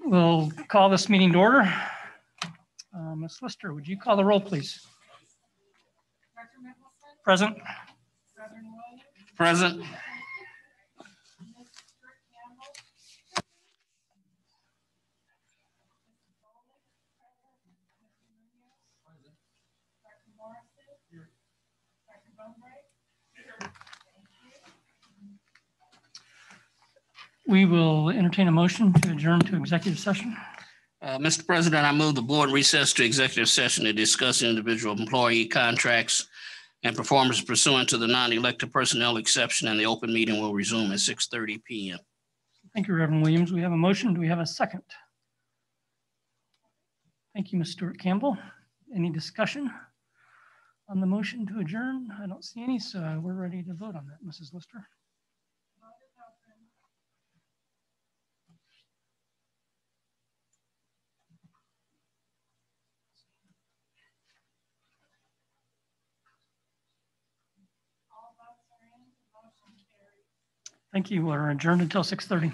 We'll call this meeting to order. Uh, Ms. Lister, would you call the roll, please? Present. Present. We will entertain a motion to adjourn to executive session. Uh, Mr. President, I move the board recess to executive session to discuss individual employee contracts and performance pursuant to the non-elected personnel exception, and the open meeting will resume at six thirty P M. Thank you, Reverend Williams. We have a motion. Do we have a second? Thank you, Ms. Stewart Campbell. Any discussion on the motion to adjourn? I don't see any, so we're ready to vote on that, Mrs. Lister. Thank you. We're adjourned until 6:30.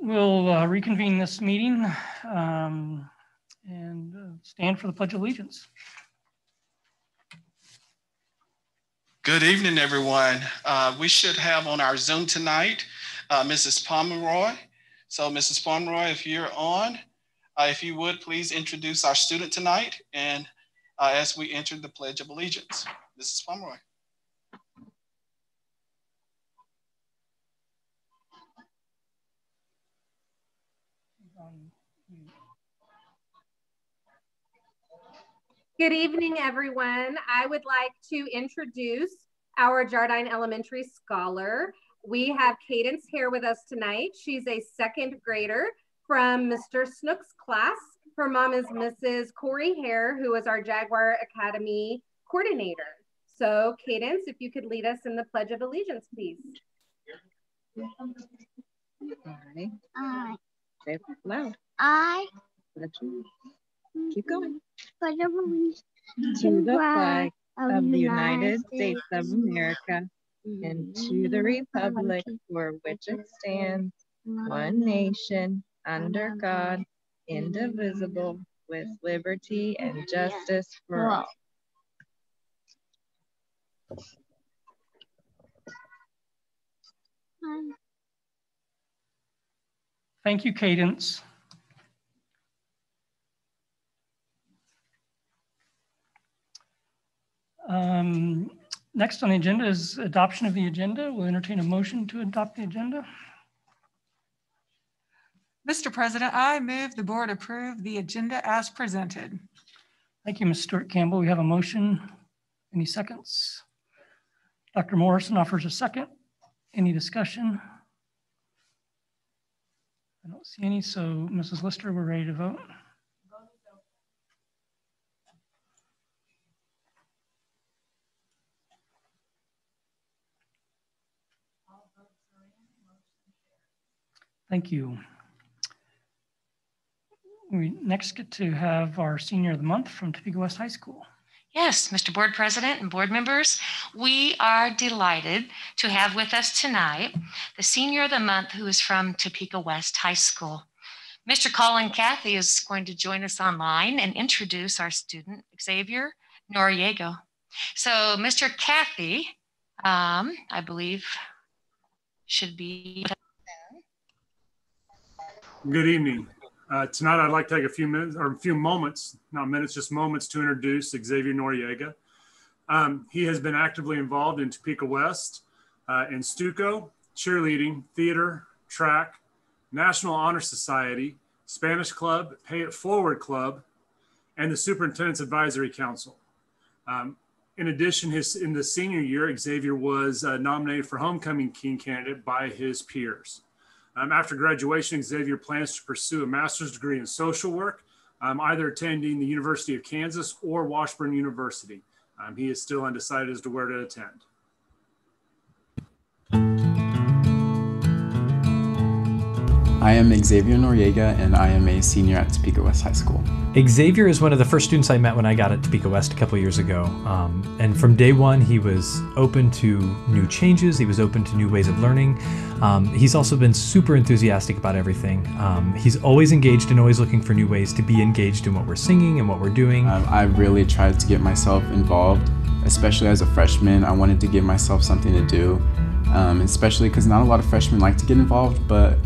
We'll uh, reconvene this meeting um, and uh, stand for the Pledge of Allegiance. Good evening, everyone. Uh, we should have on our Zoom tonight uh, Mrs. Pomeroy. So, Mrs. Pomeroy, if you're on, uh, if you would please introduce our student tonight and uh, as we enter the Pledge of Allegiance. Mrs. Pomeroy. Good evening, everyone. I would like to introduce our Jardine Elementary Scholar. We have Cadence here with us tonight. She's a second grader from Mr. Snook's class. Her mom is Mrs. Corey Hare, who is our Jaguar Academy coordinator. So Cadence, if you could lead us in the Pledge of Allegiance, please. I. I. Say it loud. I. Keep going. Pledge of allegiance To the flag of the United States of America and mm-hmm. to the mm-hmm. republic for which it stands, one nation, under God, indivisible, with liberty and justice for all. Thank you, Cadence. Next on the agenda is adoption of the agenda. We'll entertain a motion to adopt the agenda. Mr. President, I move the board approve the agenda as presented. Thank you, Ms. Stewart Campbell. We have a motion. Any seconds? Dr. Morrison offers a second. Any discussion? I don't see any, so Mrs. Lister, we're ready to vote. Thank you. We next get to have our senior of the month from Topeka West High School. Yes, Mr. Board President and board members, we are delighted to have with us tonight the senior of the month who is from Topeka West High School. Mr. Colin Cathy is going to join us online and introduce our student, Xavier Noriega. So Mr. Cathy, um, I believe, should be. Good evening. Uh, tonight, I'd like to take a few minutes or a few moments, not minutes, just moments to introduce Xavier Noriega. Um, he has been actively involved in Topeka West, uh, in Stuco, cheerleading, theater, track, National Honor Society, Spanish Club, Pay It Forward Club, and the Superintendent's Advisory Council. Um, in addition, his in the senior year, Xavier was uh, nominated for homecoming king candidate by his peers. Um, after graduation, Xavier plans to pursue a master's degree in social work, um, either attending the University of Kansas or Washburn University. Um, he is still undecided as to where to attend. I am Xavier Noriega, and I am a senior at Topeka West High School. Xavier is one of the first students I met when I got at Topeka West a couple years ago. Um, and from day one, he was open to new changes, he was open to new ways of learning. Um, he's also been super enthusiastic about everything. Um, he's always engaged and always looking for new ways to be engaged in what we're singing and what we're doing. Um, I really tried to get myself involved, especially as a freshman. I wanted to give myself something to do, um, especially because not a lot of freshmen like to get involved, but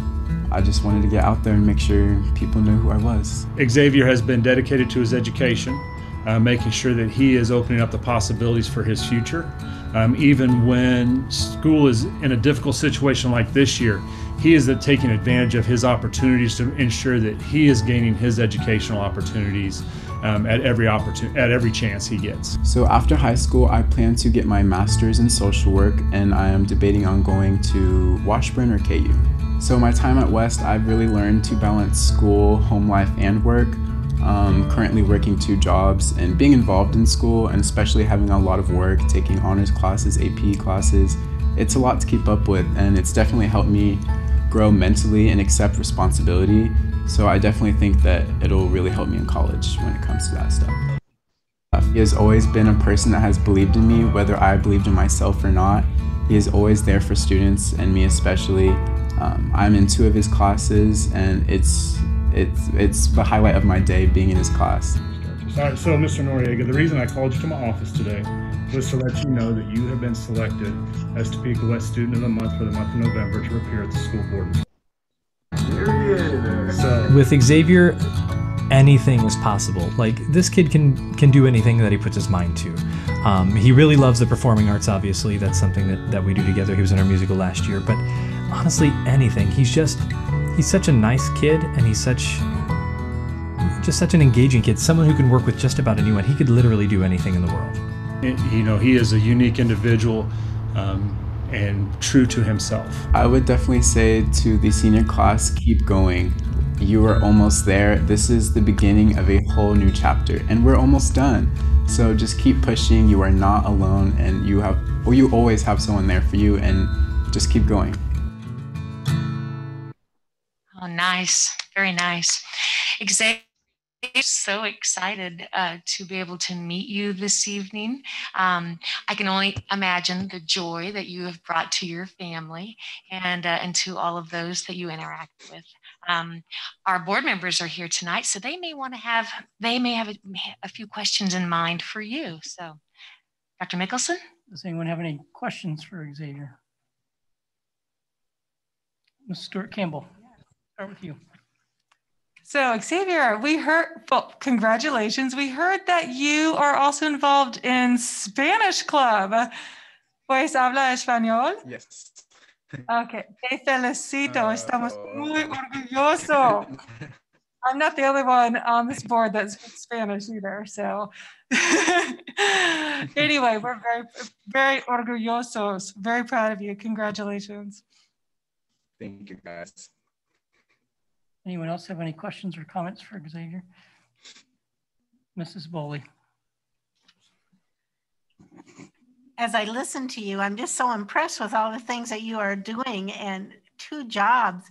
I just wanted to get out there and make sure people knew who I was. Xavier has been dedicated to his education, uh, making sure that he is opening up the possibilities for his future. Um, even when school is in a difficult situation like this year, he is taking advantage of his opportunities to ensure that he is gaining his educational opportunities um, at every opportunity, at every chance he gets. So after high school, I plan to get my master's in social work, and I am debating on going to Washburn or KU. So my time at West, I've really learned to balance school, home life, and work. Um, currently working two jobs and being involved in school, and especially having a lot of work, taking honors classes, AP classes. It's a lot to keep up with, and it's definitely helped me grow mentally and accept responsibility. So I definitely think that it'll really help me in college when it comes to that stuff. He has always been a person that has believed in me, whether I believed in myself or not. He is always there for students and me especially. Um, I'm in two of his classes, and it's it's it's the highlight of my day being in his class. All right, so Mr. Noriega, the reason I called you to my office today was to let you know that you have been selected as Topeka West Student of the Month for the month of November to appear at the school board. So, With Xavier, anything is possible. Like this kid can can do anything that he puts his mind to. Um, he really loves the performing arts. Obviously, that's something that, that we do together. He was in our musical last year, but honestly, anything. He's just he's such a nice kid, and he's such just such an engaging kid. Someone who can work with just about anyone. He could literally do anything in the world. you know, he is a unique individual um, and true to himself. I would definitely say to the senior class, keep going. You are almost there. This is the beginning of a whole new chapter, and we're almost done. So just keep pushing. You are not alone, and you have, or you always have someone there for you, and just keep going. Nice. Very nice. Xavier, so excited uh, to be able to meet you this evening. Um, I can only imagine the joy that you have brought to your family and, uh, and to all of those that you interact with. Um, our board members are here tonight, so they may want to have, they may have a, a few questions in mind for you. So, Dr. Mickelson? Does anyone have any questions for Xavier? Ms. Stewart Campbell, start with you. So, Xavier, we heard, well, congratulations. We heard that you are also involved in Spanish Club. Pues habla español? Yes. Okay, te felicito. Oh. Estamos muy orgullosos. I'm not the only one on this board that speaks Spanish either. So, anyway, we're very, very orgullosos. Very proud of you. Congratulations. Thank you, guys. Anyone else have any questions or comments for Xavier? Mrs. Bowley. As I listen to you, I'm just so impressed with all the things that you are doing and two jobs,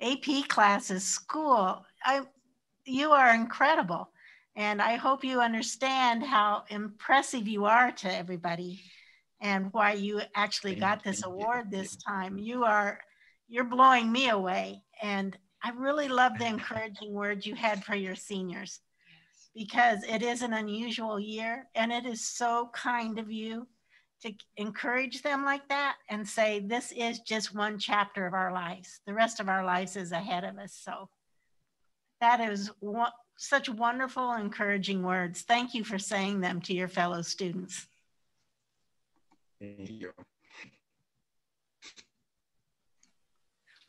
AP classes, school. I, you are incredible. And I hope you understand how impressive you are to everybody and why you actually got this award this time. You are, you're blowing me away. And I really love the encouraging words you had for your seniors because it is an unusual year and it is so kind of you to encourage them like that and say, this is just one chapter of our lives. The rest of our lives is ahead of us. So that is such wonderful, encouraging words. Thank you for saying them to your fellow students. Thank you.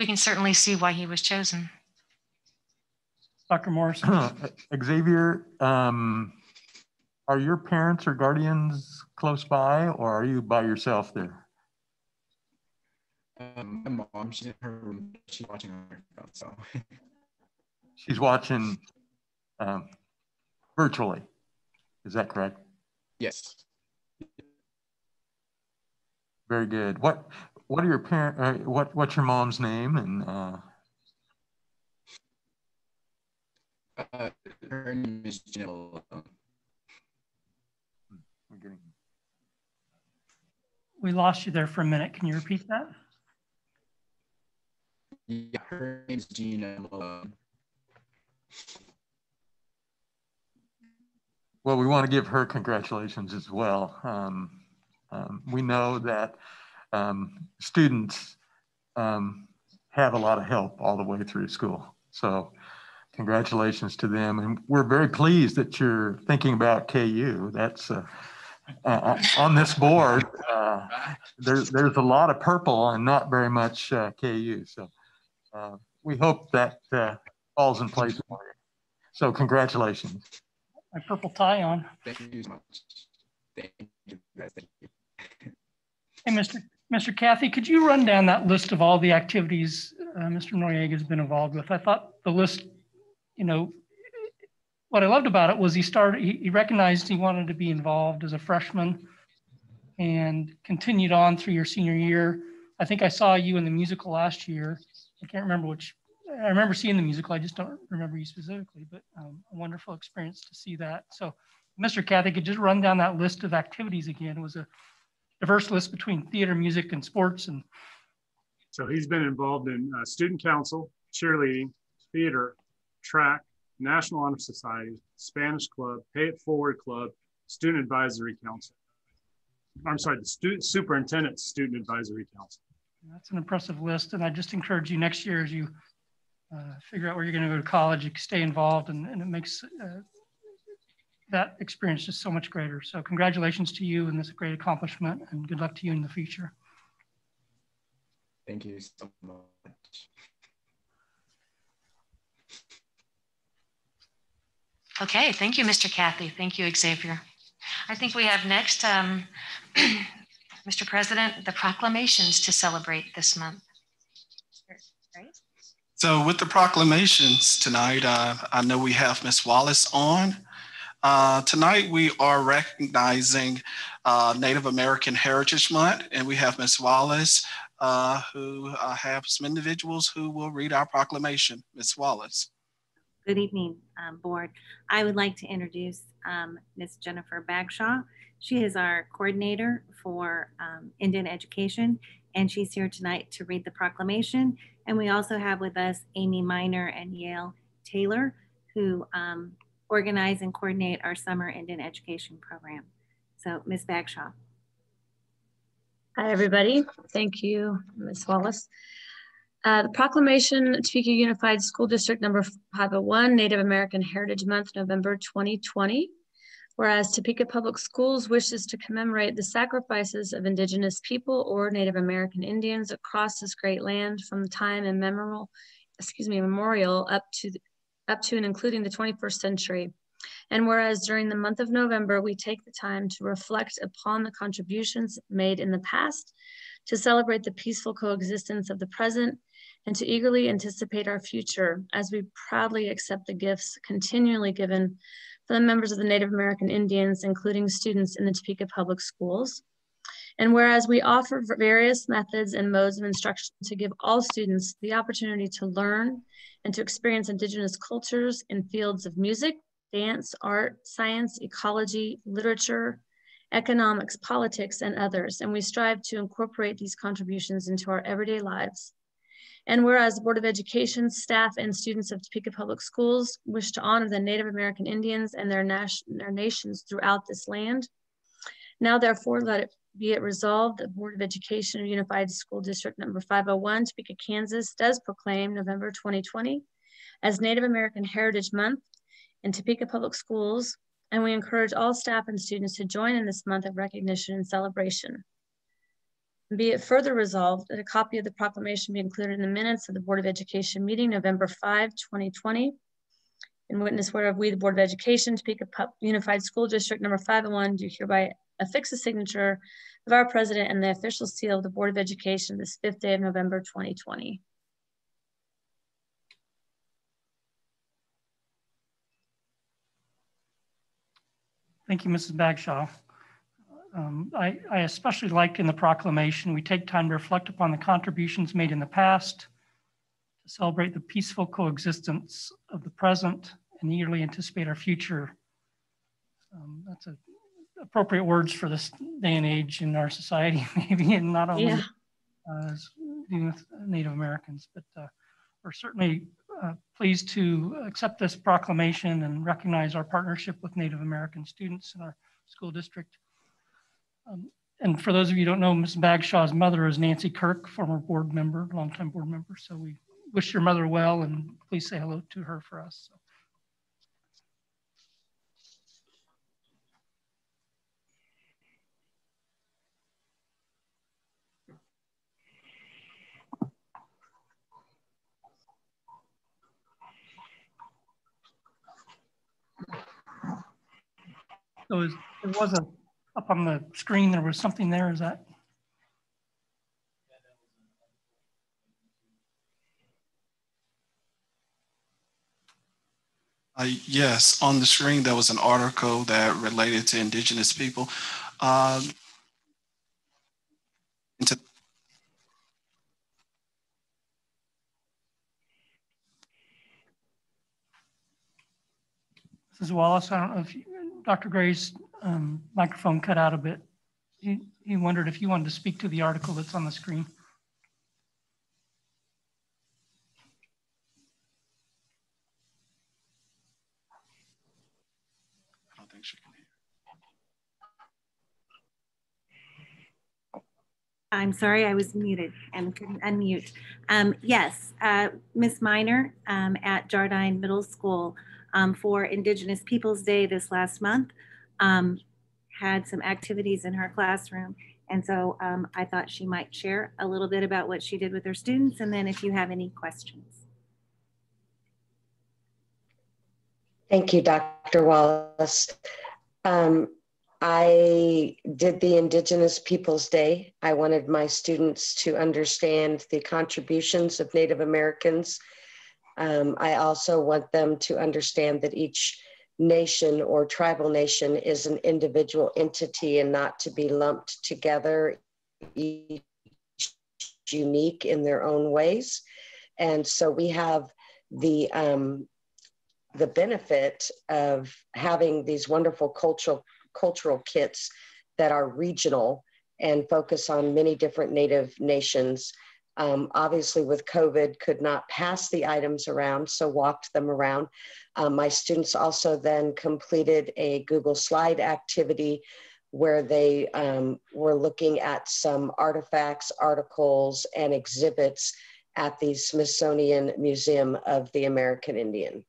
We can certainly see why he was chosen. Dr. Morris. Xavier, um, are your parents or guardians close by or are you by yourself there? Um, my mom, she's in her room. She's watching on her phone, so. She's watching um, virtually. Is that correct? Yes. Very good. What What are your parent? Uh, what What's your mom's name and? Uh... Uh, her name is Janelle. We lost you there for a minute. Can you repeat that? Yeah, her name is Gina. Malone. Well, we want to give her congratulations as well. Um, um, we know that um, students um, have a lot of help all the way through school. So congratulations to them. And we're very pleased that you're thinking about KU. That's uh, uh, on this board. Uh, there's, there's a lot of purple and not very much uh, KU. So uh, we hope that uh, falls in place for you. So congratulations. My purple tie on. Thank you so much. Thank you, guys. Thank you. Hey, Mr. Mr. Kathy, could you run down that list of all the activities uh, Mr. Noriega has been involved with? I thought the list, you know, what I loved about it was he started, he, he recognized he wanted to be involved as a freshman and continued on through your senior year. I think I saw you in the musical last year. I can't remember which I remember seeing the musical. I just don't remember you specifically, but um, a wonderful experience to see that. So, Mr. Kathy, could just run down that list of activities again. It was a diverse list between theater, music, and sports. And so he's been involved in uh, student council, cheerleading, theater, track, National Honor Society, Spanish Club, Pay It Forward Club, Student Advisory Council. I'm sorry, the student superintendent student advisory council. That's an impressive list, and I just encourage you next year as you uh, figure out where you're going to go to college, you stay involved, and, and it makes uh, that experience is so much greater. So congratulations to you and this great accomplishment, and good luck to you in the future. Thank you so much. Okay, thank you, Mr. Kathy. Thank you, Xavier. I think we have next, um, Mr. President, the proclamations to celebrate this month. So with the proclamations tonight, uh, I know we have Ms. Wallace on. Uh, tonight we are recognizing uh, Native American Heritage Month, and we have Ms. Wallace uh, who uh, have some individuals who will read our proclamation. Ms. Wallace. Good evening, um, board. I would like to introduce um, Ms. Jennifer Bagshaw. She is our coordinator for um, Indian education, and she's here tonight to read the proclamation. And we also have with us Amy Miner and Yale Taylor, who um, organize and coordinate our summer Indian education program. So Ms. Bagshaw. Hi, everybody. Thank you, Ms. Wallace. Uh, the proclamation, Topeka Unified School District number 501, Native American Heritage Month, November 2020. Whereas Topeka Public Schools wishes to commemorate the sacrifices of indigenous people or Native American Indians across this great land from the time immemorial, excuse me, memorial up to, up to and including the 21st century. And whereas during the month of November, we take the time to reflect upon the contributions made in the past, to celebrate the peaceful coexistence of the present, and to eagerly anticipate our future as we proudly accept the gifts continually given for the members of the Native American Indians, including students in the Topeka Public Schools. And whereas we offer various methods and modes of instruction to give all students the opportunity to learn and to experience Indigenous cultures in fields of music, dance, art, science, ecology, literature, economics, politics, and others. And we strive to incorporate these contributions into our everyday lives. And whereas the Board of Education, staff, and students of Topeka Public Schools wish to honor the Native American Indians and their, their nations throughout this land. Now, therefore, let it be it resolved, that the Board of Education of Unified School District number 501, Topeka, Kansas, does proclaim November 2020 as Native American Heritage Month in Topeka Public Schools, and we encourage all staff and students to join in this month of recognition and celebration. Be it further resolved that a copy of the proclamation be included in the minutes of the Board of Education meeting November 5, 2020. In witness whereof we, the Board of Education, Topeka Unified School District number 501, do hereby affix the signature of our president and the official seal of the Board of Education this fifth day of November 2020. Thank you, Mrs. Bagshaw. Um, I, I, especially like in the proclamation, we take time to reflect upon the contributions made in the past, to celebrate the peaceful coexistence of the present, and eagerly anticipate our future. Um, that's a, appropriate words for this day and age in our society, maybe, and not only yeah. uh, dealing with Native Americans, but uh, we're certainly uh, pleased to accept this proclamation and recognize our partnership with Native American students in our school district. Um, and for those of you who don't know, Ms. Bagshaw's mother is Nancy Kirk, former board member, longtime board member. So we wish your mother well and please say hello to her for us. So. So is, there was a up on the screen, there was something there, is that? Uh, yes, on the screen, there was an article that related to indigenous people. Um, into Mrs. Wallace, I don't know if you, Dr. Gray's um, microphone cut out a bit. He, he wondered if you wanted to speak to the article that's on the screen. I don't think she can hear. I'm sorry, I was muted and couldn't unmute. Um, yes, uh, Miss Miner um, at Jardine Middle School um, for Indigenous Peoples Day this last month um, had some activities in her classroom. And so um, I thought she might share a little bit about what she did with her students and then if you have any questions. Thank you, Dr. Wallace. Um, I did the Indigenous Peoples Day. I wanted my students to understand the contributions of Native Americans. Um, I also want them to understand that each nation or tribal nation is an individual entity and not to be lumped together, each unique in their own ways. And so we have the um, the benefit of having these wonderful cultural cultural kits that are regional and focus on many different native nations. Um, obviously, with COVID, could not pass the items around, so walked them around. Um, my students also then completed a Google Slide activity where they um, were looking at some artifacts, articles, and exhibits at the Smithsonian Museum of the American Indian.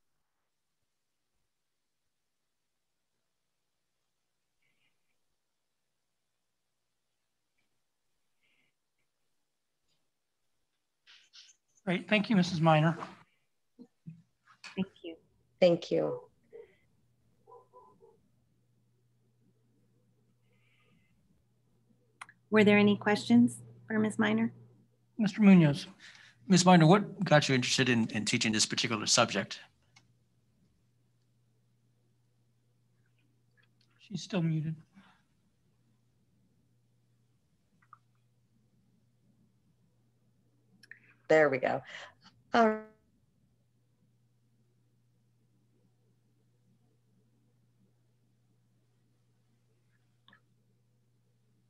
Great, thank you, Mrs. Miner. Thank you. Thank you. Were there any questions for Ms. Miner? Mr. Munoz. Ms. Miner, what got you interested in, in teaching this particular subject? She's still muted. There we go.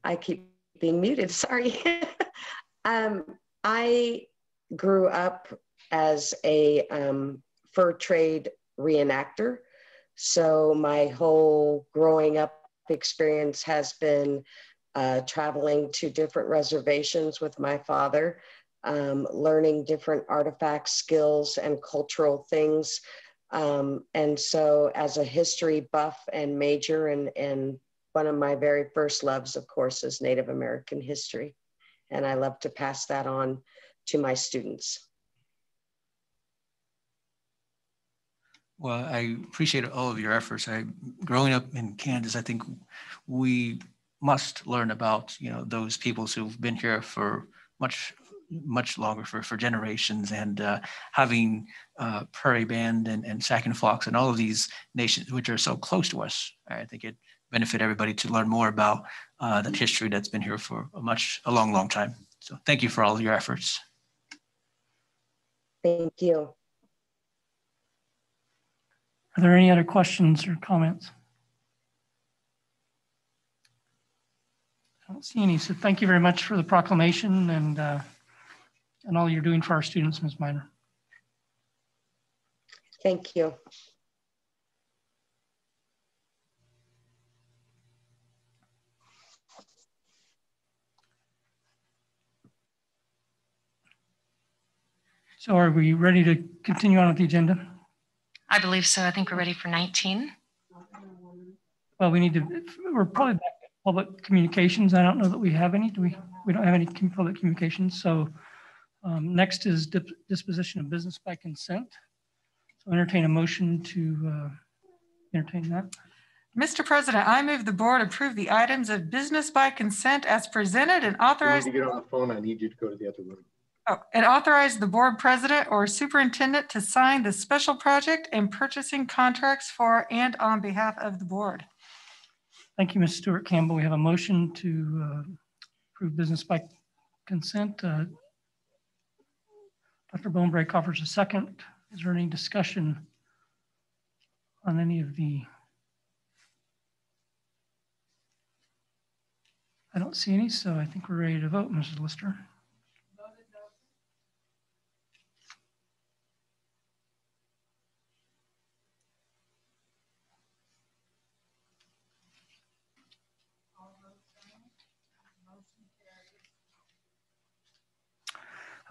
I keep being muted, sorry. um, I grew up as a um, fur trade reenactor. So my whole growing up experience has been uh, traveling to different reservations with my father, um, learning different artifacts, skills, and cultural things. Um, and so, as a history buff and major, and, and one of my very first loves, of course, is Native American history. And I love to pass that on to my students. Well, I appreciate all of your efforts. I, growing up in Kansas, I think we must learn about you know those peoples who've been here for much much longer for, for generations and uh, having uh, prairie band and, and sac and fox and all of these nations which are so close to us i think it benefit everybody to learn more about uh, that history that's been here for a much a long long time. So thank you for all of your efforts. Thank you. Are there any other questions or comments? I don't see any. So thank you very much for the proclamation and uh, and all you're doing for our students, Ms. Miner. Thank you. So are we ready to continue on with the agenda? I believe so. I think we're ready for 19. Well, we need to, we're probably back at public communications. I don't know that we have any. Do we? We don't have any public communications. So um, next is dip, disposition of business by consent. So entertain a motion to uh, entertain that. Mr. President, I move the board approve the items of business by consent as presented and authorize. You need to get on the phone. I need you to go to the other room. Oh, and authorize the board president or superintendent to sign the special project and purchasing contracts for and on behalf of the board. Thank you, Ms. Stewart Campbell. We have a motion to uh, approve business by consent. Uh, Dr. Bonebrake offers a second. Is there any discussion on any of the? I don't see any, so I think we're ready to vote, Mrs. Lister.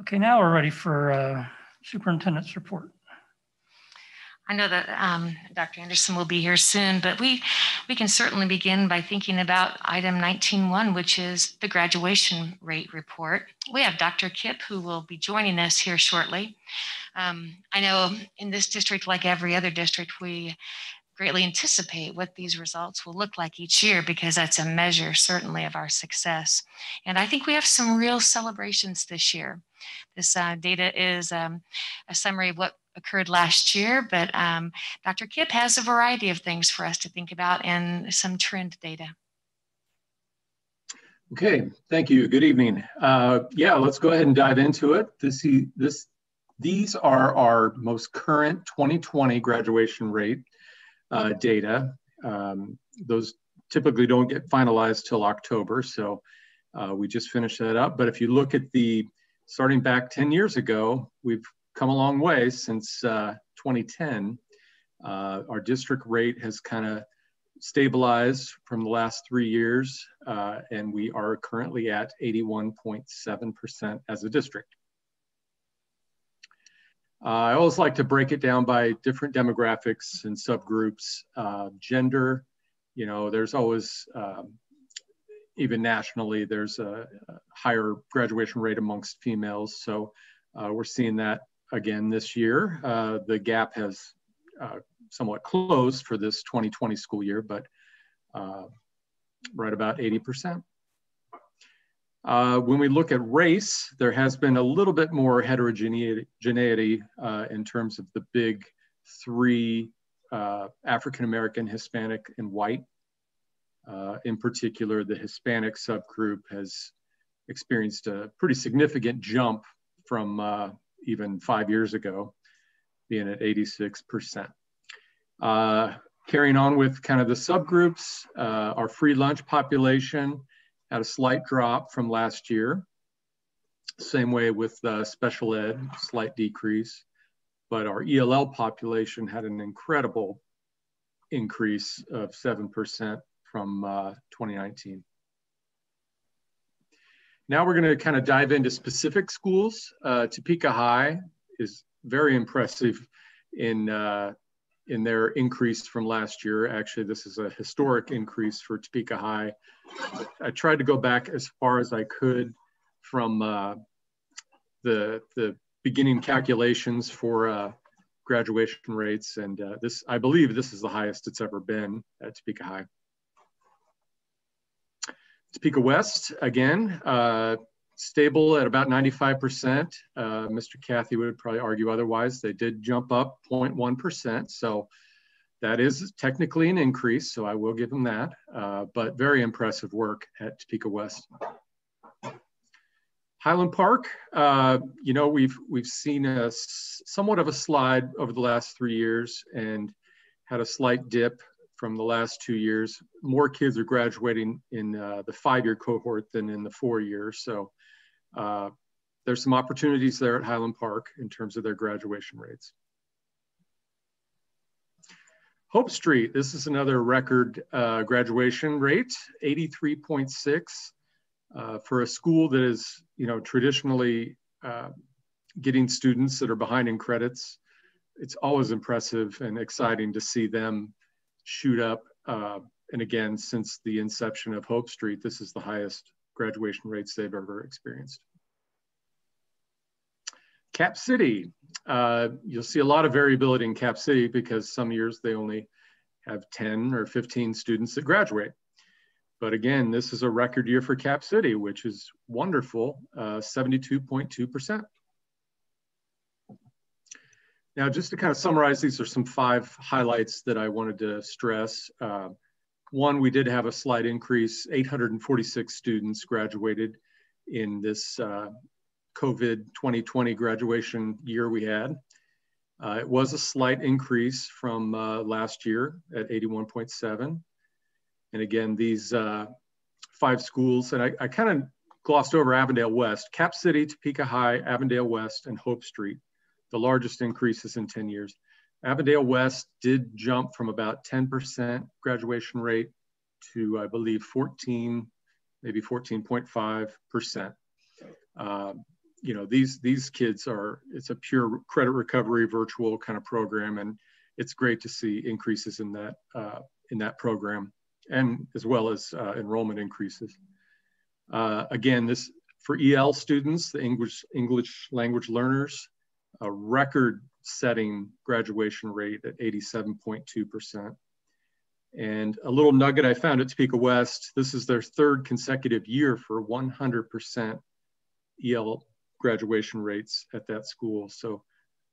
Okay, now we're ready for uh, superintendent's report. I know that um, Dr. Anderson will be here soon, but we, we can certainly begin by thinking about item 19.1, which is the graduation rate report. We have Dr. Kipp who will be joining us here shortly. Um, I know in this district, like every other district, we greatly anticipate what these results will look like each year because that's a measure certainly of our success. And I think we have some real celebrations this year. This uh, data is um, a summary of what occurred last year, but um, Dr. Kipp has a variety of things for us to think about and some trend data. Okay, thank you. Good evening. Uh, yeah, let's go ahead and dive into it. This, this, these are our most current 2020 graduation rate uh, data. Um, those typically don't get finalized till October, so uh, we just finished that up. But if you look at the starting back 10 years ago, we've come a long way since uh, 2010. Uh, our district rate has kind of stabilized from the last three years, uh, and we are currently at 81.7% as a district. Uh, I always like to break it down by different demographics and subgroups. Uh, gender, you know, there's always, um, even nationally, there's a, higher graduation rate amongst females. So uh, we're seeing that again this year. Uh, the gap has uh, somewhat closed for this 2020 school year, but right about 80%. Uh, when we look at race, there has been a little bit more heterogeneity uh, in terms of the big three uh, African American, Hispanic, and white. Uh, in particular, the Hispanic subgroup has experienced a pretty significant jump from uh, even five years ago, being at 86%. Uh, carrying on with kind of the subgroups, our free lunch population had a slight drop from last year. Same way with uh, special ed, slight decrease. But our ELL population had an incredible increase of 7% from uh, 2019. Now we're going to kind of dive into specific schools. Uh, Topeka High is very impressive in uh, in their increase from last year. Actually, this is a historic increase for Topeka High. I tried to go back as far as I could from uh, the the beginning calculations for uh, graduation rates, and uh, this I believe this is the highest it's ever been at Topeka High. Topeka West again. Uh, stable at about 95%. Uh, Mr. Cathy would probably argue otherwise. They did jump up 0.1%. So that is technically an increase. So I will give them that, uh, but very impressive work at Topeka West. Highland Park, uh, you know, we've, we've seen a somewhat of a slide over the last three years and had a slight dip from the last two years. More kids are graduating in uh, the five-year cohort than in the four years. So uh, there's some opportunities there at Highland Park in terms of their graduation rates. Hope Street, this is another record uh, graduation rate, 83.6 uh, for a school that is, you know, traditionally uh, getting students that are behind in credits. It's always impressive and exciting to see them shoot up. Uh, and again, since the inception of Hope Street, this is the highest graduation rates they've ever experienced. Cap City, uh, you'll see a lot of variability in Cap City because some years they only have 10 or 15 students that graduate. But again, this is a record year for Cap City, which is wonderful, 72.2%. Uh, now, just to kind of summarize, these are some five highlights that I wanted to stress. Uh, one, we did have a slight increase. 846 students graduated in this uh, COVID 2020 graduation year we had. Uh, it was a slight increase from uh, last year at 81.7. And again, these uh, five schools, and I, I kind of glossed over Avondale West, Cap City, Topeka High, Avondale West, and Hope Street, the largest increases in 10 years. Avondale West did jump from about 10% graduation rate to, I believe, 14, maybe 14.5%. Uh, you know, these, these kids are, it's a pure credit recovery virtual kind of program. And it's great to see increases in that, uh, in that program and as well as uh, enrollment increases. Uh, again, this for EL students, the English, English language learners, a record setting graduation rate at 87.2%. And a little nugget I found at Topeka West, this is their third consecutive year for 100% EL graduation rates at that school. So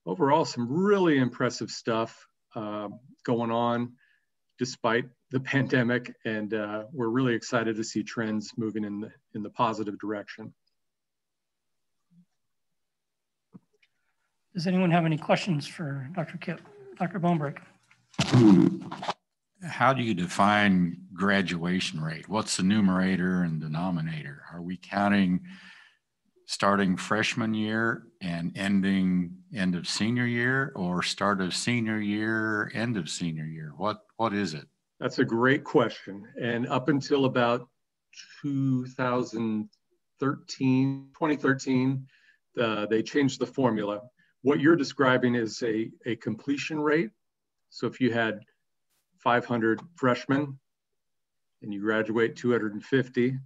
overall, some really impressive stuff uh, going on despite the pandemic. And uh, we're really excited to see trends moving in the, in the positive direction. Does anyone have any questions for Dr. Kipp, Dr. Bonebrake? How do you define graduation rate? What's the numerator and denominator? Are we counting starting freshman year and ending end of senior year or start of senior year, end of senior year? What, what is it? That's a great question. And up until about 2013, 2013, uh, they changed the formula what you're describing is a, a completion rate. So if you had 500 freshmen and you graduate 250,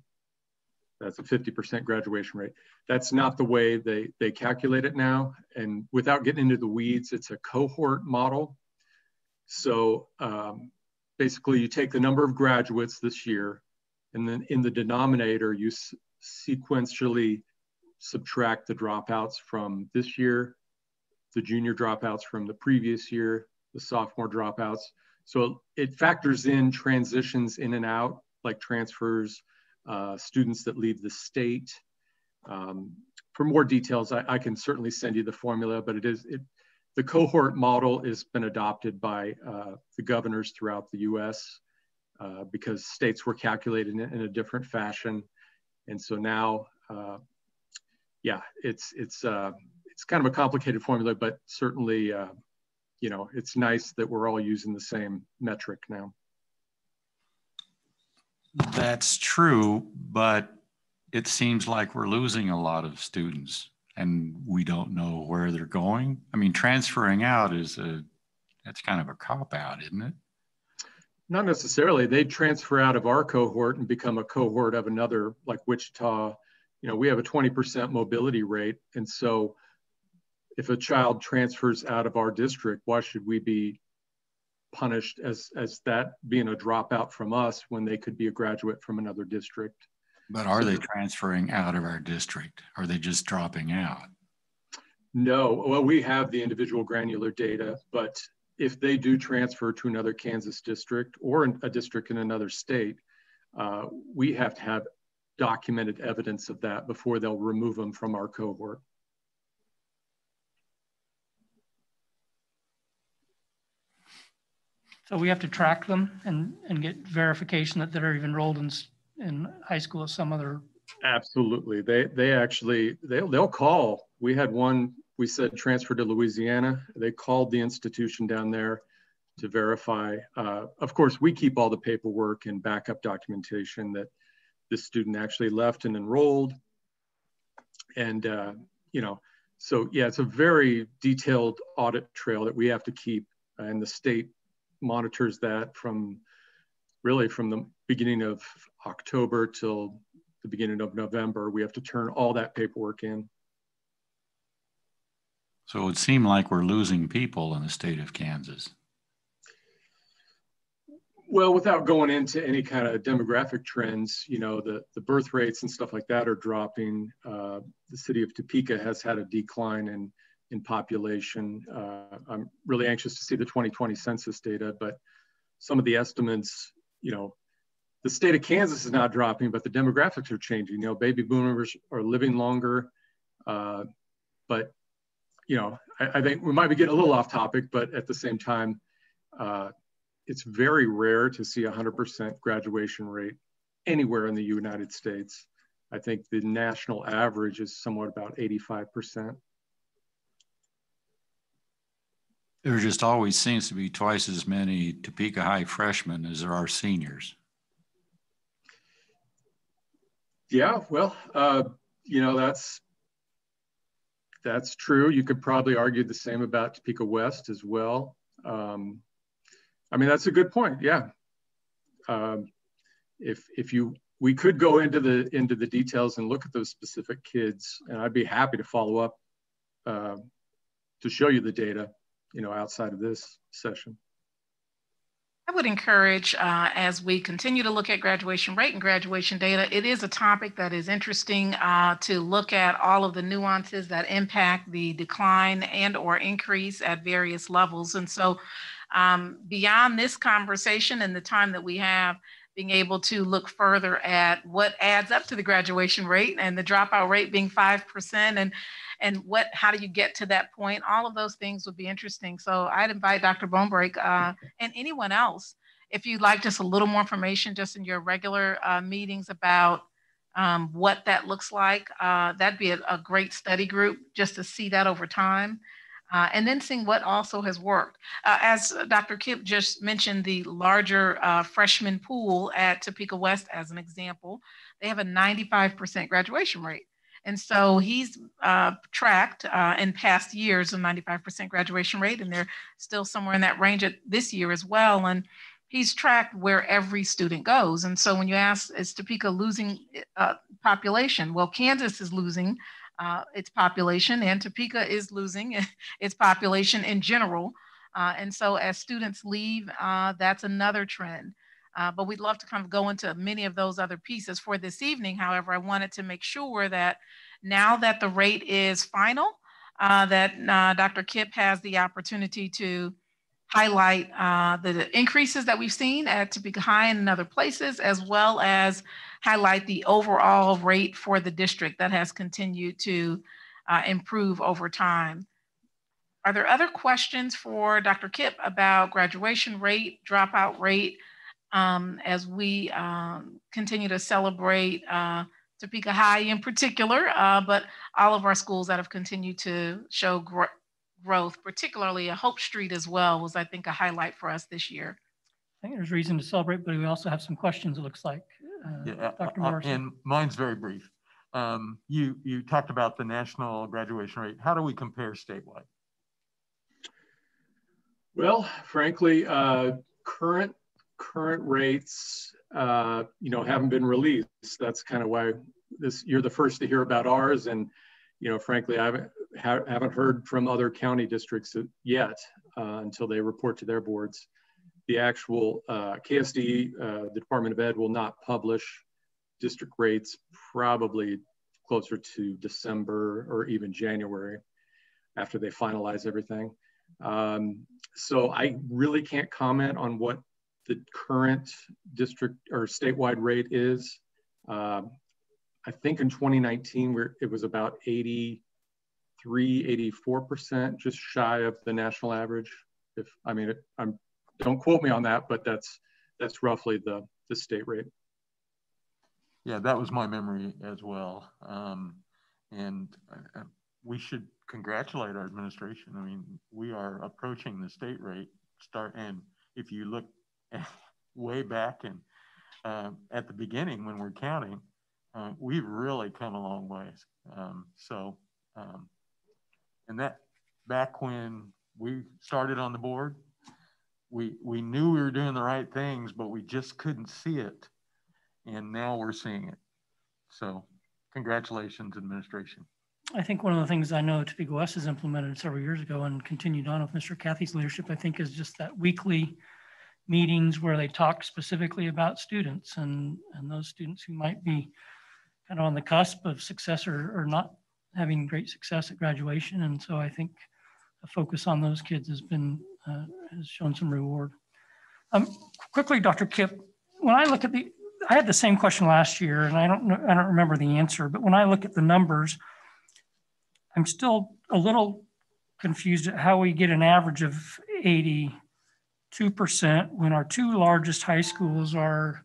that's a 50% graduation rate. That's not the way they, they calculate it now. And without getting into the weeds, it's a cohort model. So um, basically you take the number of graduates this year and then in the denominator, you sequentially subtract the dropouts from this year the junior dropouts from the previous year, the sophomore dropouts. So it factors in transitions in and out, like transfers, uh, students that leave the state. Um, for more details, I, I, can certainly send you the formula, but it is, it, the cohort model has been adopted by uh, the governors throughout the US uh, because states were calculated in, in, a different fashion. And so now uh, yeah, it's it's uh, it's kind of a complicated formula, but certainly, uh, you know, it's nice that we're all using the same metric now. That's true, but it seems like we're losing a lot of students and we don't know where they're going. I mean, transferring out is a, that's kind of a cop out, isn't it? Not necessarily. They transfer out of our cohort and become a cohort of another, like Wichita. You know, we have a 20% mobility rate. And so if a child transfers out of our district, why should we be punished as, as that being a dropout from us when they could be a graduate from another district? But are they transferring out of our district? Are they just dropping out? No, well, we have the individual granular data, but if they do transfer to another Kansas district or a district in another state, uh, we have to have documented evidence of that before they'll remove them from our cohort. So we have to track them and, and get verification that they're even enrolled in, in high school or some other. Absolutely. They, they actually, they'll, they'll call. We had one we said transfer to Louisiana. They called the institution down there to verify. Uh, of course, we keep all the paperwork and backup documentation that this student actually left and enrolled. And, uh, you know, so yeah, it's a very detailed audit trail that we have to keep. And the state monitors that from really from the beginning of October till the beginning of November. We have to turn all that paperwork in. So it would seem like we're losing people in the state of Kansas. Well, without going into any kind of demographic trends, you know, the, the birth rates and stuff like that are dropping. Uh, the city of Topeka has had a decline in, in population. Uh, I'm really anxious to see the 2020 census data, but some of the estimates, you know, the state of Kansas is not dropping, but the demographics are changing. You know, baby boomers are living longer, uh, but you know, I, I, think we might be getting a little off topic, but at the same time, uh, it's very rare to see a 100% graduation rate anywhere in the United States. I think the national average is somewhat about 85%. There just always seems to be twice as many Topeka High freshmen as there are seniors. Yeah, well, uh, you know, that's that's true. You could probably argue the same about Topeka West as well. Um, I mean, that's a good point. Yeah. Um, if if you we could go into the into the details and look at those specific kids, and I'd be happy to follow up uh, to show you the data, you know, outside of this session. I would encourage, uh, as we continue to look at graduation rate and graduation data, it is a topic that is interesting uh, to look at all of the nuances that impact the decline and or increase at various levels. And so um, beyond this conversation and the time that we have, being able to look further at what adds up to the graduation rate and the dropout rate being 5% and and what how do you get to that point all of those things would be interesting so i'd invite dr Bonebrake uh, and anyone else if you'd like just a little more information just in your regular uh, meetings about um, what that looks like uh, that'd be a, a, great study group just to see that over time uh, and then seeing what also has worked. Uh, as Dr. Kipp just mentioned, the larger uh, freshman pool at Topeka West, as an example, they have a 95% graduation rate. And so he's uh, tracked uh, in past years a 95% graduation rate, and they're still somewhere in that range at this year as well. And he's tracked where every student goes. And so when you ask, is Topeka losing uh, population? Well, Kansas is losing uh, its population, and Topeka is losing its population in general. Uh, and so as students leave, uh, that's another trend. Uh, but we'd love to kind of go into many of those other pieces for this evening. However, I wanted to make sure that now that the rate is final, uh, that uh, Dr. Kipp has the opportunity to highlight uh, the increases that we've seen at Topeka High and in other places, as well as highlight the overall rate for the district that has continued to uh, improve over time. Are there other questions for Dr. Kipp about graduation rate, dropout rate, um, as we um, continue to celebrate uh, Topeka High in particular, uh, but all of our schools that have continued to show gr growth, particularly Hope Street as well, was I think a highlight for us this year. I think there's reason to celebrate, but we also have some questions, it looks like. Uh, Yeah, Dr. uh, uh, Morrison. and mine's very brief. Um, you, you talked about the national graduation rate. How do we compare statewide? Well, frankly, uh, current current rates, uh, you know, haven't been released. That's kind of why this you're the first to hear about ours, and you know, frankly, I haven't ha haven't heard from other county districts yet uh, until they report to their boards. The actual uh, KSD, uh, the Department of Ed, will not publish district rates probably closer to December or even January after they finalize everything. Um, so I really can't comment on what the current district or statewide rate is. Um, I think in 2019, where it was about 83, 84%, just shy of the national average. If I mean, it, I'm don't quote me on that, but that's that's roughly the the state rate. Yeah, that was my memory as well. Um, and uh, we should congratulate our administration. I mean, we are approaching the state rate start. And if you look way back and uh, at the beginning when we're counting, uh, we've really come a long ways. Um, so, um, and that back when we started on the board, we, we knew we were doing the right things, but we just couldn't see it. And now we're seeing it. So congratulations, administration. I think one of the things I know Topeka West has implemented several years ago and continued on with Mr. Cathy's leadership, I think is just that weekly meetings where they talk specifically about students and, and those students who might be kind of on the cusp of success or, or not having great success at graduation. And so I think a focus on those kids has been, uh, has shown some reward. Um, quickly, Dr. Kipp, when I look at the, I had the same question last year and I don't know, I don't remember the answer, but when I look at the numbers, I'm still a little confused at how we get an average of 82% when our two largest high schools are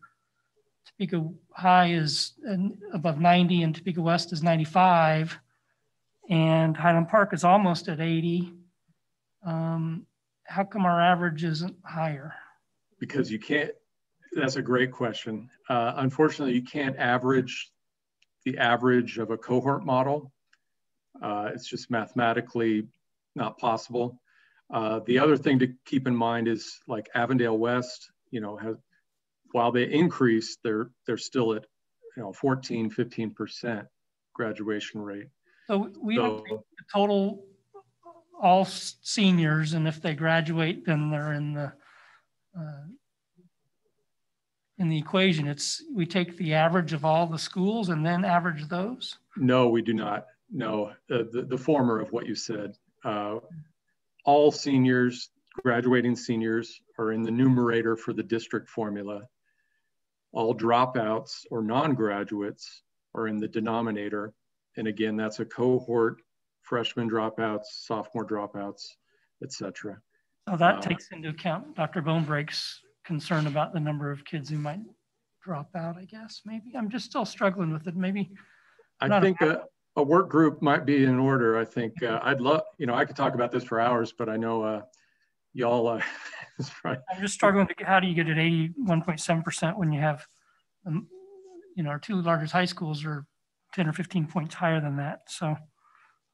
Topeka High is above 90 and Topeka West is 95 and Highland Park is almost at 80. Um, how come our average isn't higher? Because you can't, that's a great question. Uh, unfortunately, you can't average the average of a cohort model. Uh, it's just mathematically not possible. Uh, the other thing to keep in mind is like Avondale West, you know, has, while they increase, they're, they're still at, you know, 14, 15% graduation rate. So we So- total, all seniors, and if they graduate, then they're in the, uh, in the equation. It's, we take the average of all the schools and then average those? No, we do not. No, uh, the, the former of what you said. Uh, all seniors, graduating seniors are in the numerator for the district formula. All dropouts or non-graduates are in the denominator. And again, that's a cohort, freshman dropouts, sophomore dropouts, et cetera. So that Uh, takes into account Dr. Bonebrake's concern about the number of kids who might drop out, I guess, maybe. I'm just still struggling with it. Maybe. I think a, a work group might be in order. I think uh, I'd love, you know, I could talk about this for hours, but I know uh, y'all, uh. I'm just struggling to get, how do you get at 81.7% when you have, um, you know, our two largest high schools are 10 or 15 points higher than that. So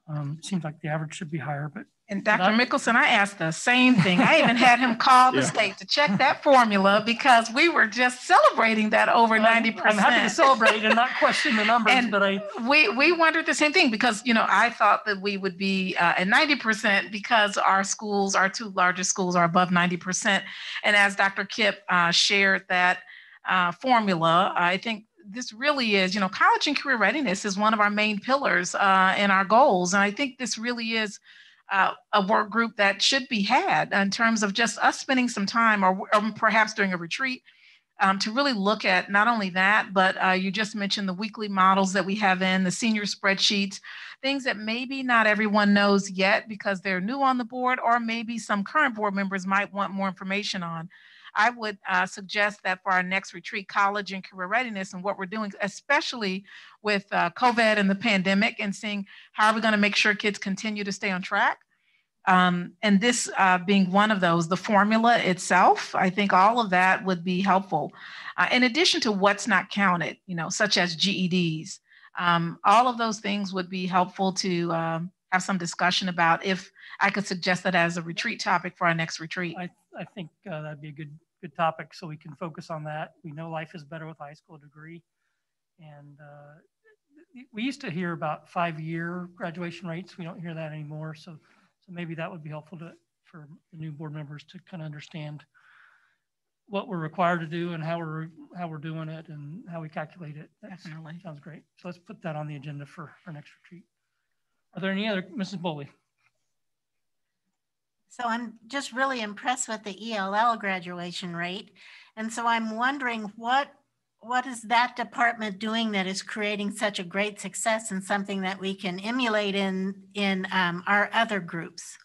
um, it seems like the average should be higher, but. And Dr. Mickelson, I asked the same thing. I even had him call the Yeah. state to check that formula because we were just celebrating that over ninety percent. I'm happy to celebrate and not question the numbers, And but I. we we wondered the same thing because you know I thought that we would be uh, at ninety percent because our schools, our two largest schools, are above ninety percent. And as Dr. Kipp uh, shared that uh, formula, I think this really is you know college and career readiness is one of our main pillars uh, in our goals, and I think this really is. Uh, a work group that should be had in terms of just us spending some time or, or perhaps during a retreat um, to really look at not only that, but uh, you just mentioned the weekly models that we have in the senior spreadsheets, things that maybe not everyone knows yet because they're new on the board, or maybe some current board members might want more information on. I would uh, suggest that for our next retreat, college and career readiness, and what we're doing, especially with uh, COVID and the pandemic, and seeing how are we going to make sure kids continue to stay on track. Um, and this uh, being one of those, the formula itself, I think all of that would be helpful. Uh, in addition to what's not counted, you know, such as GEDs, um, all of those things would be helpful to um, have some discussion about if I could suggest that as a retreat topic for our next retreat. I, I think uh, that'd be a good good topic so we can focus on that. We know life is better with a high school degree. And uh, we used to hear about five year graduation rates. We don't hear that anymore. So, so maybe that would be helpful to, for the new board members to kind of understand what we're required to do and how we're how we're doing it and how we calculate it. That Definitely. sounds great. So let's put that on the agenda for our next retreat. Are there any other, Mrs. Boley? So I'm just really impressed with the ELL graduation rate. And so I'm wondering what what is that department doing that is creating such a great success and something that we can emulate in in um, our other groups?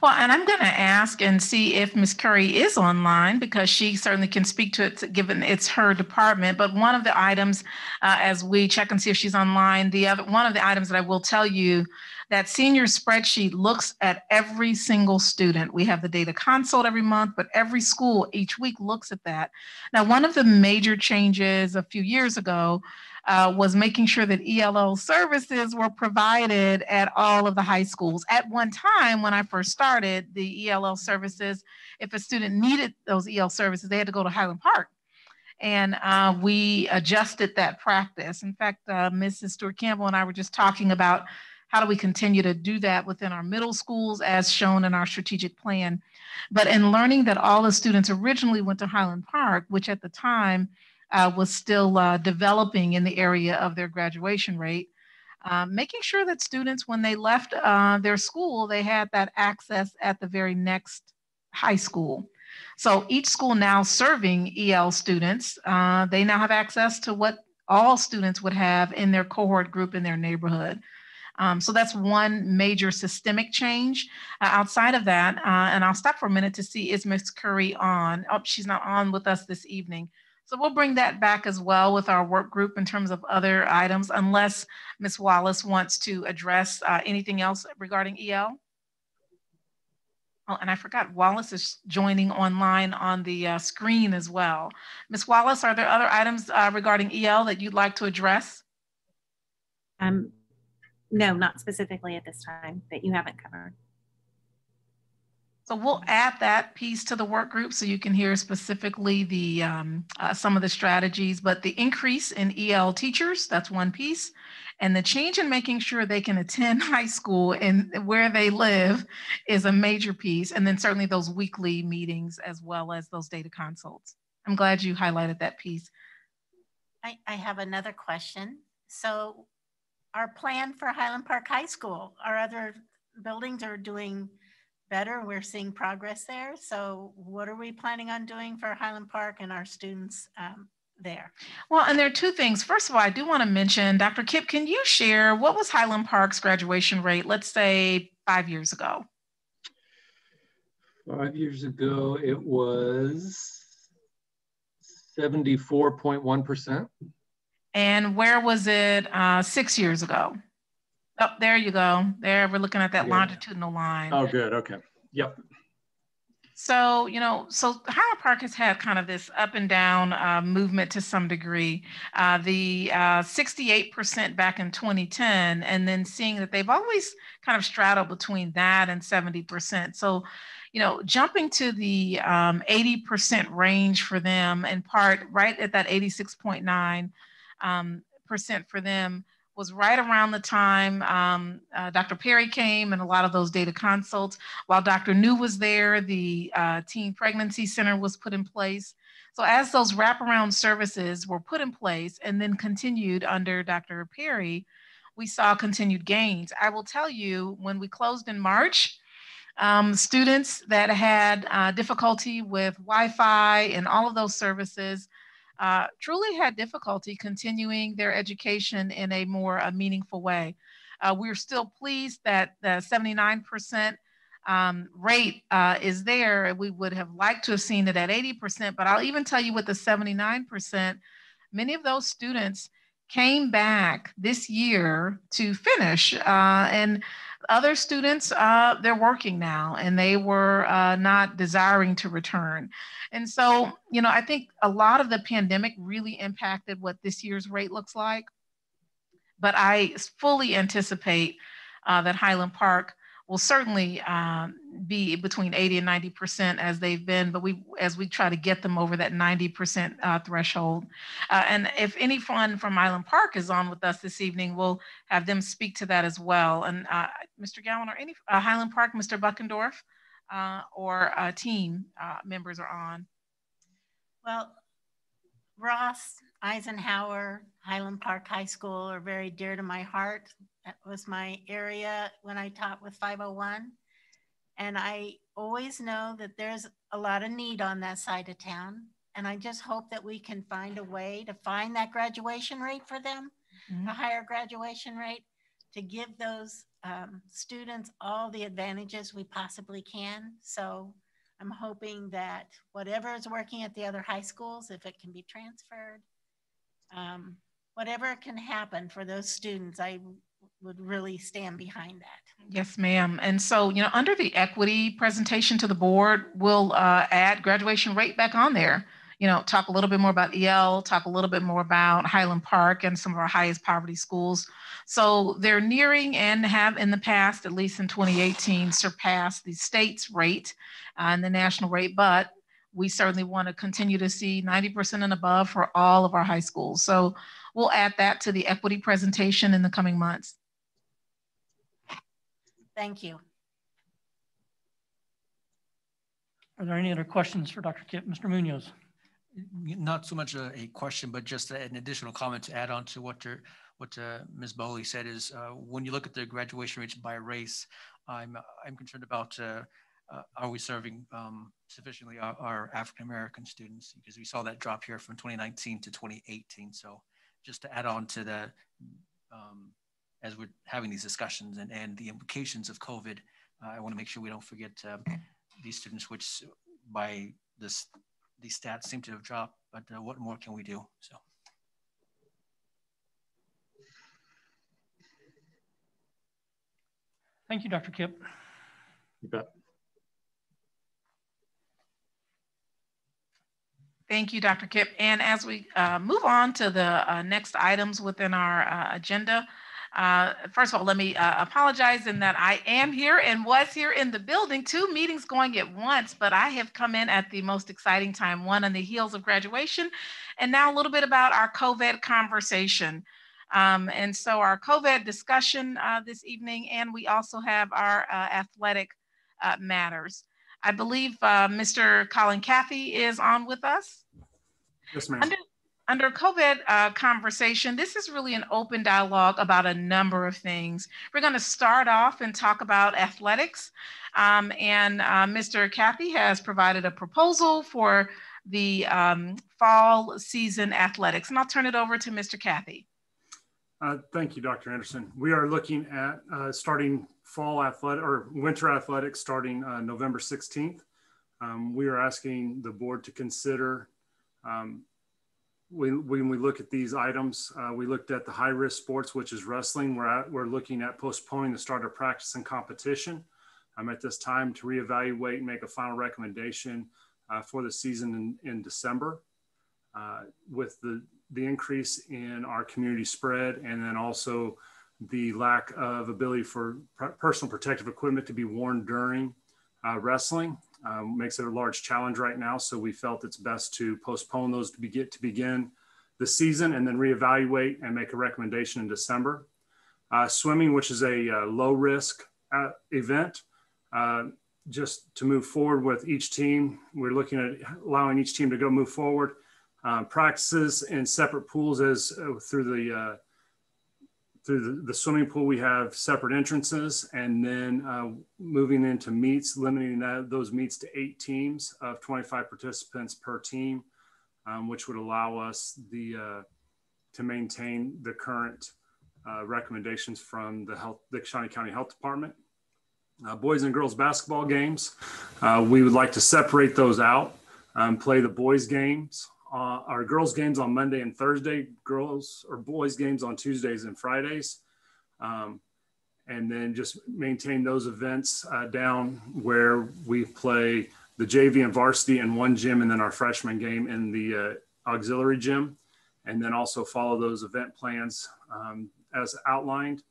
Well, and I'm going to ask and see if Ms. Curry is online because she certainly can speak to it given it's her department. But one of the items, uh, as we check and see if she's online, the other one of the items that I will tell you that senior spreadsheet looks at every single student. We have the data consult every month, but every school each week looks at that. Now, one of the major changes a few years ago uh, was making sure that ELL services were provided at all of the high schools. At one time, when I first started the ELL services, if a student needed those EL services, they had to go to Highland Park. And uh, we adjusted that practice. In fact, uh, Mrs. Stewart Campbell and I were just talking about how do we continue to do that within our middle schools as shown in our strategic plan. But in learning that all the students originally went to Highland Park, which at the time uh, was still uh, developing in the area of their graduation rate. Um, making sure that students, when they left uh, their school, they had that access at the very next high school. So each school now serving EL students, uh, they now have access to what all students would have in their cohort group in their neighborhood. Um, so that's one major systemic change. Uh, outside of that, uh, and I'll stop for a minute to see is Ms. Curry on? Oh, she's not on with us this evening. So we'll bring that back as well with our work group in terms of other items, unless Ms. Wallace wants to address uh, anything else regarding EL. Oh, and I forgot Wallace is joining online on the uh, screen as well. Ms. Wallace, are there other items uh, regarding EL that you'd like to address? Um, no, not specifically at this time that you haven't covered. So we'll add that piece to the work group so you can hear specifically the um, uh, some of the strategies, but the increase in EL teachers, that's one piece. And the change in making sure they can attend high school and where they live is a major piece. And then certainly those weekly meetings as well as those data consults. I'm glad you highlighted that piece. I, I have another question. So our plan for Highland Park High School, our other buildings are doing better. We're seeing progress there. So what are we planning on doing for Highland Park and our students um, there? Well, and there are two things. First of all, I do want to mention, Dr. Kipp, can you share what was Highland Park's graduation rate, let's say five years ago? Five years ago, it was 74.1%. And where was it uh, six years ago? Oh, there you go. There, we're looking at that yeah. longitudinal line. Oh, good. Okay. Yep. So, you know, so Highland Park has had kind of this up and down uh, movement to some degree. Uh, the uh, 68% back in 2010, and then seeing that they've always kind of straddled between that and 70%. So, you know, jumping to the um, 80% range for them, in part right at that 86.9 um, percent for them was right around the time um, uh, Dr. Perry came and a lot of those data consults. While Dr. New was there, the uh, Teen Pregnancy Center was put in place. So as those wraparound services were put in place and then continued under Dr. Perry, we saw continued gains. I will tell you, when we closed in March, um, students that had uh, difficulty with Wi-Fi and all of those services, uh, truly had difficulty continuing their education in a more uh, meaningful way. Uh, we're still pleased that the 79% um, rate uh, is there. We would have liked to have seen it at 80%, but I'll even tell you with the 79%, many of those students came back this year to finish. Uh, and other students, uh, they're working now and they were uh, not desiring to return. And so, you know, I think a lot of the pandemic really impacted what this year's rate looks like. But I fully anticipate uh, that Highland Park will certainly um, be between 80 and 90 percent as they've been, but we as we try to get them over that 90 percent uh, threshold. Uh, and if any fund from Highland Park is on with us this evening, we'll have them speak to that as well. And uh, Mr. Gowan or any uh, Highland Park, Mr. Buckendorf, uh, or team uh, members are on. Well, Ross, Eisenhower, Highland Park High School are very dear to my heart. That was my area when I taught with 501. And I always know that there's a lot of need on that side of town. And I just hope that we can find a way to find that graduation rate for them, mm-hmm. a higher graduation rate, to give those um, students all the advantages we possibly can. So I'm hoping that whatever is working at the other high schools, if it can be transferred, um, whatever can happen for those students, I would really stand behind that. Yes, ma'am. And so, you know, under the equity presentation to the board, we'll uh, add graduation rate back on there. You know, talk a little bit more about EL, talk a little bit more about Highland Park and some of our highest poverty schools. So they're nearing and have in the past, at least in 2018, surpassed the state's rate uh, and the national rate, but we certainly want to continue to see 90% and above for all of our high schools. So we'll add that to the equity presentation in the coming months. Thank you. Are there any other questions for Dr. Kipp? Mr. Munoz. Not so much a, a, question, but just an additional comment to add on to what your, what uh, Ms. Bowley said is uh, when you look at the graduation rates by race, I'm, I'm concerned about uh, uh are we serving um, sufficiently our, our African American students because we saw that drop here from 2019 to 2018. So just to add on to the um, as we're having these discussions and, and the implications of COVID, uh, I want to make sure we don't forget uh, these students, which by this, these stats seem to have dropped, but uh, what more can we do? So. Thank you, Dr. Kipp. You bet. Thank you, Dr. Kipp. And as we uh, move on to the uh, next items within our uh, agenda, uh, first of all, let me uh, apologize in that I am here and was here in the building, two meetings going at once, but I have come in at the most exciting time, one on the heels of graduation, and now a little bit about our COVID conversation. Um, and so our COVID discussion uh, this evening, and we also have our athletic matters. I believe uh, Mr. Colin Cathy is on with us. Yes, ma'am. Under, under COVID uh, conversation, this is really an open dialogue about a number of things. We're going to start off and talk about athletics. Um, and uh, Mr. Cathy has provided a proposal for the um, fall season athletics. And I'll turn it over to Mr. Cathy. Uh, thank you, Dr. Anderson. We are looking at uh, starting fall athletic or winter athletics starting uh, November 16th. Um, we are asking the board to consider um, when, when we look at these items, uh, we looked at the high risk sports, which is wrestling. We're, at, we're looking at postponing the start of practice and competition um, at this time to reevaluate and make a final recommendation uh, for the season in, in December. Uh, with the, the increase in our community spread and then also the lack of ability for personal protective equipment to be worn during uh, wrestling um, makes it a large challenge right now. So we felt it's best to postpone those to, be, to begin the season and then reevaluate and make a recommendation in December. Uh, swimming, which is a uh, low risk uh, event, uh, just to move forward with each team. We're looking at allowing each team to go move forward. Uh, practices in separate pools as through the through the, the, swimming pool, we have separate entrances, and then uh, moving into meets, limiting that, those meets to eight teams of 25 participants per team, um, which would allow us the uh, to maintain the current uh, recommendations from the health, the Shawnee County Health Department. Uh, boys and girls basketball games, uh, we would like to separate those out, um, play the boys games, uh, our girls games on Monday and Thursday, girls or boys games on Tuesdays and Fridays. Um, and then just maintain those events uh, down where we play the JV and varsity in one gym and then our freshman game in the uh, auxiliary gym. And then also follow those event plans um, as outlined,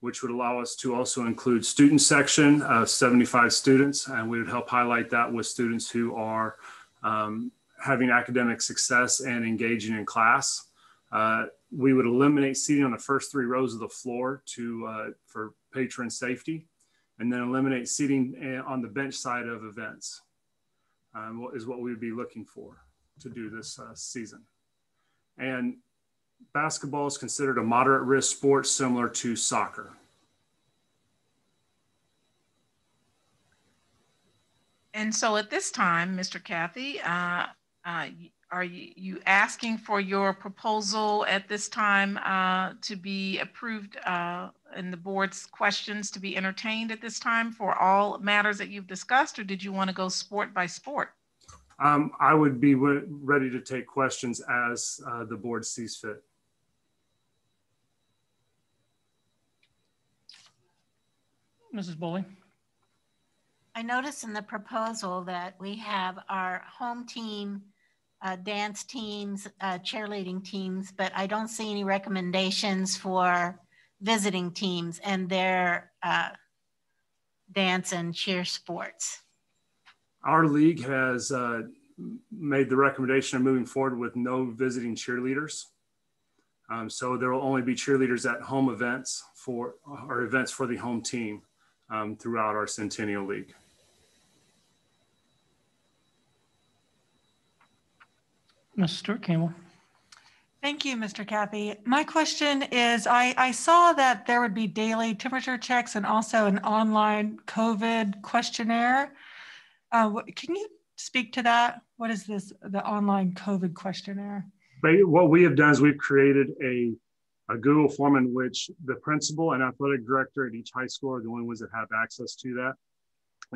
which would allow us to also include student section of 75 students. And we would help highlight that with students who are um, having academic success and engaging in class. Uh, we would eliminate seating on the first three rows of the floor to uh, for patron safety, and then eliminate seating eh, on the bench side of events um, is what we would be looking for to do this uh, season. And basketball is considered a moderate risk sport similar to soccer. And so at this time, Mr. Cathy, uh, uh, are you, you, asking for your proposal at this time uh, to be approved uh, and the board's questions to be entertained at this time for all matters that you've discussed, or did you want to go sport by sport? Um, I would be ready to take questions as uh, the board sees fit. Mrs. Bowling. I notice in the proposal that we have our home team, uh, dance teams, uh, cheerleading teams, but I don't see any recommendations for visiting teams and their uh, dance and cheer sports. Our league has uh, made the recommendation of moving forward with no visiting cheerleaders. Um, so there will only be cheerleaders at home events for our events for the home team um, throughout our Centennial League. Ms. Stewart Campbell. Thank you, Mr. Cathy. My question is, I, I saw that there would be daily temperature checks and also an online COVID questionnaire. Uh, can you speak to that? What is this, the online COVID questionnaire? What we have done is we've created a, a Google form in which the principal and athletic director at each high school are the only ones that have access to that.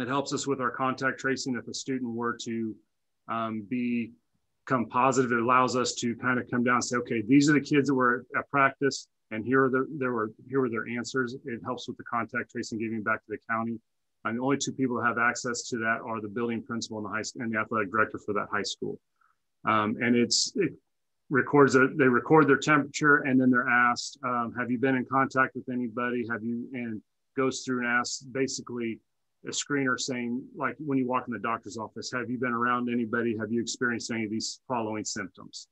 It helps us with our contact tracing if a student were to um, be come positive, it allows us to kind of come down and say, okay, these are the kids that were at practice, and here are the, there were here were their answers. It helps with the contact tracing, giving back to the county. And the only two people that have access to that are the building principal and the high and the athletic director for that high school. Um, and it's it records a, they record their temperature and then they're asked, um, have you been in contact with anybody? Have you and goes through and asks basically a screener saying, like when you walk in the doctor's office, have you been around anybody? Have you experienced any of these following symptoms?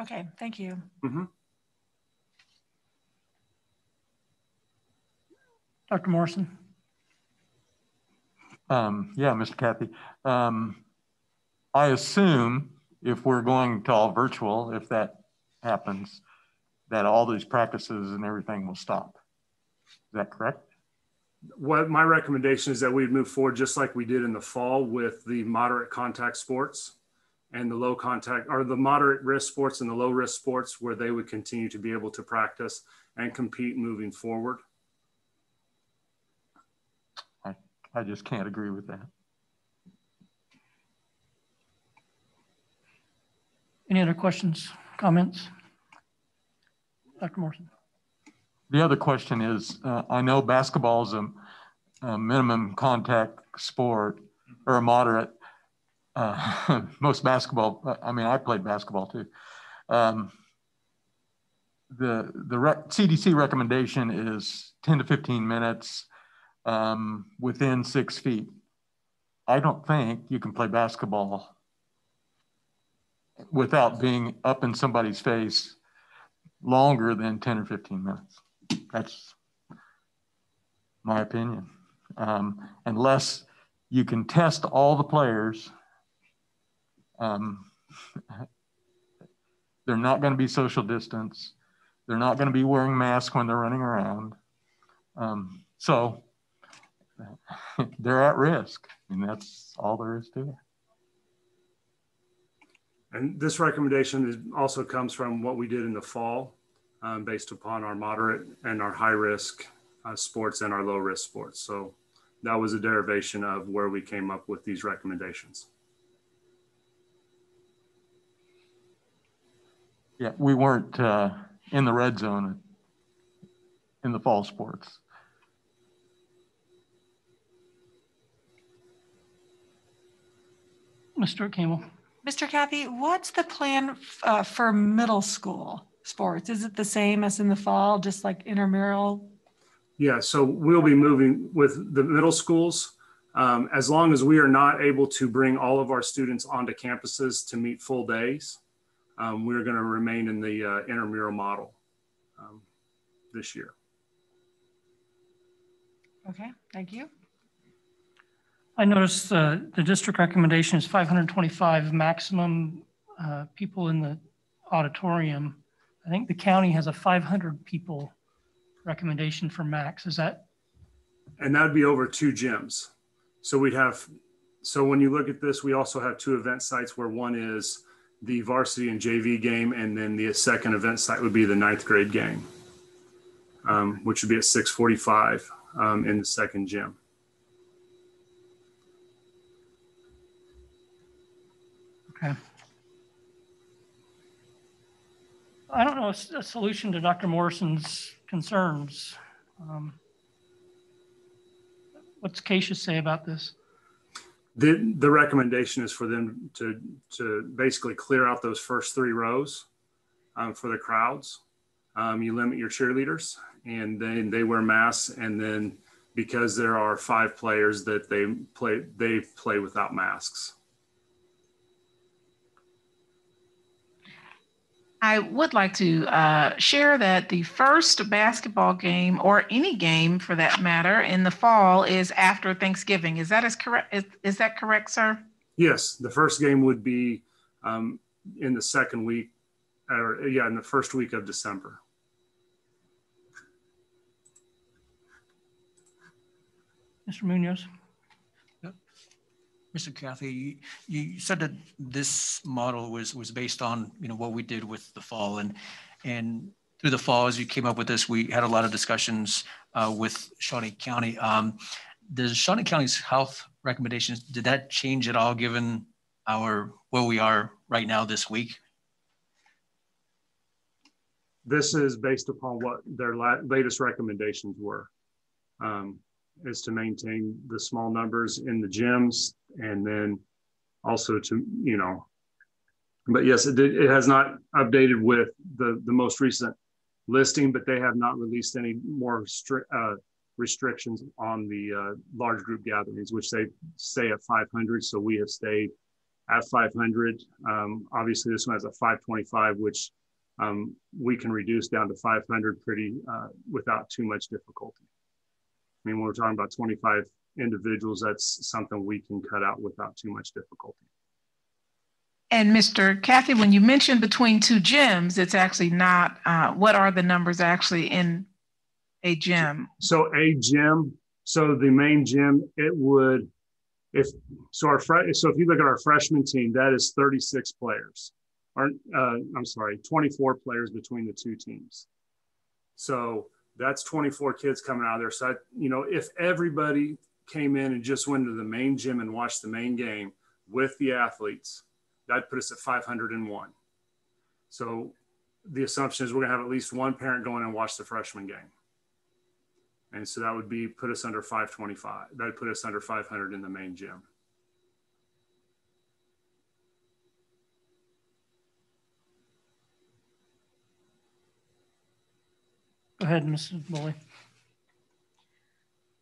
Okay, thank you. Mm -hmm. Dr. Morrison. Um, yeah, Mr. Cathy. Um, I assume if we're going to all virtual, if that happens, that all these practices and everything will stop. Is that correct? What my recommendation is that we move forward just like we did in the fall with the moderate contact sports and the low contact or the moderate risk sports and the low risk sports where they would continue to be able to practice and compete moving forward. I, I just can't agree with that. Any other questions, comments? Dr. Morrison. The other question is, uh, I know basketball is a, a, minimum contact sport or a moderate. Uh, most basketball, I mean, I played basketball too. Um, the the rec CDC recommendation is 10 to 15 minutes um, within six feet. I don't think you can play basketball without being up in somebody's face longer than 10 or 15 minutes. That's my opinion. Um, unless you can test all the players, um, they're not going to be social distance. They're not going to be wearing masks when they're running around. Um, so they're at risk. and that's all there is to it. And this recommendation also comes from what we did in the fall um, based upon our moderate and our high risk uh, sports and our low risk sports. So that was a derivation of where we came up with these recommendations. Yeah, we weren't uh, in the red zone in the fall sports. Mr. Campbell. Mr. Cathey, what's the plan uh, for middle school sports? Is it the same as in the fall, just like intramural? Yeah, so we'll be moving with the middle schools. Um, as long as we are not able to bring all of our students onto campuses to meet full days, um, we're going to remain in the uh, intramural model um, this year. Okay, thank you. I noticed uh, the district recommendation is 525 maximum uh, people in the auditorium. I think the county has a 500 people recommendation for max. Is that? And that'd be over two gyms. So we'd have, so when you look at this, we also have two event sites where one is the varsity and JV game, and then the second event site would be the ninth grade game, um, which would be at 645 um, in the second gym. Okay. I don't know a, a solution to Dr. Morrison's concerns. Um, what's KSHSAA say about this? The, the recommendation is for them to, to basically clear out those first three rows um, for the crowds. Um, you limit your cheerleaders and then they wear masks and then because there are five players that they play they play without masks I would like to uh, share that the first basketball game, or any game for that matter, in the fall is after Thanksgiving. Is that is correct? Is, is that correct, sir? Yes, the first game would be um, in the second week, or yeah, in the first week of December. Mr. Munoz. Mr. Cathey, you, you said that this model was was based on you know what we did with the fall and and through the fall as you came up with this, we had a lot of discussions uh, with Shawnee County. Um, does Shawnee County's health recommendations did that change at all given our where we are right now this week? This is based upon what their latest recommendations were. Um, is to maintain the small numbers in the gyms and then also to, you know, but yes, it, did, it has not updated with the, the most recent listing, but they have not released any more strict uh, restrictions on the uh, large group gatherings, which they stay at 500. So we have stayed at 500. Um, obviously, this one has a 525, which um, we can reduce down to 500 pretty uh, without too much difficulty. I mean, when we're talking about 25 individuals, that's something we can cut out without too much difficulty. And Mr. Cathey, when you mentioned between two gyms, it's actually not, uh, what are the numbers actually in a gym? So a gym, so the main gym, it would, if, so our, so if you look at our freshman team, that is 36 players. Or, uh, I'm sorry, 24 players between the two teams. So that's 24 kids coming out of there. So, I, you know, if everybody came in and just went to the main gym and watched the main game with the athletes, that'd put us at 501. So the assumption is we're gonna have at least one parent going and watch the freshman game. And so that would be put us under 525. That'd put us under 500 in the main gym. Go ahead, Mrs. Bully.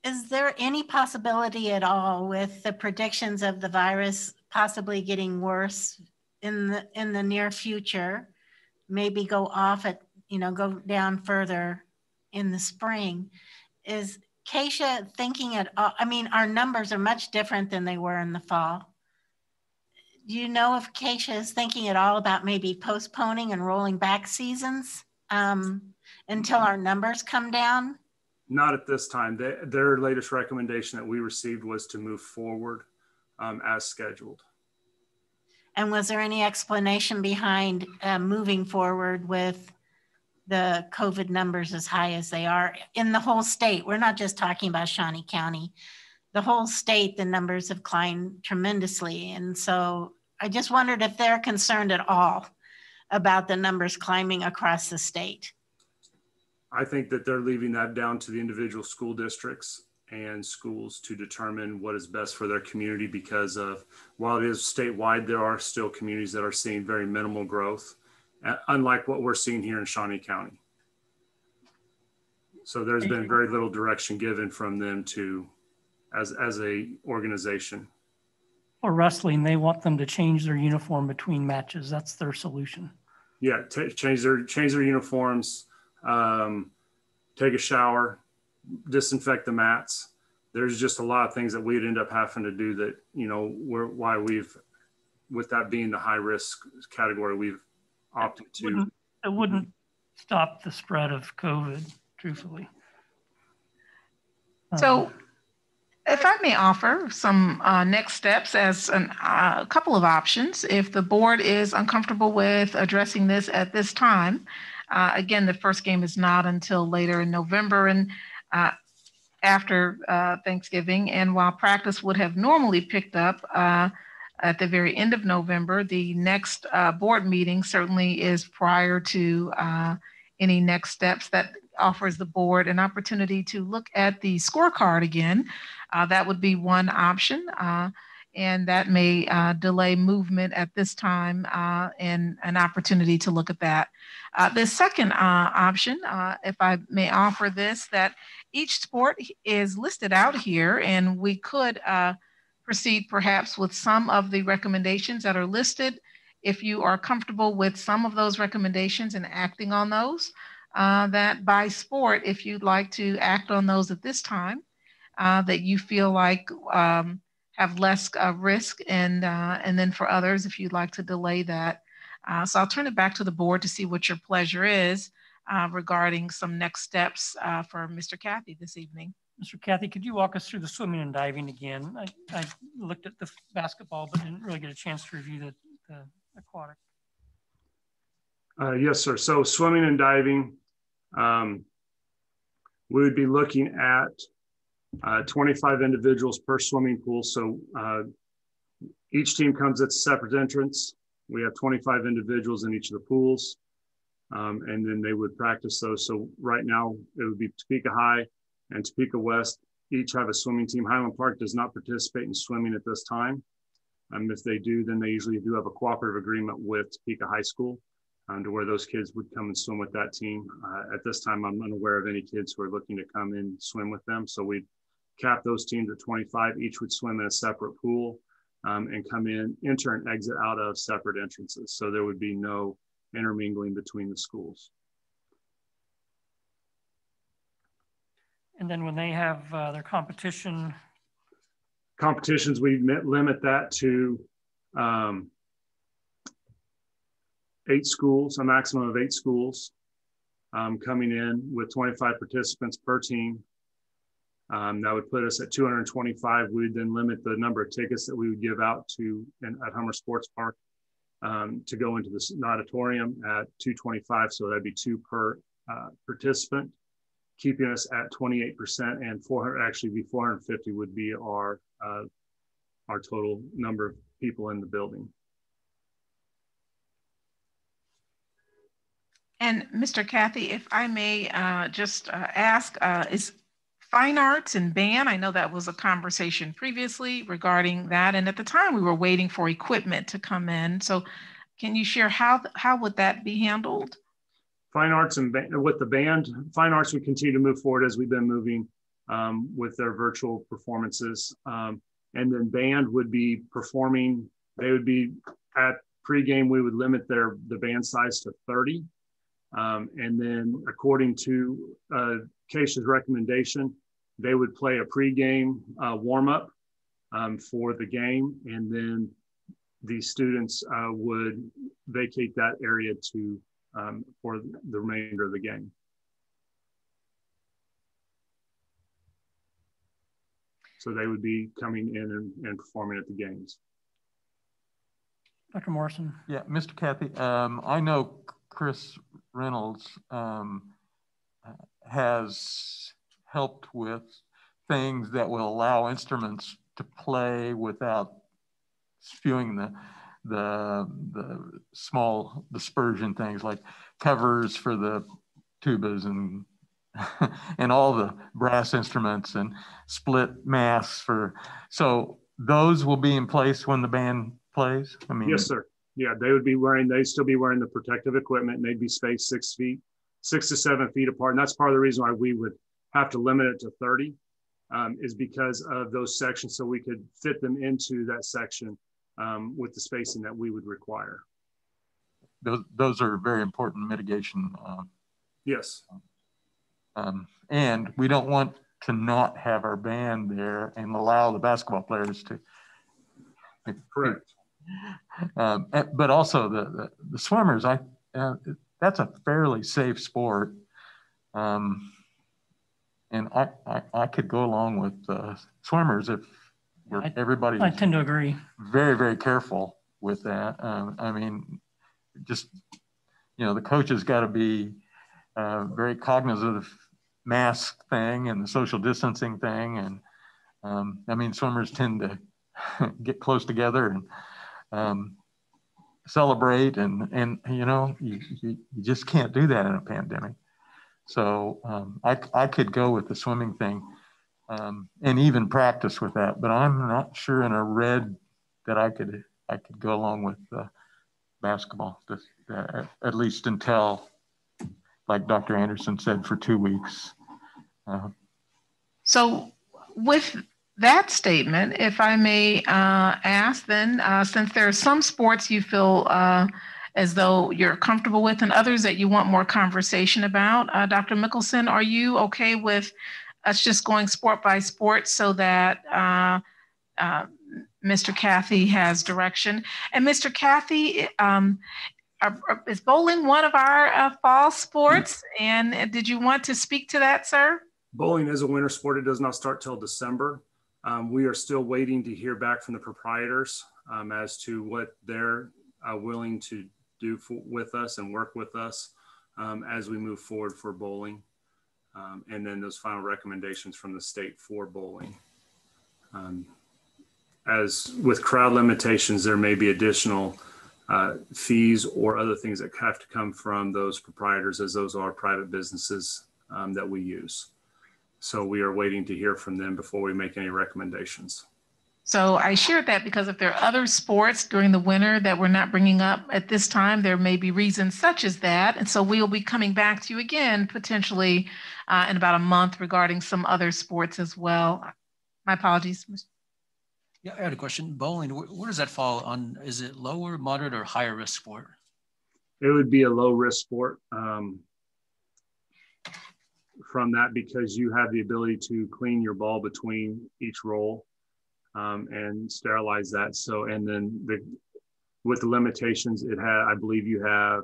Is there any possibility at all with the predictions of the virus possibly getting worse in the in the near future? Maybe go off at you know go down further in the spring. Is KSHSAA thinking at all? I mean, our numbers are much different than they were in the fall. Do you know if KSHSAA is thinking at all about maybe postponing and rolling back seasons? Um, until our numbers come down? Not at this time. They, their latest recommendation that we received was to move forward um, as scheduled. And was there any explanation behind uh, moving forward with the COVID numbers as high as they are in the whole state. We're not just talking about Shawnee County. The whole state, the numbers have climbed tremendously. And so I just wondered if they're concerned at all about the numbers climbing across the state. I think that they're leaving that down to the individual school districts and schools to determine what is best for their community because of while it is statewide, there are still communities that are seeing very minimal growth, uh, unlike what we're seeing here in Shawnee County. So there's been very little direction given from them to as as a organization. For wrestling, they want them to change their uniform between matches. That's their solution. Yeah, change their change their uniforms, um, take a shower, disinfect the mats. There's just a lot of things that we'd end up having to do that, you know, we're, why we've, with that being the high risk category, we've opted to. Wouldn't, it wouldn't stop the spread of COVID, truthfully. So if I may offer some uh, next steps as an, uh, a couple of options, if the board is uncomfortable with addressing this at this time, uh, again, the first game is not until later in November and uh, after uh, Thanksgiving. And while practice would have normally picked up uh, at the very end of November, the next board meeting certainly is prior to any next steps that offers the board an opportunity to look at the scorecard again uh, that would be one option. Uh, and that may uh, delay movement at this time and an opportunity to look at that. The second option, if I may offer this, that each sport is listed out here and we could proceed perhaps with some of the recommendations that are listed. If you are comfortable with some of those recommendations and acting on those, uh, that by sport, if you'd like to act on those at this time, uh, that you feel like um, have less uh, risk, and uh, and then for others, if you'd like to delay that. Uh, so I'll turn it back to the board to see what your pleasure is uh, regarding some next steps uh, for Mr. Cathy this evening. Mr. Cathy, could you walk us through the swimming and diving again? I, I looked at the basketball, but didn't really get a chance to review the, the aquatic. Uh, yes, sir. So swimming and diving, um, we would be looking at uh, 25 individuals per swimming pool. So uh, each team comes at a separate entrance. We have 25 individuals in each of the pools. Um, and then they would practice those. So right now it would be Topeka High and Topeka West each have a swimming team. Highland Park does not participate in swimming at this time. Um, if they do, then they usually do have a cooperative agreement with Topeka High School um, to where those kids would come and swim with that team. Uh, at this time, I'm unaware of any kids who are looking to come in and swim with them. So we cap those teams at 25. Each would swim in a separate pool um, and come in, enter and exit out of separate entrances. So there would be no intermingling between the schools. And then when they have uh, their competition? Competitions, we limit that to um, eight schools, a maximum of eight schools um, coming in with 25 participants per team. Um, that would put us at 225. We would then limit the number of tickets that we would give out to in, at Hummer Sports Park um, to go into the auditorium at 225. So that'd be two per uh, participant, keeping us at 28%. And 400 actually be 450 would be our uh, our total number of people in the building. And Mr. Cathy, if I may uh, just uh, ask, uh, is fine arts and band. I know that was a conversation previously regarding that. And at the time we were waiting for equipment to come in. So can you share how, how would that be handled? Fine arts and with the band, fine arts would continue to move forward as we've been moving um, with their virtual performances. Um, and then band would be performing, they would be at pregame, we would limit their the band size to 30. Um, and then according to uh, Keisha's recommendation, they would play a pregame uh, warm up um, for the game, and then the students uh, would vacate that area to um, for the remainder of the game. So they would be coming in and, and performing at the games. Dr. Morrison. Yeah, Mr. Cathy, um, I know Chris Reynolds um, has helped with things that will allow instruments to play without spewing the the the small dispersion things like covers for the tubas and and all the brass instruments and split masks for so those will be in place when the band plays? I mean yes sir. Yeah they would be wearing they'd still be wearing the protective equipment. And they'd be spaced six feet six to seven feet apart and that's part of the reason why we would have to limit it to 30 um, is because of those sections so we could fit them into that section um, with the spacing that we would require those, those are very important mitigation uh, yes um, and we don't want to not have our band there and allow the basketball players to. Correct. Um, but also the, the, the swimmers, I uh, that's a fairly safe sport. Um, and I, I, I, could go along with uh, swimmers if I, everybody. I tend to agree. Very, very careful with that. Um, I mean, just, you know, the coach has got to be uh, very cognizant of mask thing and the social distancing thing. And um, I mean, swimmers tend to get close together and um, celebrate. And, and you know, you, you, you, just can't do that in a pandemic. So um, I, I could go with the swimming thing um, and even practice with that, but I'm not sure in a red that I could I could go along with uh, basketball, at least until, like Dr. Anderson said, for two weeks. Uh, so, with that statement, if I may uh, ask, then, uh, since there are some sports you feel uh, as though you're comfortable with and others that you want more conversation about, uh, Dr. Mickelson, are you okay with us just going sport by sport so that uh, Mr. Cathy has direction? And Mr. Cathy, um, is bowling one of our fall sports? And did you want to speak to that, sir? Bowling is a winter sport. It does not start till December. Um, we are still waiting to hear back from the proprietors um, as to what they're uh, willing to do for, with us and work with us um, as we move forward for bowling. Um, and then those final recommendations from the state for bowling. Um, as with crowd limitations, there may be additional uh, fees or other things that have to come from those proprietors as those are private businesses um, that we use. So we are waiting to hear from them before we make any recommendations. So I shared that because if there are other sports during the winter that we're not bringing up at this time, there may be reasons such as that. And so we'll be coming back to you again potentially uh, in about a month regarding some other sports as well. My apologies. Yeah, I had a question. Bowling, where, where does that fall on? Is it lower, moderate, or higher risk sport? It would be a low risk sport. Um, from that because you have the ability to clean your ball between each roll um, and sterilize that. So, and then the with the limitations, it had I believe you have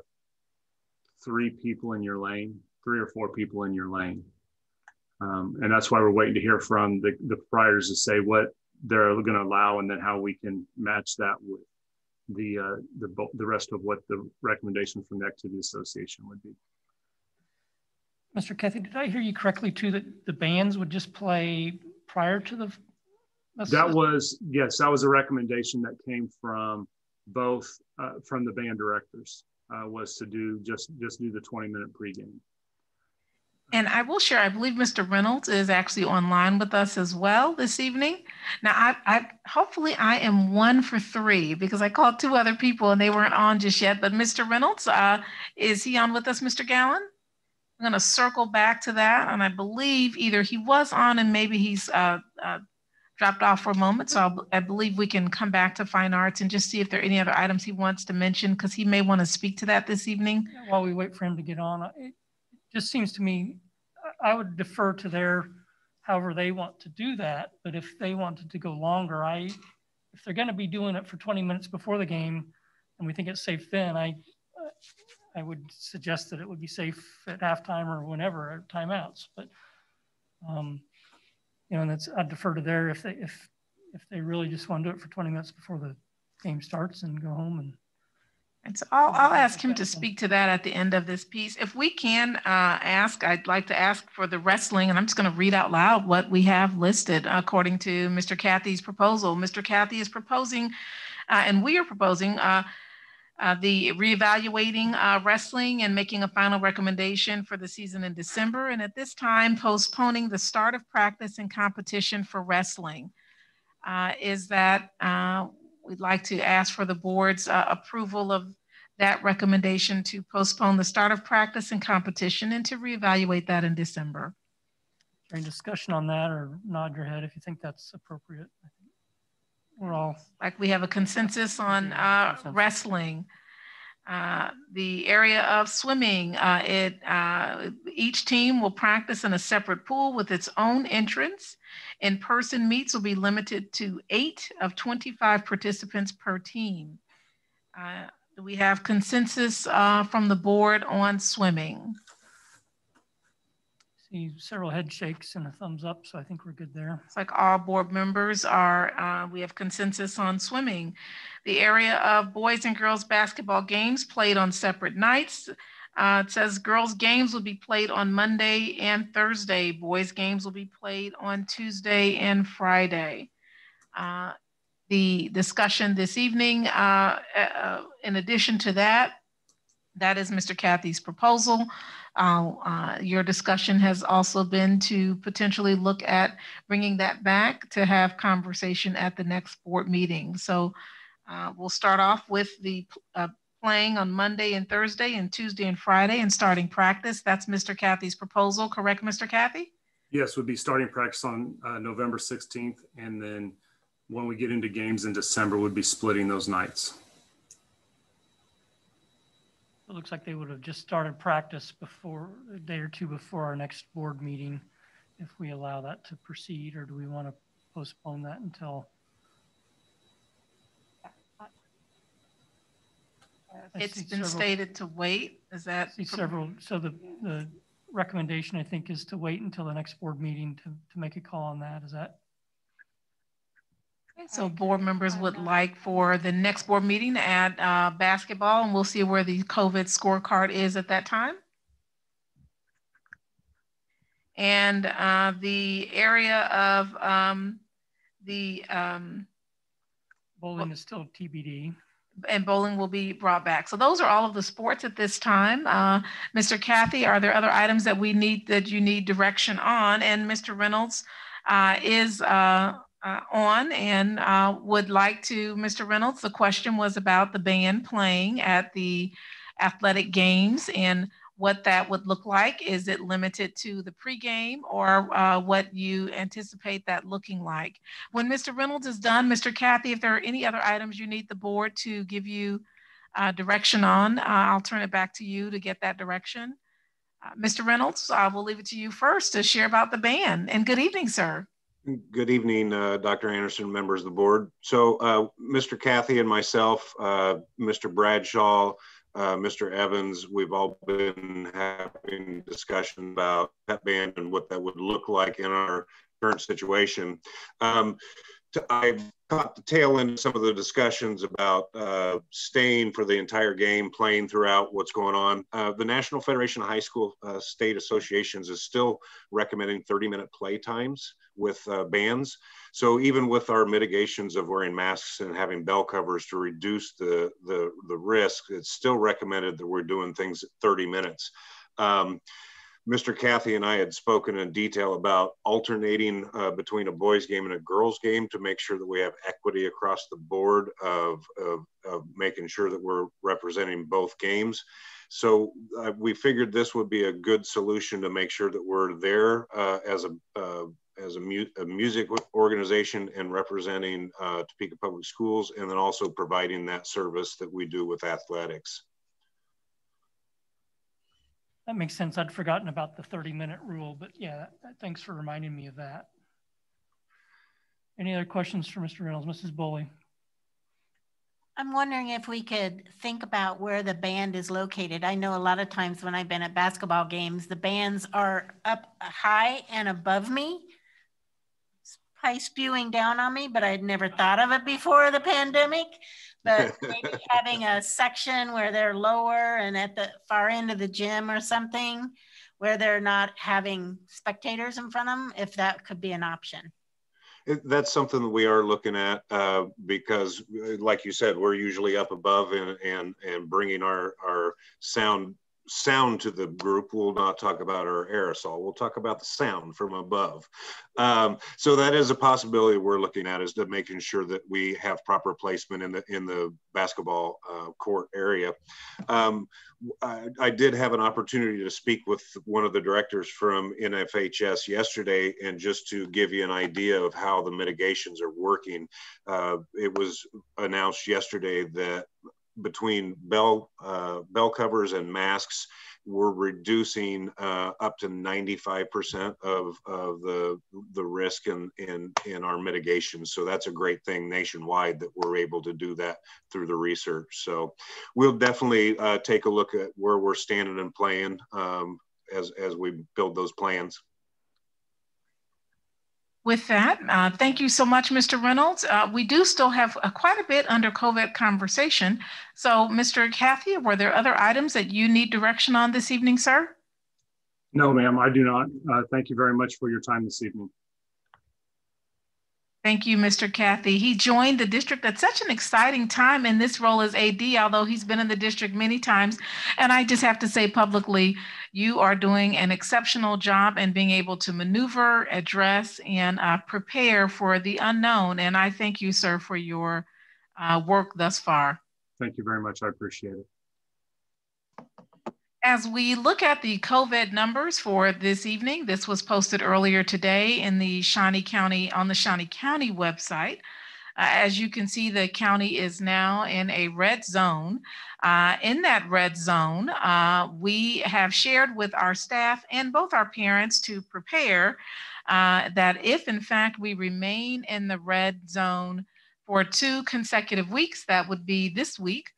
three people in your lane, three or four people in your lane, um, and that's why we're waiting to hear from the, the proprietors to say what they're going to allow, and then how we can match that with the uh, the the rest of what the recommendation from the activity association would be. Mr. Cathy, did I hear you correctly too that the bands would just play prior to the? That was yes, that was a recommendation that came from both uh, from the band directors uh, was to do just just do the 20 minute pregame. And I will share, I believe Mr. Reynolds is actually online with us as well this evening. Now, I, I hopefully I am one for three because I called two other people and they weren't on just yet. But Mr. Reynolds, uh, is he on with us, Mr. Gallen? I'm going to circle back to that. And I believe either he was on and maybe he's uh, uh, dropped off for a moment. So I'll, i believe we can come back to fine arts and just see if there are any other items he wants to mention because he may want to speak to that this evening. While we wait for him to get on, it just seems to me I would defer to their however they want to do that. But if they wanted to go longer, I if they're going to be doing it for 20 minutes before the game and we think it's safe then, I I would suggest that it would be safe at halftime or whenever at timeouts. But um, you know, and that's I'd defer to there if they if if they really just want to do it for 20 minutes before the game starts and go home and And so I'll, I'll ask him to speak to that at the end of this piece. If we can uh, ask, I'd like to ask for the wrestling, and I'm just going to read out loud what we have listed according to Mr. Cathy's proposal. Mr. Cathy is proposing, uh, and we are proposing uh, uh, the reevaluating uh, wrestling and making a final recommendation for the season in December. And at this time, postponing the start of practice and competition for wrestling. Uh, is that we'd like to ask for the board's uh, approval of that recommendation to postpone the start of practice and competition and to reevaluate that in December. Any discussion on that or nod your head if you think that's appropriate? We're all like we have a consensus on uh, wrestling. Uh, the area of swimming, uh, it uh, each team will practice in a separate pool with its own entrance. In-person meets will be limited to eight of 25 participants per team. Uh, we have consensus uh, from the board on swimming? See several head shakes and a thumbs up, so I think we're good there. It's like all board members are, uh, we have consensus on swimming. The area of boys and girls basketball games played on separate nights. Uh, it says girls games will be played on Monday and Thursday. Boys games will be played on Tuesday and Friday. Uh, the discussion this evening, uh, uh in addition to that, that is Mr. Cathy's proposal. Uh, uh, your discussion has also been to potentially look at bringing that back to have conversation at the next board meeting. So uh, we'll start off with the uh, playing on Monday and Thursday and Tuesday and Friday and starting practice. That's Mr. Cathy's proposal, correct, Mr. Cathy? Yes, we'd be starting practice on uh, November 16th. And then when we get into games in December, we'd be splitting those nights. It looks like they would have just started practice before a day or two before our next board meeting. If we allow that to proceed, or do we want to postpone that until? It's been several, stated to wait. Is that several? So the the recommendation I think is to wait until the next board meeting to to make a call on that. Is that so board members would like for the next board meeting to add uh, basketball and we'll see where the COVID scorecard is at that time. And uh, the area of um, the um, bowling is still TBD. And bowling will be brought back. So those are all of the sports at this time. Uh, Mr. Kathy, are there other items that we need that you need direction on? And Mr. Reynolds uh, is uh, uh, on and uh, would like to, Mr. Reynolds, the question was about the band playing at the athletic games and what that would look like. Is it limited to the pregame or uh, what you anticipate that looking like? When Mr. Reynolds is done, Mr. Kathy, if there are any other items you need the board to give you uh, direction on, uh, I'll turn it back to you to get that direction. Uh, Mr. Reynolds, I will leave it to you first to share about the band. And good evening, sir. Good evening, uh, Dr. Anderson, members of the board. So uh, Mr. Cathy and myself, uh, Mr. Bradshaw, uh, Mr. Evans, we've all been having discussion about pep band and what that would look like in our current situation. Um, to, I've caught the tail end of some of the discussions about uh, staying for the entire game, playing throughout what's going on. Uh, the National Federation of High School State Associations is still recommending 30 minute play times with uh, bands. So even with our mitigations of wearing masks and having bell covers to reduce the, the, the risk, it's still recommended that we're doing things at 30 minutes. Um, Mr. Cathy and I had spoken in detail about alternating uh, between a boys game and a girls game to make sure that we have equity across the board of, of, of making sure that we're representing both games. So uh, we figured this would be a good solution to make sure that we're there uh, as a uh, as a, mu a, music organization and representing uh, Topeka Public Schools, and then also providing that service that we do with athletics. That makes sense. I'd forgotten about the 30 minute rule, but yeah, thanks for reminding me of that. Any other questions for Mr. Reynolds? Mrs. Bowley? I'm wondering if we could think about where the band is located. I know a lot of times when I've been at basketball games, the bands are up high and above me high spewing down on me, but I'd never thought of it before the pandemic. But maybe having a section where they're lower and at the far end of the gym or something where they're not having spectators in front of them, if that could be an option. It, that's something that we are looking at uh, because, like you said, we're usually up above and and and bringing our our sound sound to the group. We'll not talk about our aerosol. We'll talk about the sound from above. Um, so that is a possibility we're looking at is to making sure that we have proper placement in the in the basketball uh, court area. Um, I, I, did have an opportunity to speak with one of the directors from NFHS yesterday, and just to give you an idea of how the mitigations are working, uh, it was announced yesterday that between bell uh, bell covers and masks, we're reducing uh, up to 95% of, of the the risk in, in in our mitigation. So that's a great thing nationwide that we're able to do that through the research. So we'll definitely uh, take a look at where we're standing and playing um, as as we build those plans with that, uh, thank you so much, Mr. Reynolds. Uh, we do still have uh, quite a bit under COVID conversation. So, Mr. Cathy, were there other items that you need direction on this evening, sir? No, ma'am, I do not. Uh, thank you very much for your time this evening. Thank you, Mr. Cathy. He joined the district at such an exciting time in this role as AD, although he's been in the district many times. And I just have to say publicly, you are doing an exceptional job in being able to maneuver, address, and uh, prepare for the unknown. And I thank you, sir, for your uh, work thus far. Thank you very much. I appreciate it. As we look at the COVID numbers for this evening, this was posted earlier today in the Shawnee County on the Shawnee County website. Uh, as you can see, the county is now in a red zone. Uh, in that red zone, uh, we have shared with our staff and both our parents to prepare uh, that if in fact we remain in the red zone for two consecutive weeks, that would be this week,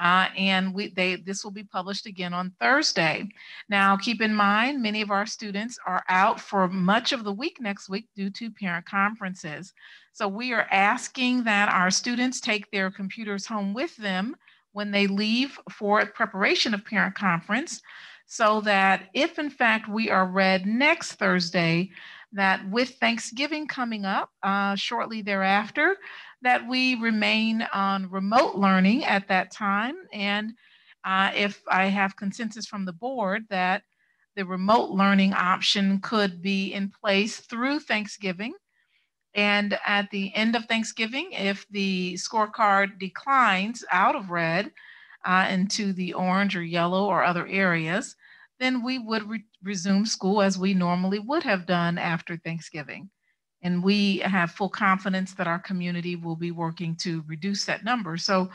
uh, and we, they, this will be published again on Thursday. Now, keep in mind, many of our students are out for much of the week next week due to parent conferences. So we are asking that our students take their computers home with them when they leave for preparation of parent conference so that if in fact we are red next Thursday, that with Thanksgiving coming up uh, shortly thereafter, that we remain on remote learning at that time. And uh, if I have consensus from the board that the remote learning option could be in place through Thanksgiving. And at the end of Thanksgiving, if the scorecard declines out of red uh, into the orange or yellow or other areas, then we would re resume school as we normally would have done after Thanksgiving. And we have full confidence that our community will be working to reduce that number. So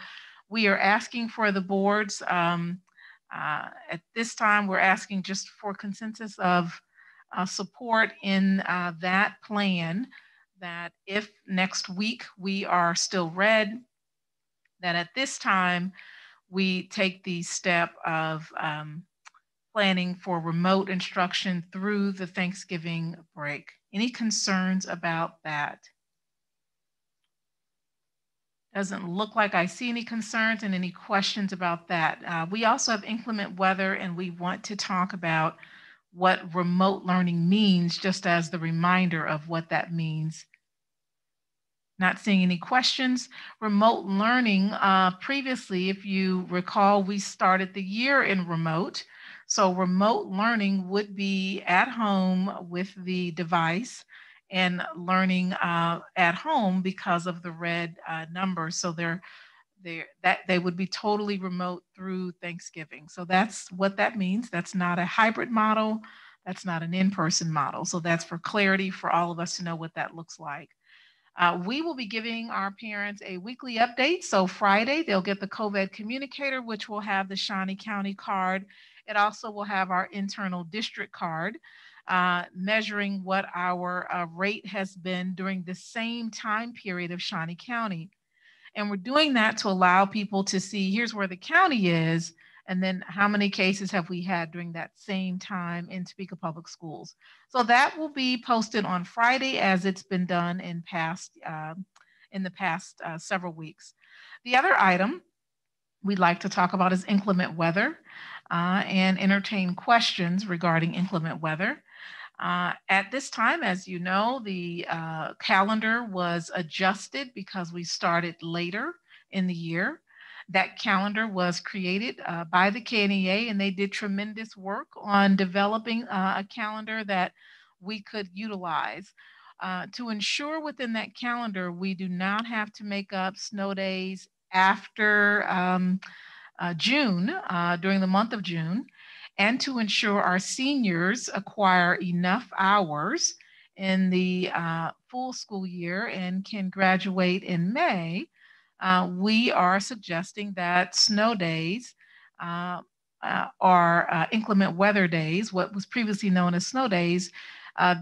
we are asking for the boards. Um, uh, at this time, we're asking just for consensus of uh, support in uh, that plan that if next week we are still red, that at this time we take the step of um, planning for remote instruction through the Thanksgiving break. Any concerns about that? Doesn't look like I see any concerns and any questions about that. Uh, we also have inclement weather and we want to talk about what remote learning means just as the reminder of what that means. Not seeing any questions. Remote learning, uh, previously, if you recall, we started the year in remote. So remote learning would be at home with the device and learning uh, at home because of the red uh, number. So they're, they're, that they would be totally remote through Thanksgiving. So that's what that means. That's not a hybrid model. That's not an in-person model. So that's for clarity for all of us to know what that looks like. Uh, we will be giving our parents a weekly update. So Friday, they'll get the COVID communicator, which will have the Shawnee County card it also will have our internal district card uh, measuring what our uh, rate has been during the same time period of Shawnee County. And we're doing that to allow people to see here's where the county is And then how many cases have we had during that same time in Topeka Public Schools? So that will be posted on Friday as it's been done in past uh, in the past uh, several weeks. The other item we'd like to talk about is inclement weather uh, and entertain questions regarding inclement weather. Uh, at this time, as you know, the uh, calendar was adjusted because we started later in the year. That calendar was created uh, by the KNEA, and they did tremendous work on developing uh, a calendar that we could utilize. Uh, to ensure within that calendar, we do not have to make up snow days after um, uh, June, uh, during the month of June, and to ensure our seniors acquire enough hours in the uh, full school year and can graduate in May, uh, we are suggesting that snow days uh, uh, or uh, inclement weather days, what was previously known as snow days,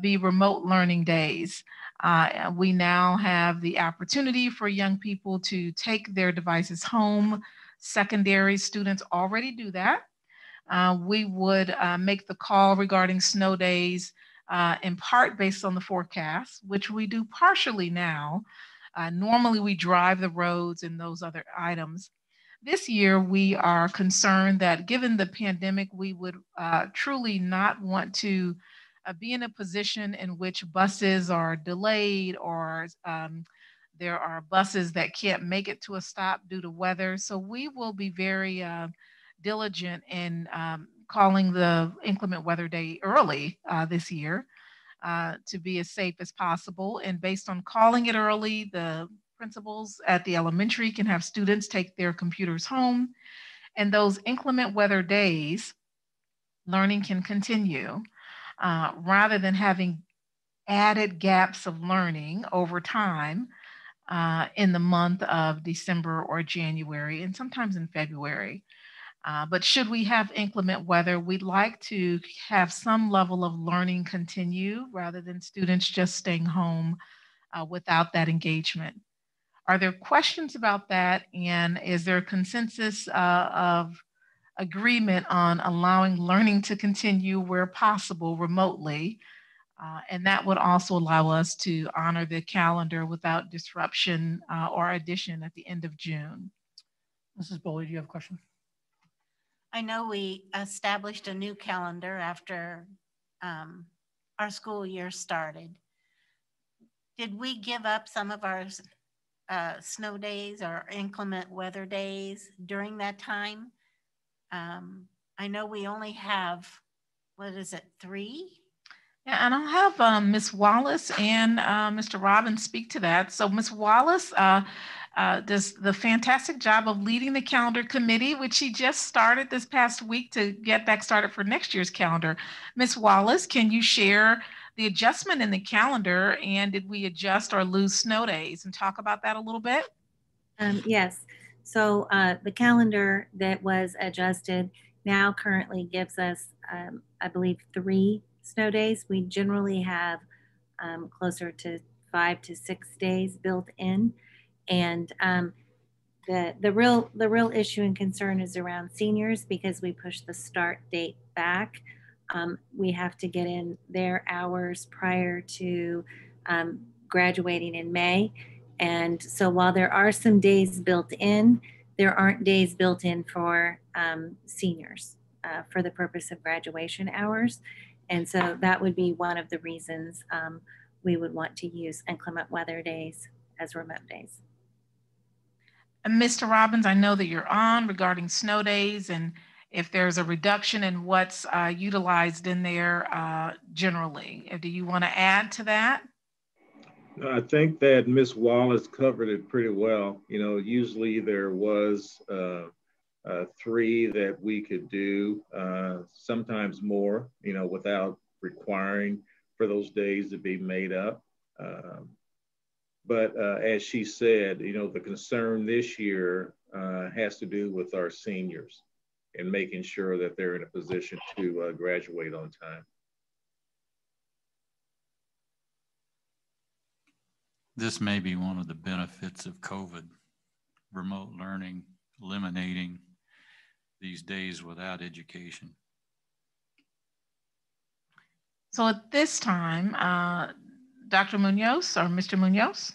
be remote learning days. Uh, we now have the opportunity for young people to take their devices home. Secondary students already do that. we would make the call regarding snow days in part based on the forecast, which we do partially now. Uh, normally, we drive the roads and those other items. This year, we are concerned that given the pandemic, we would uh, truly not want to uh, be in a position in which buses are delayed or um, there are buses that can't make it to a stop due to weather. So we will be very uh, diligent in um, calling the inclement weather day early uh, this year. Uh, to be as safe as possible. And based on calling it early, the principals at the elementary can have students take their computers home. And those inclement weather days, learning can continue uh, rather than having added gaps of learning over time uh, in the month of December or January, and sometimes in February. Uh, but should we have inclement weather, we'd like to have some level of learning continue rather than students just staying home uh, without that engagement. Are there questions about that? And is there a consensus uh, of agreement on allowing learning to continue where possible remotely? Uh, and that would also allow us to honor the calendar without disruption uh, or addition at the end of June. Mrs. Bowley, do you have a question? I know we established a new calendar after um, our school year started. Did we give up some of our uh, snow days or inclement weather days during that time? Um, I know we only have, what is it, three? Yeah, and I'll have um, Ms. Wallace and uh, Mr. Robbins speak to that. So Ms. Wallace, uh, uh, does the fantastic job of leading the calendar committee, which she just started this past week to get back started for next year's calendar. Ms. Wallace, can you share the adjustment in the calendar and did we adjust or lose snow days and talk about that a little bit? Um, yes. So uh, the calendar that was adjusted now currently gives us, um, I believe, three snow days. We generally have um, closer to five to six days built in. And um, the the real the real issue and concern is around seniors because we push the start date back. Um, we have to get in their hours prior to um, graduating in May. And so while there are some days built in, there aren't days built in for um, seniors uh, for the purpose of graduation hours. And so that would be one of the reasons um, we would want to use inclement weather days as remote days. Mr. Robbins, I know that you're on regarding snow days and if there's a reduction in what's uh, utilized in there uh, generally. Uh, do you want to add to that? I think that Ms. Wallace covered it pretty well. You know, usually there was uh, uh, three that we could do, uh, sometimes more, you know, without requiring for those days to be made up. Um, but uh, as she said, you know, the concern this year uh, has to do with our seniors and making sure that they're in a position to uh, graduate on time. This may be one of the benefits of COVID, remote learning, eliminating these days without education. So at this time, uh, Dr. Munoz or Mr. Munoz?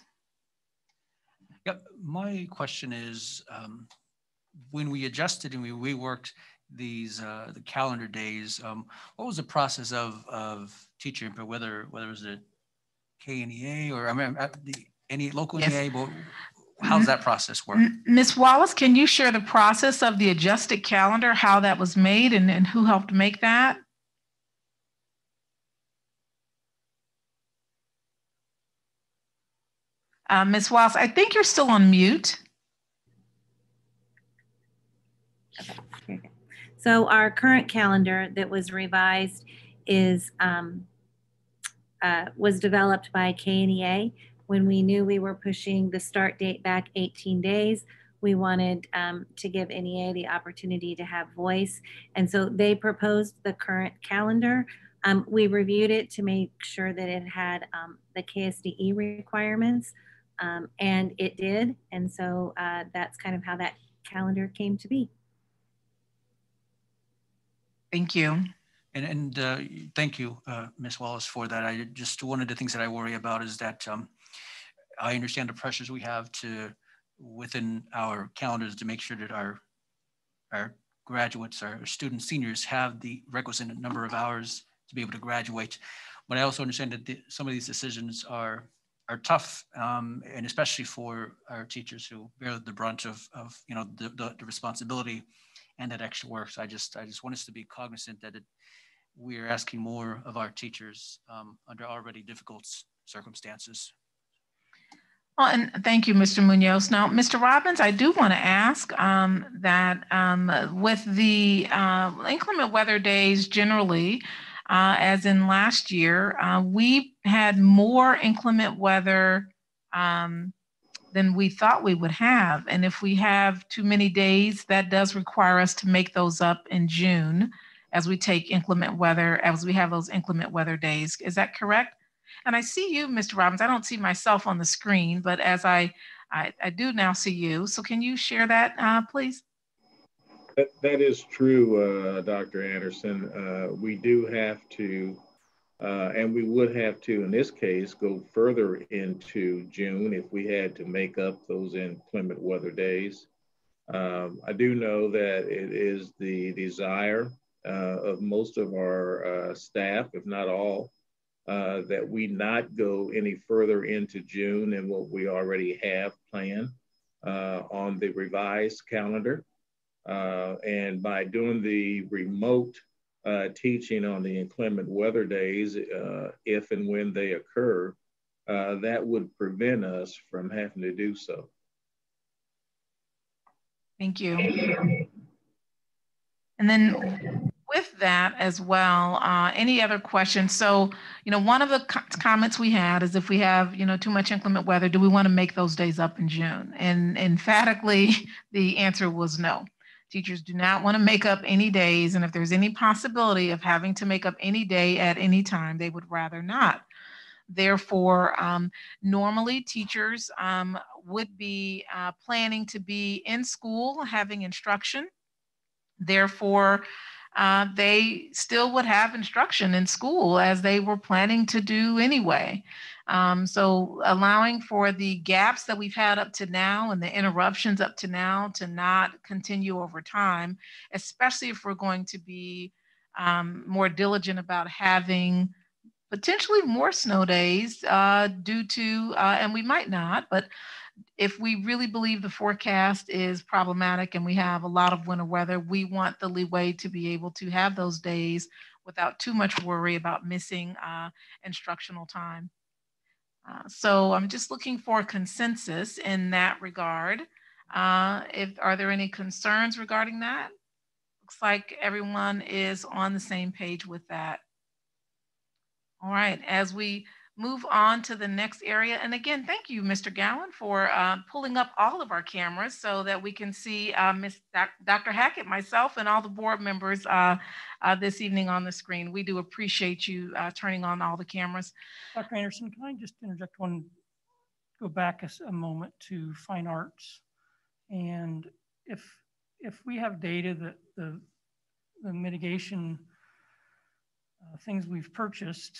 Yep. My question is, um, when we adjusted and we reworked these uh, the calendar days, um, what was the process of of teacher input? Whether whether it was the KNEA or I mean uh, the any local yes. NEA, but how does that process work? Ms. Wallace, can you share the process of the adjusted calendar, how that was made, and, and who helped make that? Uh, Ms. Wallace, I think you're still on mute. So our current calendar that was revised is um, uh, was developed by KNEA when we knew we were pushing the start date back 18 days. We wanted um, to give NEA the opportunity to have voice. And so they proposed the current calendar. Um, we reviewed it to make sure that it had um, the KSDE requirements, um, and it did. And so uh, that's kind of how that calendar came to be. Thank you. And, and uh, thank you, uh, Ms. Wallace, for that. I just one of the things that I worry about is that um, I understand the pressures we have to within our calendars to make sure that our our graduates, our students, seniors have the requisite number of hours to be able to graduate. But I also understand that the, some of these decisions are are tough, um, and especially for our teachers who bear the brunt of, of you know the, the, the responsibility and that extra work. So I just I just want us to be cognizant that it, we are asking more of our teachers um, under already difficult circumstances. Well, and thank you, Mr. Munoz. Now, Mr. Robbins, I do want to ask um, that um, with the uh, inclement weather days generally, uh, as in last year, uh, we had more inclement weather um, than we thought we would have. And if we have too many days, that does require us to make those up in June as we take inclement weather, as we have those inclement weather days. Is that correct? And I see you, Mr. Robbins. I don't see myself on the screen, but as I, I, I do now see you. So can you share that, uh, please? That, that is true, uh, Dr. Anderson. Uh, we do have to uh, and we would have to, in this case, go further into June if we had to make up those inclement weather days. Um, I do know that it is the desire uh, of most of our uh, staff, if not all, uh, that we not go any further into June than what we already have planned uh, on the revised calendar. Uh, and by doing the remote uh, teaching on the inclement weather days, uh, if and when they occur, that would prevent us from having to do so. Thank you. And then with that as well, uh, any other questions? So, you know, one of the co comments we had is if we have, you know, too much inclement weather, do we want to make those days up in June? And emphatically, the answer was no. Teachers do not want to make up any days. And if there's any possibility of having to make up any day at any time, they would rather not. Therefore, um, normally teachers um, would be uh, planning to be in school having instruction. Therefore, uh, they still would have instruction in school as they were planning to do anyway. Um, so allowing for the gaps that we've had up to now and the interruptions up to now to not continue over time, especially if we're going to be um, more diligent about having potentially more snow days uh, due to, uh, and we might not, but if we really believe the forecast is problematic and we have a lot of winter weather, we want the leeway to be able to have those days without too much worry about missing uh, instructional time. Uh, so I'm just looking for consensus in that regard. Uh, if Are there any concerns regarding that? Looks like everyone is on the same page with that. All right, as we move on to the next area. And again, thank you, Mr. Gowan, for uh, pulling up all of our cameras so that we can see uh, Ms. Doc Dr. Hackett, myself, and all the board members uh, uh, this evening on the screen. We do appreciate you uh, turning on all the cameras. Dr. Anderson, can I just interject one, go back a, a moment to fine arts? And if if we have data that the, the mitigation uh, things we've purchased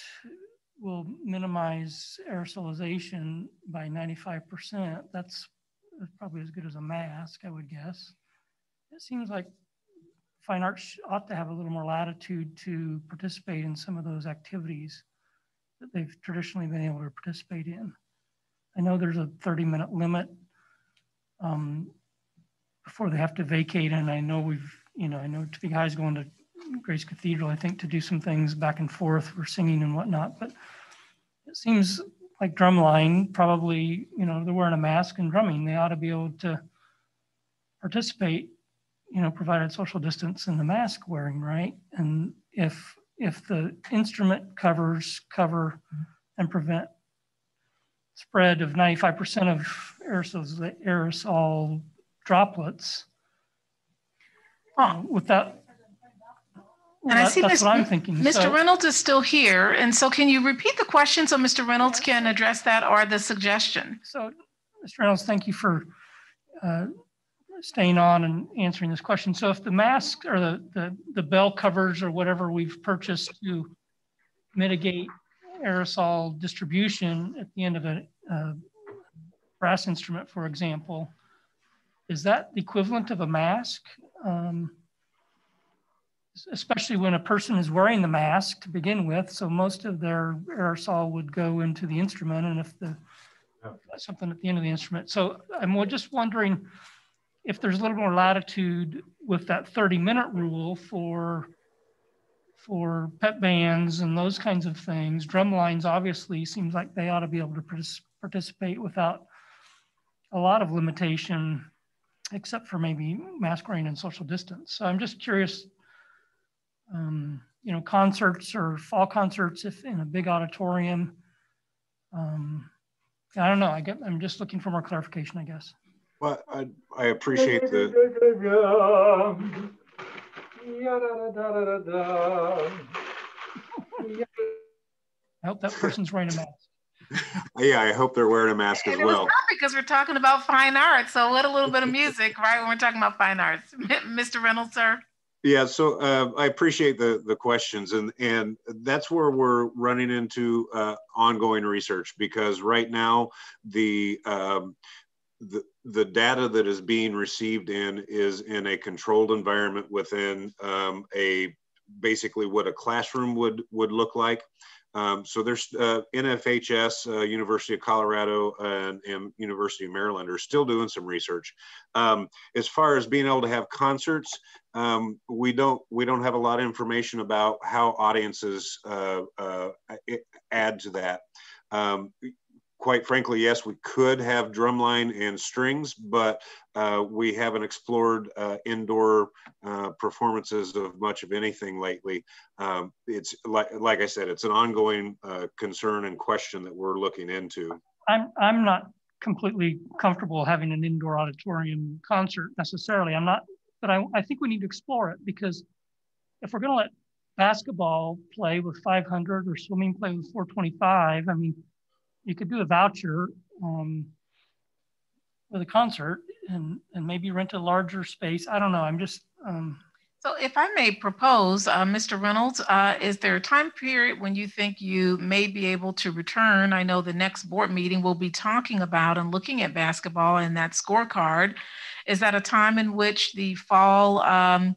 will minimize aerosolization by 95%, that's probably as good as a mask, I would guess. It seems like fine arts ought to have a little more latitude to participate in some of those activities that they've traditionally been able to participate in. I know there's a 30 minute limit um, before they have to vacate. And I know we've, you know, I know Topeka High is going to Grace Cathedral, I think, to do some things back and forth for singing and whatnot. But it seems like drumline probably, you know, they're wearing a mask and drumming. They ought to be able to participate, you know, provided social distance and the mask wearing, right? And if if the instrument covers cover and prevent spread of 95% of aerosol, aerosol droplets, uh, with that, well, and I see that's Mr. what I'm thinking. Mr. So- Reynolds is still here. And so can you repeat the question so Mr. Reynolds can address that or the suggestion? So, Mr. Reynolds, thank you for uh, staying on and answering this question. So if the mask or the, the, the bell covers or whatever we've purchased to mitigate aerosol distribution at the end of a, a brass instrument, for example, is that the equivalent of a mask? Um, especially when a person is wearing the mask to begin with. So most of their aerosol would go into the instrument. And if the something at the end of the instrument. So I'm just wondering if there's a little more latitude with that 30 minute rule for for pep bands and those kinds of things. Drum lines obviously seems like they ought to be able to participate without a lot of limitation, except for maybe mask wearing and social distance. So I'm just curious, um, you know, concerts or fall concerts, if in a big auditorium. Um, I don't know. I get. I'm just looking for more clarification. I guess. Well, I, I appreciate the, I hope that person's wearing a mask. yeah, I hope they're wearing a mask as And it well. perfect because we're talking about fine arts. So what a little bit of music, right? When we're talking about fine arts. Mr. Reynolds, sir. Yeah, so uh, I appreciate the the questions, and and that's where we're running into uh, ongoing research because right now the um, the the data that is being received in is in a controlled environment within um, a basically what a classroom would would look like. Um, so there's uh, NFHS, uh, University of Colorado, and, and, University of Maryland are still doing some research. Um, as far as being able to have concerts, um, we don't we don't have a lot of information about how audiences uh, uh add to that. Quite frankly, yes, we could have drumline and strings, but uh, we haven't explored uh, indoor uh, performances of much of anything lately. Um, it's like, like I said, it's an ongoing uh, concern and question that we're looking into. I'm I'm not completely comfortable having an indoor auditorium concert necessarily. I'm not, but I, I think we need to explore it because if we're going to let basketball play with 500 or swimming play with 425, I mean, you could do a voucher um, with a concert and, and maybe rent a larger space. I don't know. I'm just. Um, so if I may propose, uh, Mr. Reynolds, uh, is there a time period when you think you may be able to return? I know the next board meeting will be talking about and looking at basketball and that scorecard. Is that a time in which the fall um,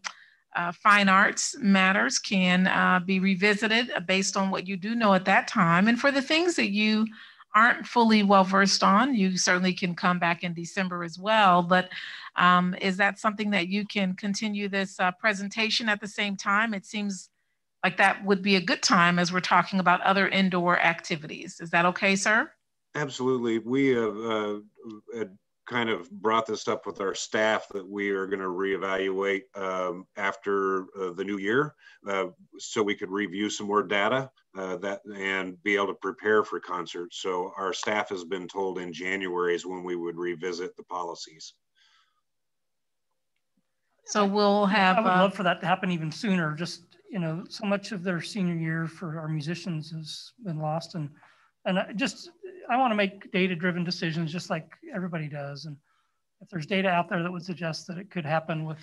uh, fine arts matters can uh, be revisited based on what you do know at that time? And for the things that you aren't fully well versed on, you certainly can come back in December as well. But um, is that something that you can continue this uh, presentation at the same time? It seems like that would be a good time as we're talking about other indoor activities. Is that okay, sir? Absolutely. We have uh, kind of brought this up with our staff that we are going to reevaluate um, after uh, the new year uh, so we could review some more data uh, that and be able to prepare for concerts. So our staff has been told in January is when we would revisit the policies. So we'll have. I would uh, love for that to happen even sooner. Just you know, so much of their senior year for our musicians has been lost, and and I just I want to make data-driven decisions just like everybody does, and if there's data out there that would suggest that it could happen with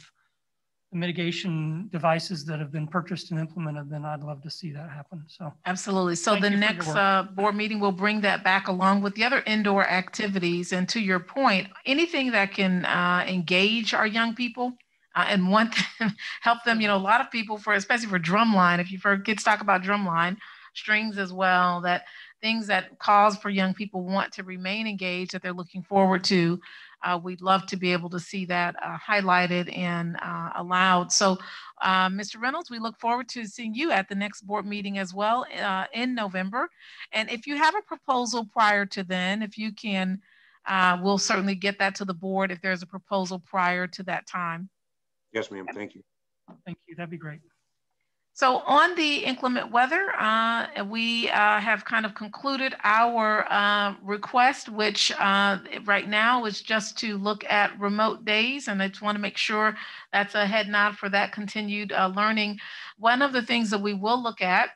the mitigation devices that have been purchased and implemented, then I'd love to see that happen. So absolutely. So the next uh, board meeting will bring that back along with the other indoor activities. And to your point, anything that can uh, engage our young people. Uh, and want to help them, you know, a lot of people for, especially for drumline, if you've heard kids talk about drumline, strings as well, that things that cause for young people want to remain engaged that they're looking forward to uh, we'd love to be able to see that uh, highlighted and uh, allowed. So, uh, Mr. Reynolds, we look forward to seeing you at the next board meeting as well uh, in November. And if you have a proposal prior to then, if you can, uh, we'll certainly get that to the board if there's a proposal prior to that time. Yes, ma'am. Thank you. Thank you. That'd be great. So on the inclement weather, uh, we uh, have kind of concluded our uh, request, which uh, right now is just to look at remote days. And I just want to make sure that's a head nod for that continued uh, learning. One of the things that we will look at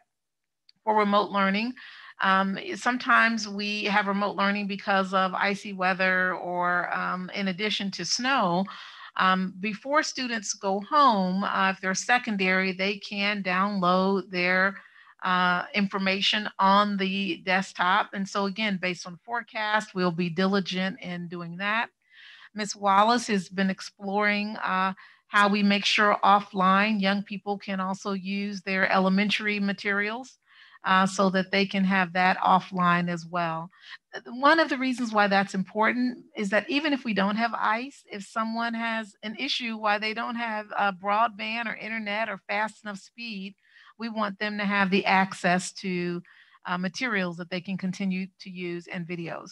for remote learning um, sometimes we have remote learning because of icy weather or um, in addition to snow. Um, before students go home, uh, if they're secondary, they can download their uh, information on the desktop. And so again, based on forecast, we'll be diligent in doing that. Ms. Wallace has been exploring uh, how we make sure offline young people can also use their elementary materials uh, so that they can have that offline as well. One of the reasons why that's important is that even if we don't have ICE, if someone has an issue why they don't have a broadband or internet or fast enough speed, we want them to have the access to uh, materials that they can continue to use and videos.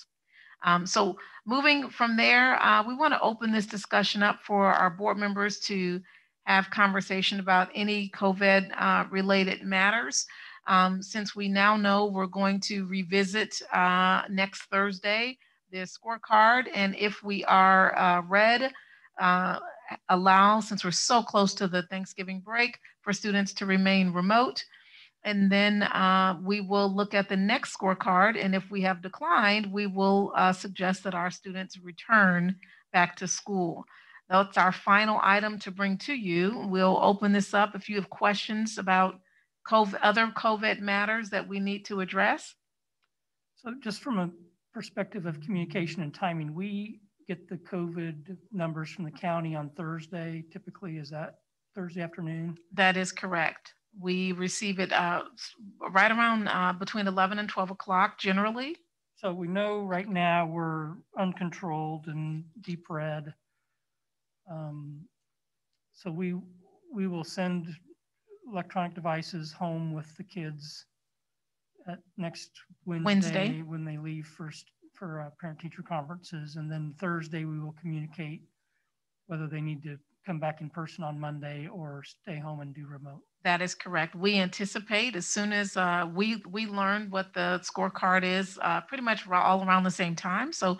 Um, so moving from there, uh, we want to open this discussion up for our board members to have conversation about any COVID uh, related matters. Um, since we now know we're going to revisit uh, next Thursday the scorecard, and if we are uh, red, uh, allow, since we're so close to the Thanksgiving break, for students to remain remote. And then uh, we will look at the next scorecard. And if we have declined, we will uh, suggest that our students return back to school. That's our final item to bring to you. We'll open this up if you have questions about COVID, other COVID matters that we need to address? So just from a perspective of communication and timing, we get the COVID numbers from the county on Thursday. Typically, is that Thursday afternoon? That is correct. We receive it uh, right around uh, between 11 and 12 o'clock generally. So we know right now we're uncontrolled and deep red. Um, so we we will send electronic devices home with the kids at next Wednesday, Wednesday. when they leave first for uh, parent teacher conferences. And then Thursday, we will communicate whether they need to come back in person on Monday or stay home and do remote. That is correct. We anticipate as soon as uh, we we learn what the scorecard is, uh, pretty much all around the same time. So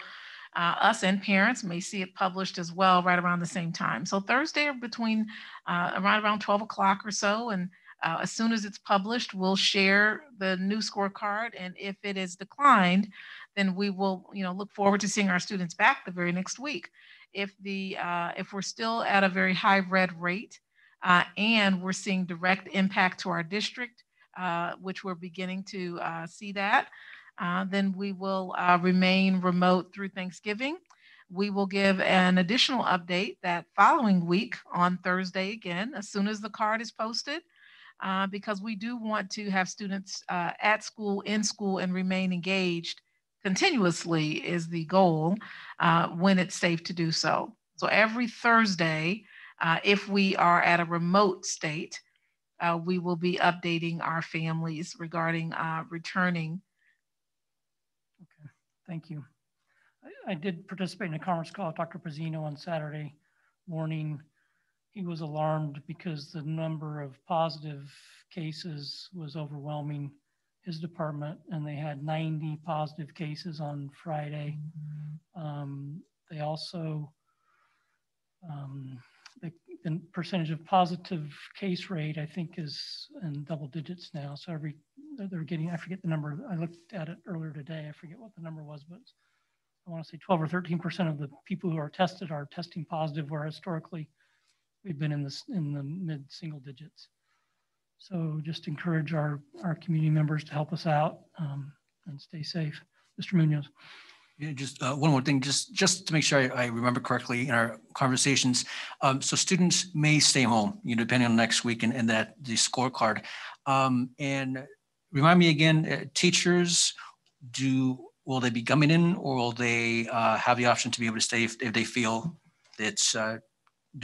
uh, us and parents may see it published as well right around the same time. So Thursday between uh, around around 12 o'clock or so. And uh, as soon as it's published, we'll share the new scorecard. And if it is declined, then we will you know, look forward to seeing our students back the very next week. If, the, uh, if we're still at a very high red rate uh, and we're seeing direct impact to our district, uh, which we're beginning to see that, uh, then we will uh, remain remote through Thanksgiving. We will give an additional update that following week on Thursday again, as soon as the card is posted, uh, because we do want to have students uh, at school, in school, and remain engaged continuously is the goal uh, when it's safe to do so. So every Thursday, uh, if we are at a remote state, we will be updating our families regarding returning Thank you. I, I did participate in a conference call with Dr. Pezzino on Saturday morning. He was alarmed because the number of positive cases was overwhelming his department, and they had 90 positive cases on Friday. Um, they also, um, the, the, percentage of positive case rate, I think, is in double digits now. So every they're getting, I forget the number. I looked at it earlier today. I forget what the number was, but I want to say 12 or 13% of the people who are tested are testing positive, where historically we've been in, this, in the mid single digits. So just encourage our, our community members to help us out um, and stay safe. Mr. Munoz. Yeah, just uh, one more thing, just just to make sure I, I remember correctly in our conversations. Um, so students may stay home, you know, depending on next week and, and that the scorecard. Um, and remind me again, uh, teachers do will they be coming in or will they uh, have the option to be able to stay if, if they feel it's uh,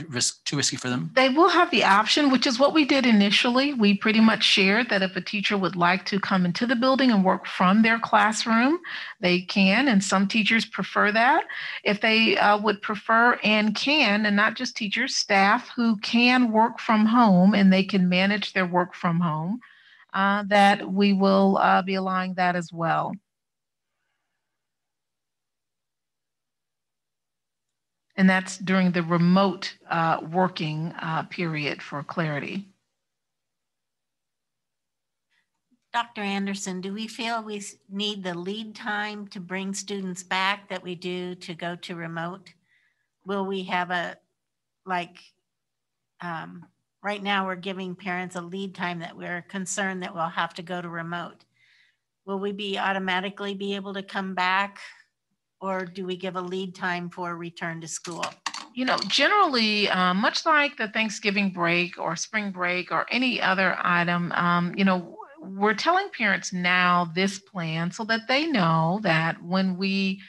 risk too risky for them? They will have the option, which is what we did initially. We pretty much shared that if a teacher would like to come into the building and work from their classroom, they can, and some teachers prefer that. If they uh, would prefer and can, and not just teachers, staff who can work from home and they can manage their work from home, uh, that we will uh, be allowing that as well. And that's during the remote uh, working uh, period for clarity. Dr. Anderson, do we feel we need the lead time to bring students back that we do to go to remote? Will we have a, like, um, right now we're giving parents a lead time that we're concerned that we'll have to go to remote. Will we be automatically be able to come back or do we give a lead time for return to school? You know, generally, uh, much like the Thanksgiving break or spring break or any other item, um, you know, we're telling parents now this plan so that they know that when we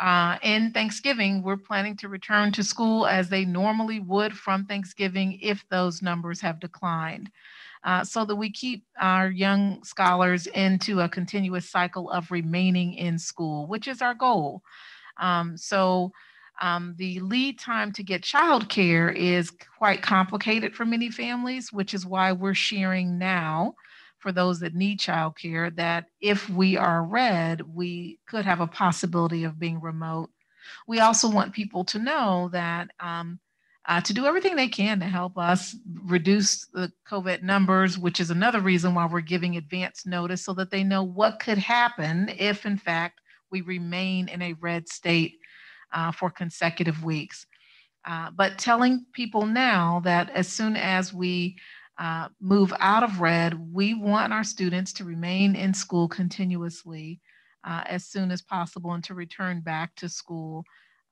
uh, in Thanksgiving, we're planning to return to school as they normally would from Thanksgiving if those numbers have declined. Uh, so that we keep our young scholars into a continuous cycle of remaining in school, which is our goal. Um, so um, the lead time to get childcare is quite complicated for many families, which is why we're sharing now for those that need childcare that if we are red, we could have a possibility of being remote. We also want people to know that um, uh, to do everything they can to help us reduce the COVID numbers, which is another reason why we're giving advance notice so that they know what could happen if, in fact, we remain in a red state uh, for consecutive weeks. Uh, but telling people now that as soon as we uh, move out of red, we want our students to remain in school continuously uh, as soon as possible and to return back to school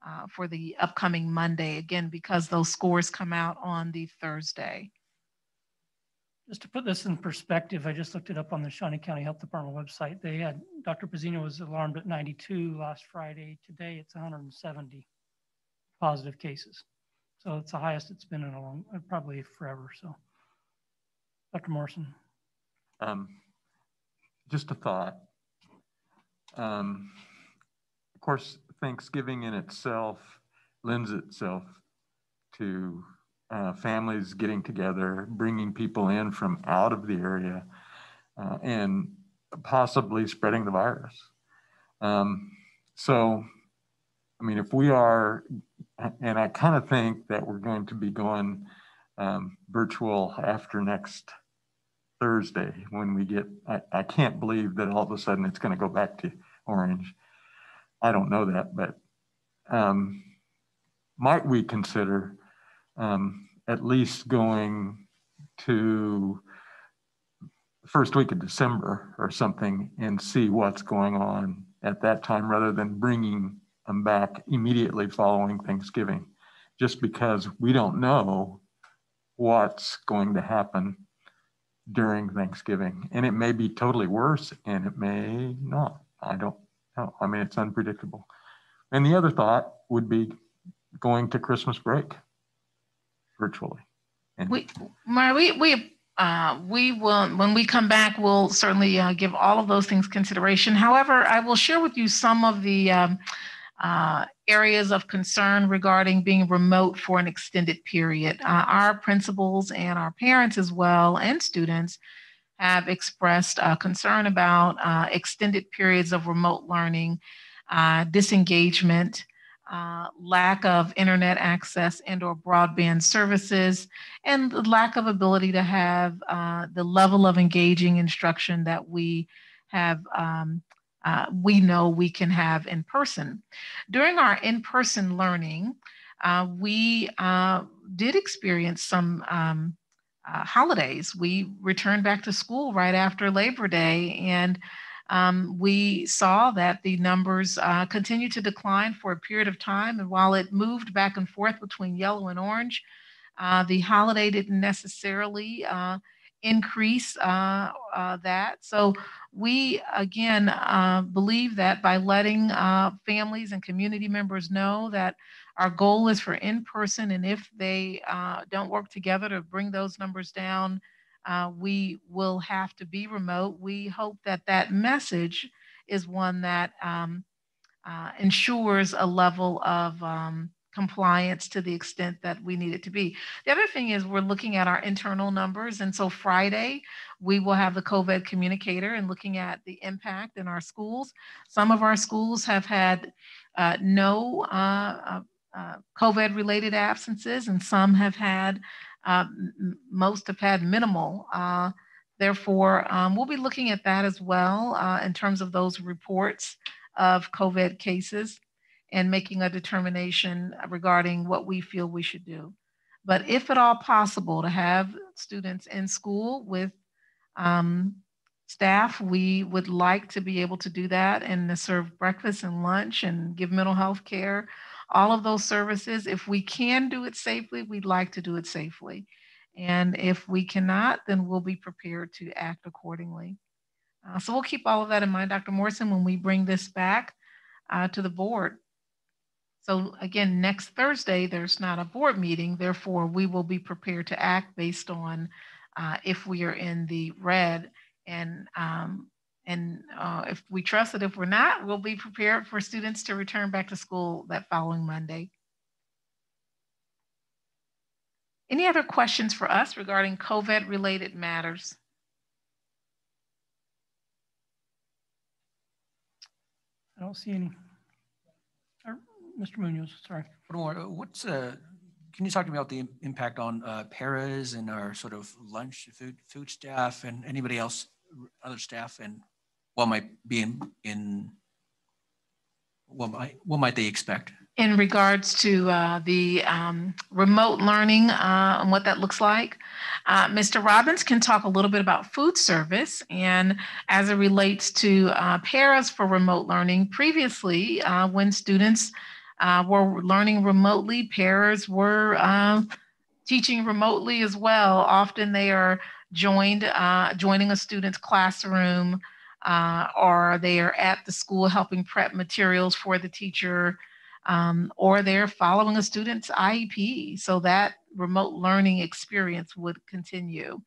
uh, for the upcoming Monday, again, because those scores come out on the Thursday. Just to put this in perspective, I just looked it up on the Shawnee County Health Department website. They had, Dr. Pezzino was alarmed at 92 last Friday. Today it's 170 positive cases. So it's the highest it's been in a long, uh, probably forever. So, Dr. Morrison. Um, just a thought. Um, of course, Thanksgiving in itself lends itself to uh, families getting together, bringing people in from out of the area, uh, and possibly spreading the virus. Um, so, I mean, if we are, and I kind of think that we're going to be going um, virtual after next Thursday when we get, I, I can't believe that all of a sudden it's going to go back to orange. I don't know that, but um, might we consider um, at least going to first week of December or something and see what's going on at that time rather than bringing them back immediately following Thanksgiving, just because we don't know what's going to happen during Thanksgiving. And it may be totally worse and it may not. I don't no, I mean, it's unpredictable. And the other thought would be going to Christmas break virtually. And we, Mara, we, we, uh, we will, when we come back, we'll certainly uh, give all of those things consideration. However, I will share with you some of the um, uh, areas of concern regarding being remote for an extended period. Uh, our principals and our parents as well, and students, have expressed uh, concern about uh, extended periods of remote learning, uh, disengagement, uh, lack of internet access and or broadband services, and the lack of ability to have uh, the level of engaging instruction that we have um, uh, we know we can have in person. During our in person learning, we did experience some um, uh, holidays. We returned back to school right after Labor Day, and um, we saw that the numbers uh, continued to decline for a period of time. And while it moved back and forth between yellow and orange, uh, the holiday didn't necessarily uh, increase uh, uh, that. So we again believe that by letting families and community members know that our goal is for in-person, and if they don't work together to bring those numbers down, uh, we will have to be remote. We hope that that message is one that um, uh, ensures a level of um, compliance to the extent that we need it to be. The other thing is we're looking at our internal numbers. And so Friday, we will have the COVID communicator and looking at the impact in our schools. Some of our schools have had uh, no uh, COVID related absences and some have had uh, most have had minimal. Uh, therefore, um, we'll be looking at that as well uh, in terms of those reports of COVID cases and making a determination regarding what we feel we should do. But if at all possible to have students in school with um, staff, we would like to be able to do that and to serve breakfast and lunch and give mental health care all of those services. If we can do it safely, we'd like to do it safely. And if we cannot, then we'll be prepared to act accordingly. Uh, so we'll keep all of that in mind, Dr. Morrison, when we bring this back uh, to the board. So again, next Thursday, there's not a board meeting. Therefore, we will be prepared to act based on uh, if we are in the red and um, and uh, if we trust that if we're not, we'll be prepared for students to return back to school that following Monday. Any other questions for us regarding COVID related matters? I don't see any. Or, Mr. Munoz, sorry. What's uh, can you talk to me about the impact on uh, paras and our sort of lunch food food staff and anybody else, other staff, and what might be in, in what might what might they expect? In regards to uh, the um, remote learning uh, and what that looks like, uh, Mr. Robbins can talk a little bit about food service and as it relates to uh, paras for remote learning. Previously, uh, when students uh, were learning remotely, paras were um, teaching remotely as well. Often they are joined joining a student's classroom uh, or they are at the school helping prep materials for the teacher, um, or they're following a student's IEP. So that remote learning experience would continue.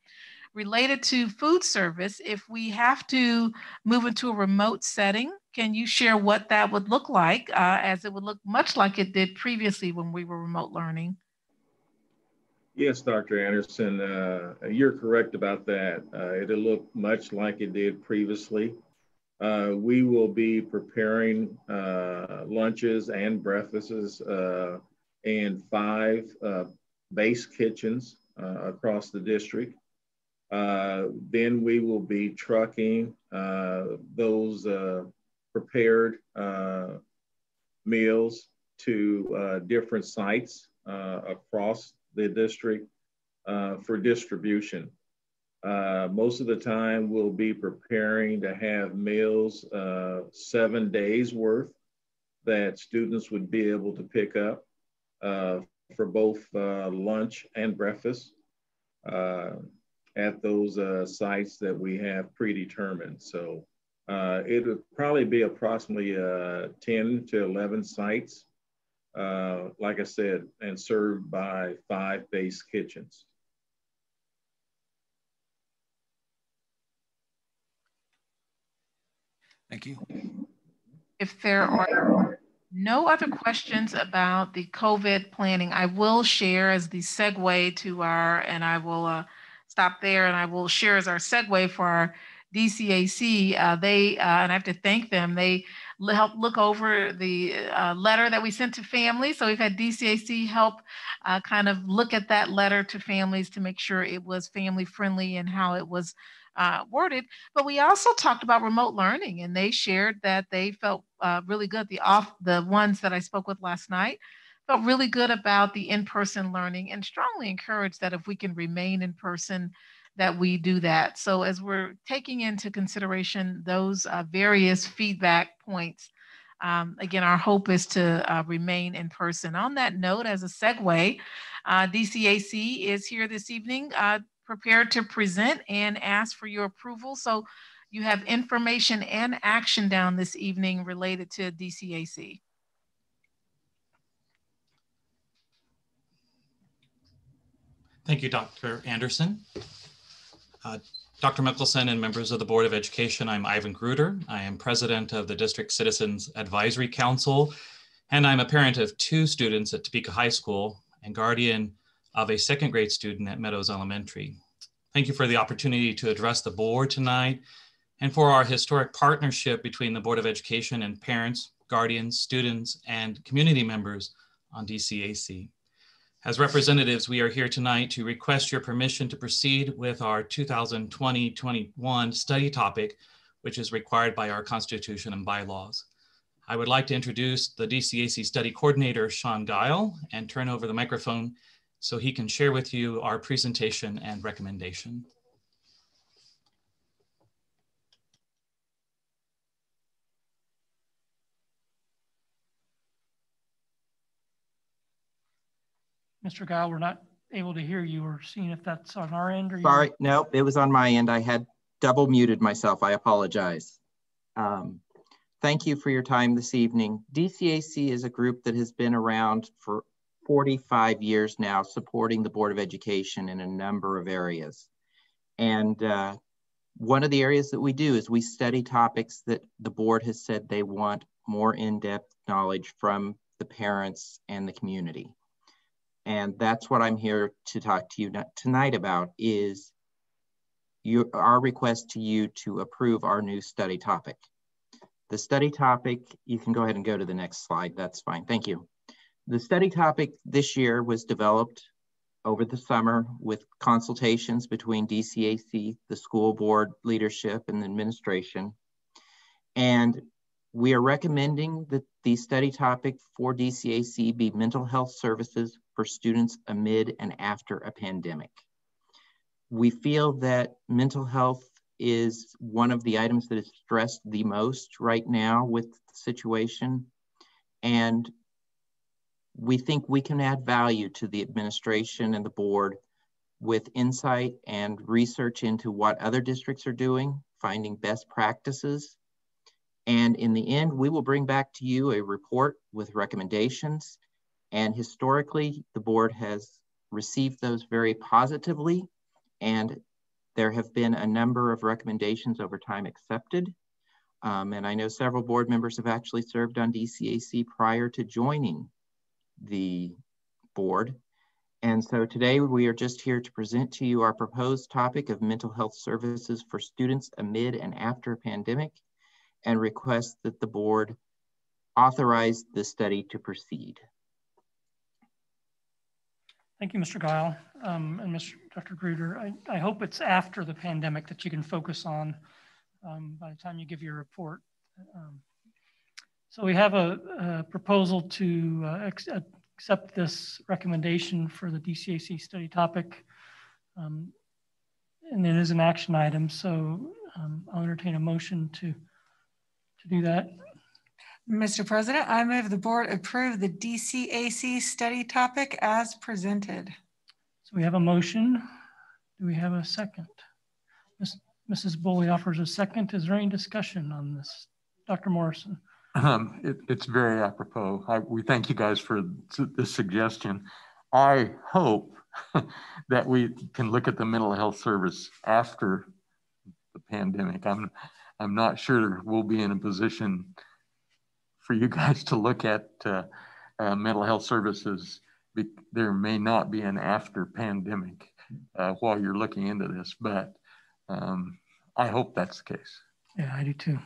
Related to food service, if we have to move into a remote setting, can you share what that would look like uh, as it would look much like it did previously when we were remote learning? Yes, Dr. Anderson, uh, you're correct about that. Uh, it'll look much like it did previously. Uh, we will be preparing uh, lunches and breakfasts uh, in five uh, base kitchens across the district. then we will be trucking those prepared meals to different sites across the district uh, for distribution. Uh, most of the time, we'll be preparing to have meals uh, seven days worth that students would be able to pick up uh, for both uh, lunch and breakfast uh, at those sites that we have predetermined. So it would probably be approximately 10 to 11 sites uh, like I said, and served by five base kitchens. Thank you. If there are no other questions about the COVID planning, I will share as the segue to our, and I will uh, stop there and I will share as our segue for our DCAC. Uh, they, uh, and I have to thank them, they help look over the uh, letter that we sent to families. So we've had DCAC help uh, kind of look at that letter to families to make sure it was family friendly and how it was uh, worded. But we also talked about remote learning, and they shared that they felt uh, really good. The off the ones that I spoke with last night felt really good about the in-person learning, and strongly encouraged that if we can remain in person, that we do that. So as we're taking into consideration those uh, various feedback points. Um, again, our hope is to uh, remain in person. On that note, as a segue, uh, DCAC is here this evening uh, prepared to present and ask for your approval. So you have information and action down this evening related to DCAC. Thank you, Dr. Anderson. Uh, Dr. Mickelson and members of the Board of Education, I'm Ivan Gruder. I am president of the District Citizens Advisory Council, and I'm a parent of two students at Topeka High School and guardian of a second grade student at Meadows Elementary. Thank you for the opportunity to address the board tonight and for our historic partnership between the Board of Education and parents, guardians, students, and community members on DCAC. As representatives, we are here tonight to request your permission to proceed with our 2020-21 study topic, which is required by our Constitution and bylaws. I would like to introduce the DCAC study coordinator, Sean Guile, and turn over the microphone so he can share with you our presentation and recommendation. Mr. Guile, we're not able to hear you. We're seeing if that's on our end or Sorry, no, it was on my end. I had double muted myself. I apologize. Um, thank you for your time this evening. DCAC is a group that has been around for 45 years now supporting the Board of Education in a number of areas. And uh, one of the areas that we do is we study topics that the board has said they want more in-depth knowledge from the parents and the community. And that's what I'm here to talk to you tonight about is your, our request to you to approve our new study topic. The study topic, you can go ahead and go to the next slide. That's fine. Thank you. The study topic this year was developed over the summer with consultations between DCAC, the school board leadership and the administration. And we are recommending that the study topic for DCAC be mental health services for students amid and after a pandemic. We feel that mental health is one of the items that is stressed the most right now with the situation. And we think we can add value to the administration and the board with insight and research into what other districts are doing, finding best practices. And in the end, we will bring back to you a report with recommendations. And historically, the board has received those very positively. And there have been a number of recommendations over time accepted. Um, and I know several board members have actually served on DCAC prior to joining the board. And so today we are just here to present to you our proposed topic of mental health services for students amid and after pandemic and request that the board authorize the study to proceed. Thank you, Mr. Guile um, and Mr. Dr. Gruder. I, I, hope it's after the pandemic that you can focus on um, by the time you give your report. Um, so we have a, a proposal to uh, accept this recommendation for the DCAC study topic. Um, and it is an action item. So um, I'll entertain a motion to, to do that. Mr. President, I move the board approve the DCAC study topic as presented. So we have a motion. Do we have a second? Ms. Mrs. Bowley offers a second. Is there any discussion on this? Dr. Morrison. Um, it, it's very apropos. I, we thank you guys for the suggestion. I hope that we can look at the mental health service after the pandemic. I'm, I'm not sure we'll be in a position for you guys to look at uh, uh, mental health services. There may not be an after pandemic uh, while you're looking into this, but um, I hope that's the case. Yeah, I do too.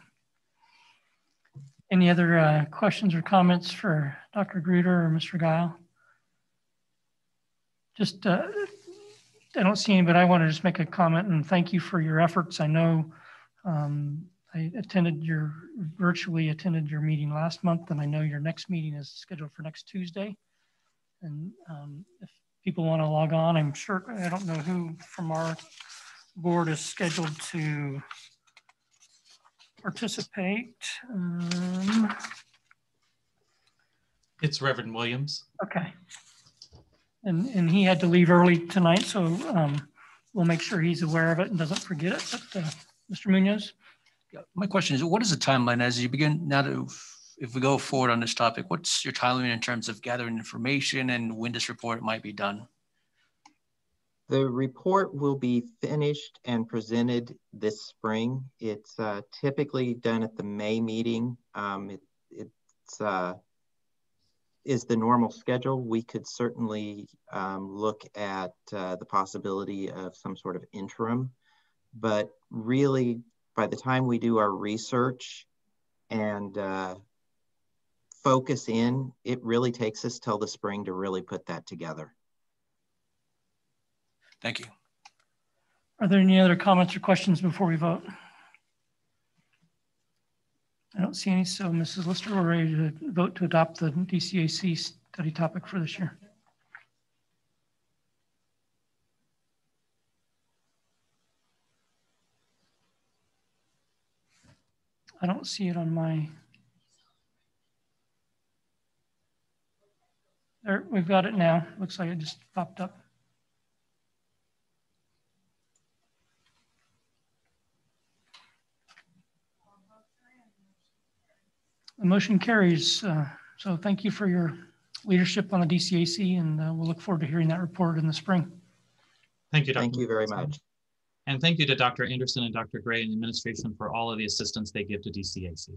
Any other uh, questions or comments for Dr. Gruder or Mr. Guile? Just uh, I don't see any, but I want to just make a comment and thank you for your efforts. I know um, I attended your, virtually attended your meeting last month, and I know your next meeting is scheduled for next Tuesday. And um, if people want to log on, I'm sure, I don't know who from our board is scheduled to participate. Um, It's Reverend Williams. okay. And, and he had to leave early tonight, so um, we'll make sure he's aware of it and doesn't forget it. But uh, Mr. Munoz? My question is, what is the timeline as you begin now to, if we go forward on this topic, what's your timeline in terms of gathering information and when this report might be done? The report will be finished and presented this spring. It's uh, typically done at the May meeting. Um, it, it's uh, is the normal schedule. We could certainly um, look at uh, the possibility of some sort of interim, but really by the time we do our research and uh, focus in, it really takes us till the spring to really put that together. Thank you. Are there any other comments or questions before we vote? I don't see any, so Mrs. Lister, we're ready to vote to adopt the DCAC study topic for this year. I don't see it on my. There, we've got it now. Looks like it just popped up. The motion carries. Uh, so thank you for your leadership on the DCAC, and uh, we'll look forward to hearing that report in the spring. Thank you, Dr. Thank you very much. And thank you to Dr. Anderson and Dr. Gray and the administration for all of the assistance they give to DCAC.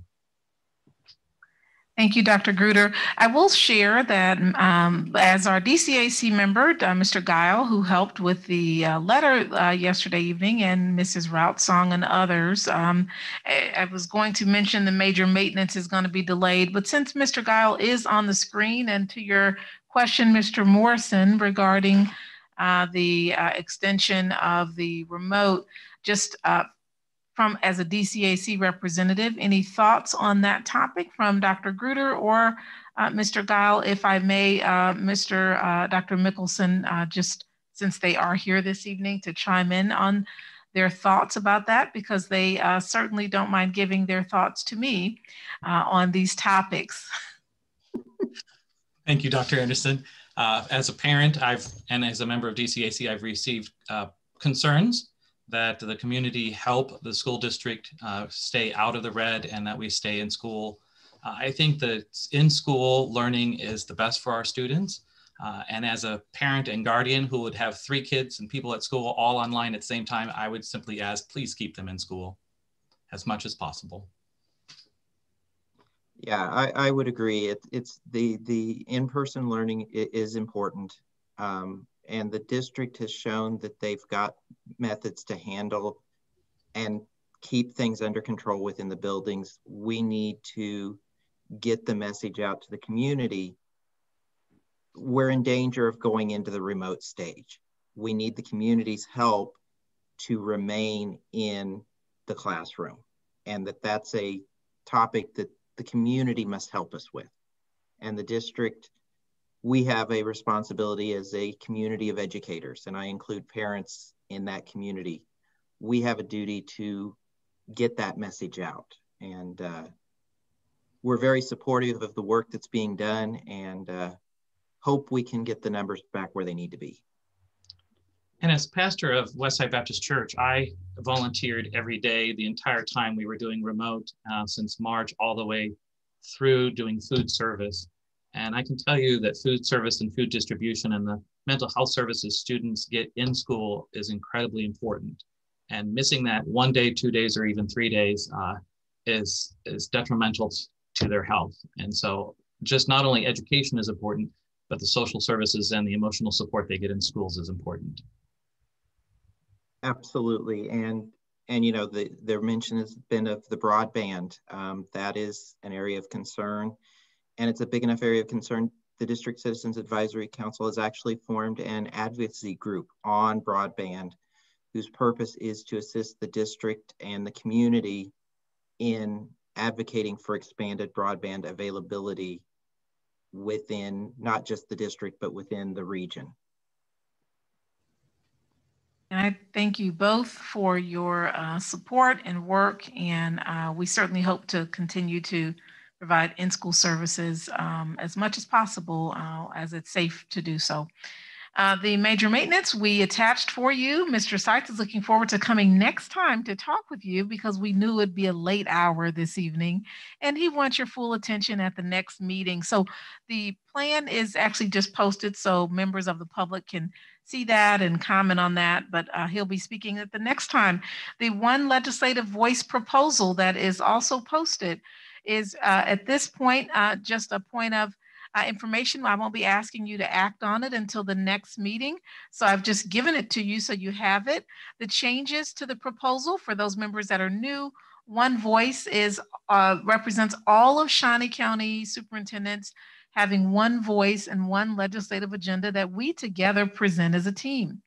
Thank you, Dr. Gruder. I will share that um, as our DCAC member, uh, Mr. Guile, who helped with the uh, letter uh, yesterday evening, and Mrs. Routsong and others, um, I, I, was going to mention the major maintenance is going to be delayed, but since Mr. Guile is on the screen, and to your question, Mr. Morrison, regarding uh, the uh, extension of the remote, just uh, from as a DCAC representative. Any thoughts on that topic from Dr. Gruder or uh, Mr. Guile, if I may, uh, Mr. Uh, Dr. Mickelson, just since they are here this evening to chime in on their thoughts about that because they certainly don't mind giving their thoughts to me on these topics. Thank you, Dr. Anderson. As a parent, I've and as a member of DCAC, I've received concerns that the community help the school district uh, stay out of the red and that we stay in school. Uh, I think that in school learning is the best for our students. Uh, and as a parent and guardian who would have three kids and people at school all online at the same time, I would simply ask, please keep them in school as much as possible. Yeah, I, I would agree. It, it's the the in-person learning is important. Um, and the district has shown that they've got methods to handle and keep things under control within the buildings. We need to get the message out to the community. We're in danger of going into the remote stage. We need the community's help to remain in the classroom and that that's a topic that the community must help us with. And the district we have a responsibility as a community of educators, and I include parents in that community. We have a duty to get that message out. And uh, we're very supportive of the work that's being done and uh, hope we can get the numbers back where they need to be. And as pastor of Westside Baptist Church, I volunteered every day the entire time we were doing remote uh, since March all the way through doing food service. And I can tell you that food service and food distribution and the mental health services students get in school is incredibly important. And missing that one day, two days, or even three days uh, is, is detrimental to their health. And so just not only education is important, but the social services and the emotional support they get in schools is important. Absolutely. And and you know the the mention has been of the broadband um, that is an area of concern and it's a big enough area of concern the District Citizens Advisory Council has actually formed an advocacy group on broadband whose purpose is to assist the district and the community in advocating for expanded broadband availability within not just the district, but within the region. And I thank you both for your uh, support and work. And uh, we certainly hope to continue to provide in-school services um, as much as possible uh, as it's safe to do so. Uh, the major maintenance we attached for you. Mr. Sykes is looking forward to coming next time to talk with you because we knew it'd be a late hour this evening and he wants your full attention at the next meeting. So the plan is actually just posted so members of the public can see that and comment on that, but uh, he'll be speaking at the next time. The one legislative voice proposal that is also posted is uh, at this point uh, just a point of uh, information. I won't be asking you to act on it until the next meeting. So I've just given it to you so you have it. The changes to the proposal for those members that are new, one voice is uh, represents all of Shawnee County superintendents having one voice and one legislative agenda that we together present as a team.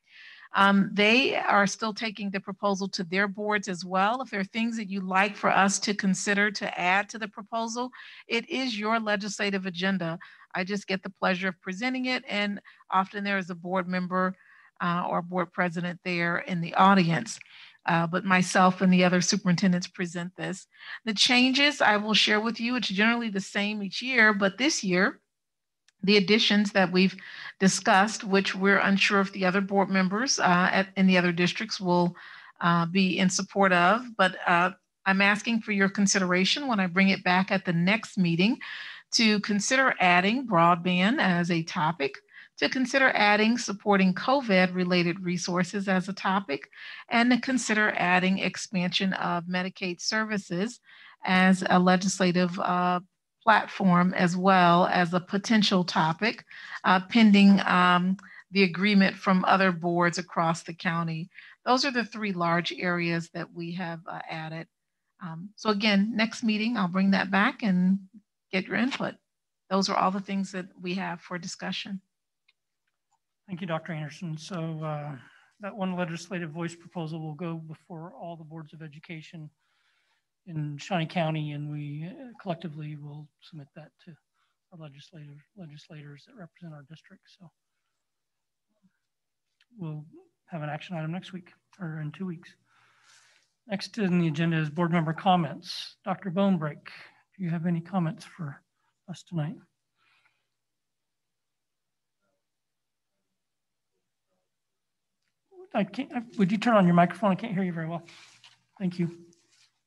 Um, they are still taking the proposal to their boards as well. If there are things that you'd like for us to consider to add to the proposal, it is your legislative agenda. I just get the pleasure of presenting it, and often there is a board member uh, or board president there in the audience. Uh, but myself and the other superintendents present this. The changes I will share with you, it's generally the same each year, but this year, the additions that we've discussed, which we're unsure if the other board members uh, at, in the other districts will uh, be in support of, but uh, I'm asking for your consideration when I bring it back at the next meeting to consider adding broadband as a topic, to consider adding supporting COVID related resources as a topic, and to consider adding expansion of Medicaid services as a legislative uh, platform as well as a potential topic uh, pending um, the agreement from other boards across the county. Those are the three large areas that we have uh, added. Um, so again, next meeting, I'll bring that back and get your input. Those are all the things that we have for discussion. Thank you, Dr. Anderson. So uh, that one legislative voice proposal will go before all the boards of education in Shawnee County, and we uh, collectively will submit that to our legislative legislators that represent our district. So we'll have an action item next week or in two weeks. Next in the agenda is board member comments. Dr. Bonebrake. You have any comments for us tonight? I can't, would you turn on your microphone? I can't hear you very well. Thank you.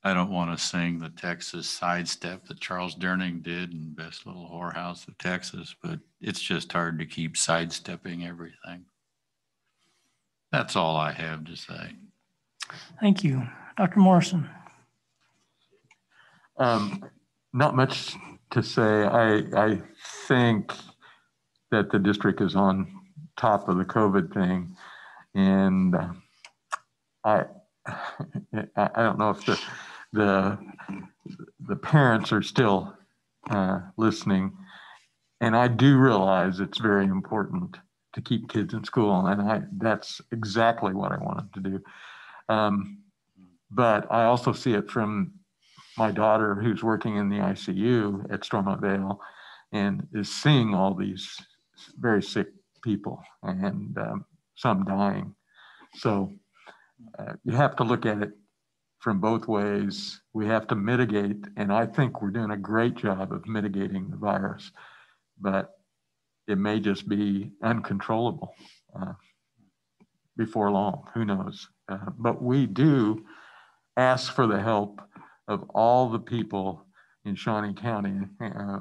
I don't want to sing the Texas sidestep that Charles Durning did in Best Little Whorehouse of Texas, but it's just hard to keep sidestepping everything. That's all I have to say. Thank you. Dr. Morrison. Um, not much to say. I, I think that the district is on top of the COVID thing. And I, I don't know if the the the parents are still uh, listening, and I do realize it's very important to keep kids in school, and I that's exactly what I wanted to do. Um, but I also see it from my daughter, who's working in the ICU at Stormont Vail, and is seeing all these very sick people and um, some dying. So uh, you have to look at it from both ways. We have to mitigate, and I think we're doing a great job of mitigating the virus, but it may just be uncontrollable uh, before long. Who knows? Uh, but we do ask for the help of all the people in Shawnee County uh,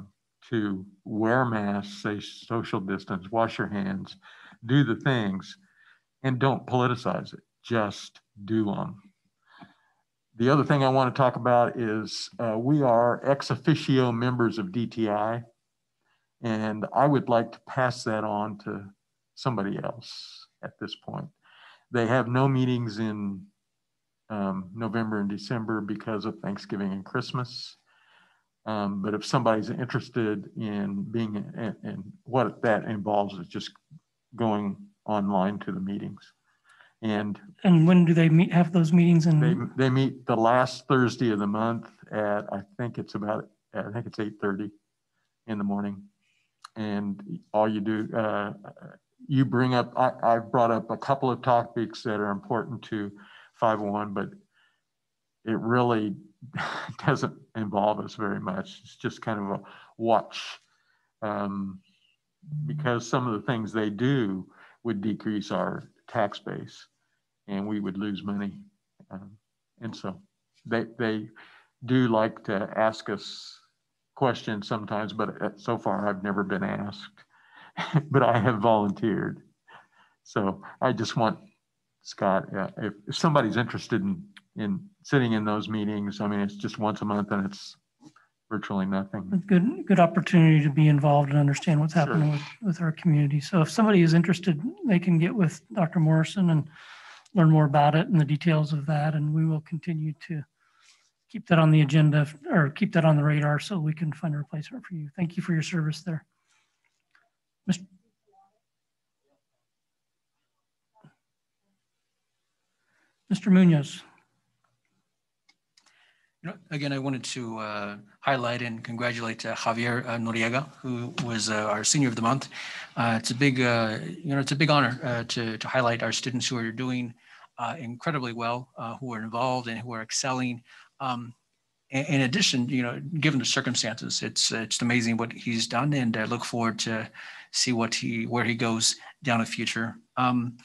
to wear masks, say social distance, wash your hands, do the things, and don't politicize it. Just do them. The other thing I want to talk about is uh, we are ex officio members of DTI, and I would like to pass that on to somebody else at this point. They have no meetings in um, November and December because of Thanksgiving and Christmas. Um, but if somebody's interested in being in, in what that involves is just going online to the meetings. And And when do they meet, have those meetings they, and, they meet the last Thursday of the month at, I think it's about, I think it's 8:30 in the morning. And all you do, uh, you bring up, I, I've brought up a couple of topics that are important to 501, but it really doesn't involve us very much. It's just kind of a watch. Um, because some of the things they do would decrease our tax base and we would lose money. Um, and so they, they do like to ask us questions sometimes, but uh, so far I've never been asked, but I have volunteered. So I just want Scott, if, if somebody's interested in, in sitting in those meetings, I mean, it's just once a month and it's virtually nothing. good, good opportunity to be involved and understand what's happening with, with our community. So if somebody is interested, they can get with Dr. Morrison and learn more about it and the details of that. And we will continue to keep that on the agenda or keep that on the radar so we can find a replacement for you. Thank you for your service there. Mr. Mr. Munoz. You know, again, I wanted to uh, highlight and congratulate uh, Javier uh, Noriega, who was uh, our Senior of the Month. Uh, it's a big, uh, you know, it's a big honor to to highlight our students who are doing incredibly well, who are involved and who are excelling. Um, in addition, you know, given the circumstances, it's it's amazing what he's done, and I look forward to see what he where he goes down the future. Um,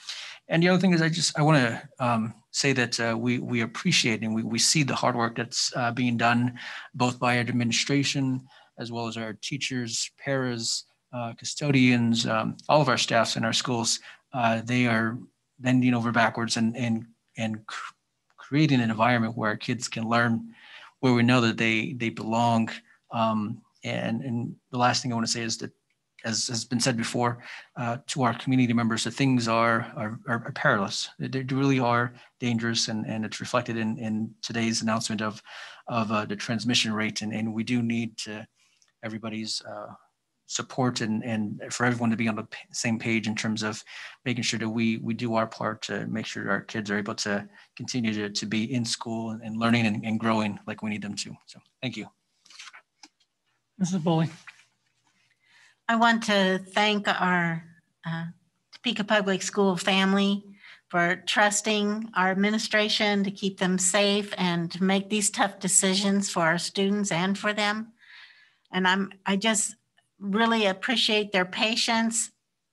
and the other thing is, I just I want to um, say that uh, we we appreciate and we we see the hard work that's uh, being done, both by our administration as well as our teachers, paras, uh, custodians, um, all of our staffs in our schools. Uh, they are bending over backwards and and and cr- creating an environment where our kids can learn, where we know that they they belong. Um, and and the last thing I want to say is that as has been said before, uh, to our community members, that things are, are, are perilous. They really are dangerous, and, and it's reflected in, in today's announcement of, of uh, the transmission rate. And, and we do need to everybody's uh, support and, and for everyone to be on the same page in terms of making sure that we, we do our part to make sure our kids are able to continue to, to be in school and, learning and, and growing like we need them to. So thank you. Mrs. Bowley. I want to thank our uh, Topeka Public School family for trusting our administration to keep them safe and to make these tough decisions for our students and for them. And I'm I just really appreciate their patience.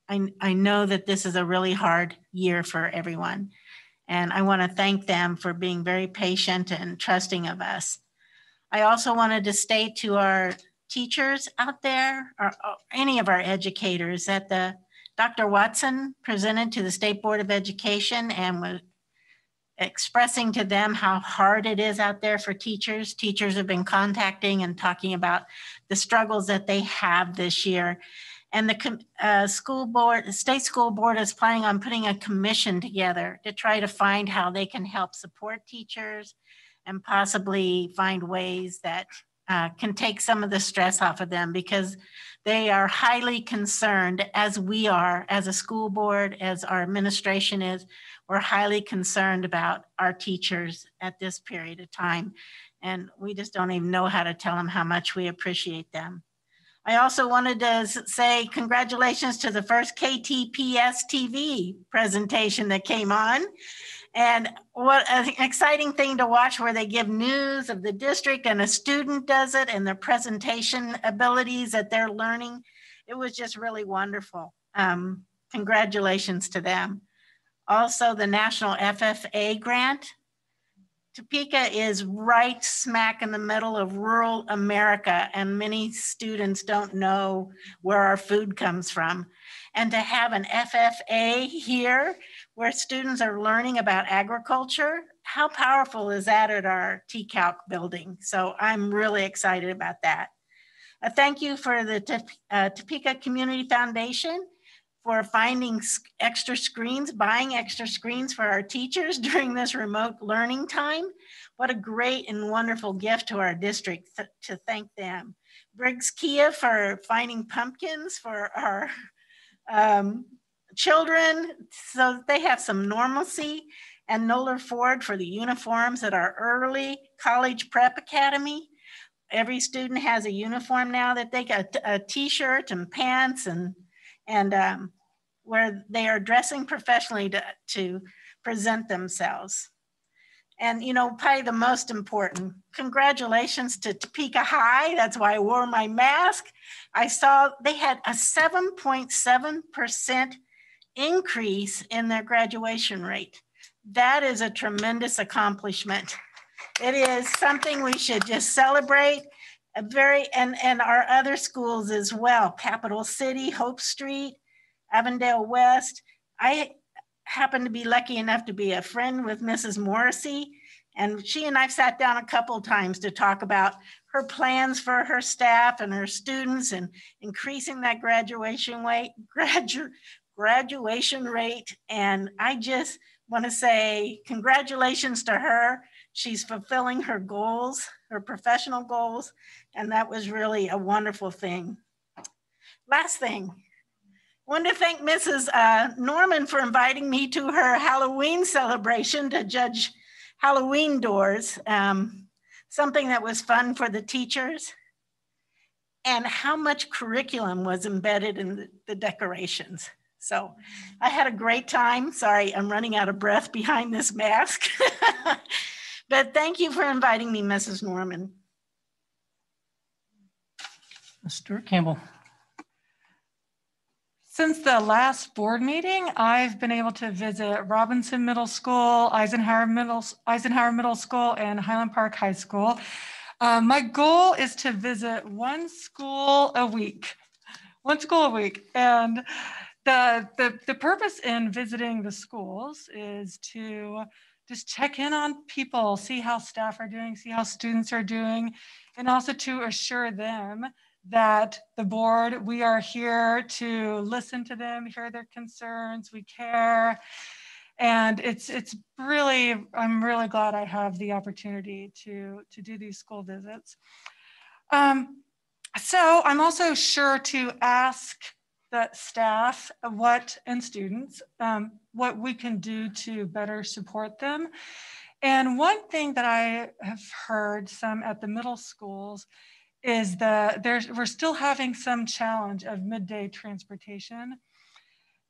I, I know that this is a really hard year for everyone. And I want to thank them for being very patient and trusting of us. I also wanted to state to our teachers out there or, or any of our educators that the Dr. Watson presented to the State Board of Education and was expressing to them how hard it is out there for teachers. Teachers have been contacting and talking about the struggles that they have this year. And the uh, school board, the state school board is planning on putting a commission together to try to find how they can help support teachers and possibly find ways that uh, can take some of the stress off of them because they are highly concerned, as we are, as a school board, as our administration is. We're highly concerned about our teachers at this period of time. And we just don't even know how to tell them how much we appreciate them. I also wanted to say congratulations to the first KTPS TV presentation that came on. And what an exciting thing to watch where they give news of the district and a student does it and their presentation abilities that they're learning. It was just really wonderful. Um, congratulations to them. Also the National FFA grant. Topeka is right smack in the middle of rural America and many students don't know where our food comes from. And to have an FFA here where students are learning about agriculture. How powerful is that at our TCALC building? So I'm really excited about that. A thank you for the uh, Topeka Community Foundation for finding extra screens, buying extra screens for our teachers during this remote learning time. What a great and wonderful gift to our district th to thank them. Briggs Kia for finding pumpkins for our um, children so they have some normalcy and Noller Ford for the uniforms at our early college prep academy. Every student has a uniform now that they got a t-shirt and pants and and um, where they are dressing professionally to, to present themselves. And you know, probably the most important, congratulations to Topeka High. That's why I wore my mask. I saw they had a 7.7% increase in their graduation rate. That is a tremendous accomplishment. It is something we should just celebrate. A very and and our other schools as well. Capital City, Hope Street, Avondale West. I happen to be lucky enough to be a friend with Mrs. Morrissey, and she and I've sat down a couple times to talk about her plans for her staff and her students and increasing that graduation rate, gradu, graduation rate. And I just want to say congratulations to her. She's fulfilling her goals, her professional goals, and that was really a wonderful thing. Last thing, I want to thank Mrs. Uh, Norman for inviting me to her Halloween celebration to judge Halloween doors, um, something that was fun for the teachers, and how much curriculum was embedded in the, the decorations. So I had a great time. Sorry, I'm running out of breath behind this mask. but thank you for inviting me, Mrs. Norman. Stuart Campbell. Since the last board meeting, I've been able to visit Robinson Middle School, Eisenhower Middle, Eisenhower Middle School, and Highland Park High School. Um, my goal is to visit one school a week, one school a week. And the, the, the purpose in visiting the schools is to just check in on people, see how staff are doing, see how students are doing, and also to assure them that the board, we are here to listen to them, hear their concerns, we care. And it's it's really, I'm really glad I have the opportunity to, to do these school visits. Um, so I'm also sure to ask staff what and students um, what we can do to better support them. And one thing that I have heard some at the middle schools is that there's, we're still having some challenge of midday transportation.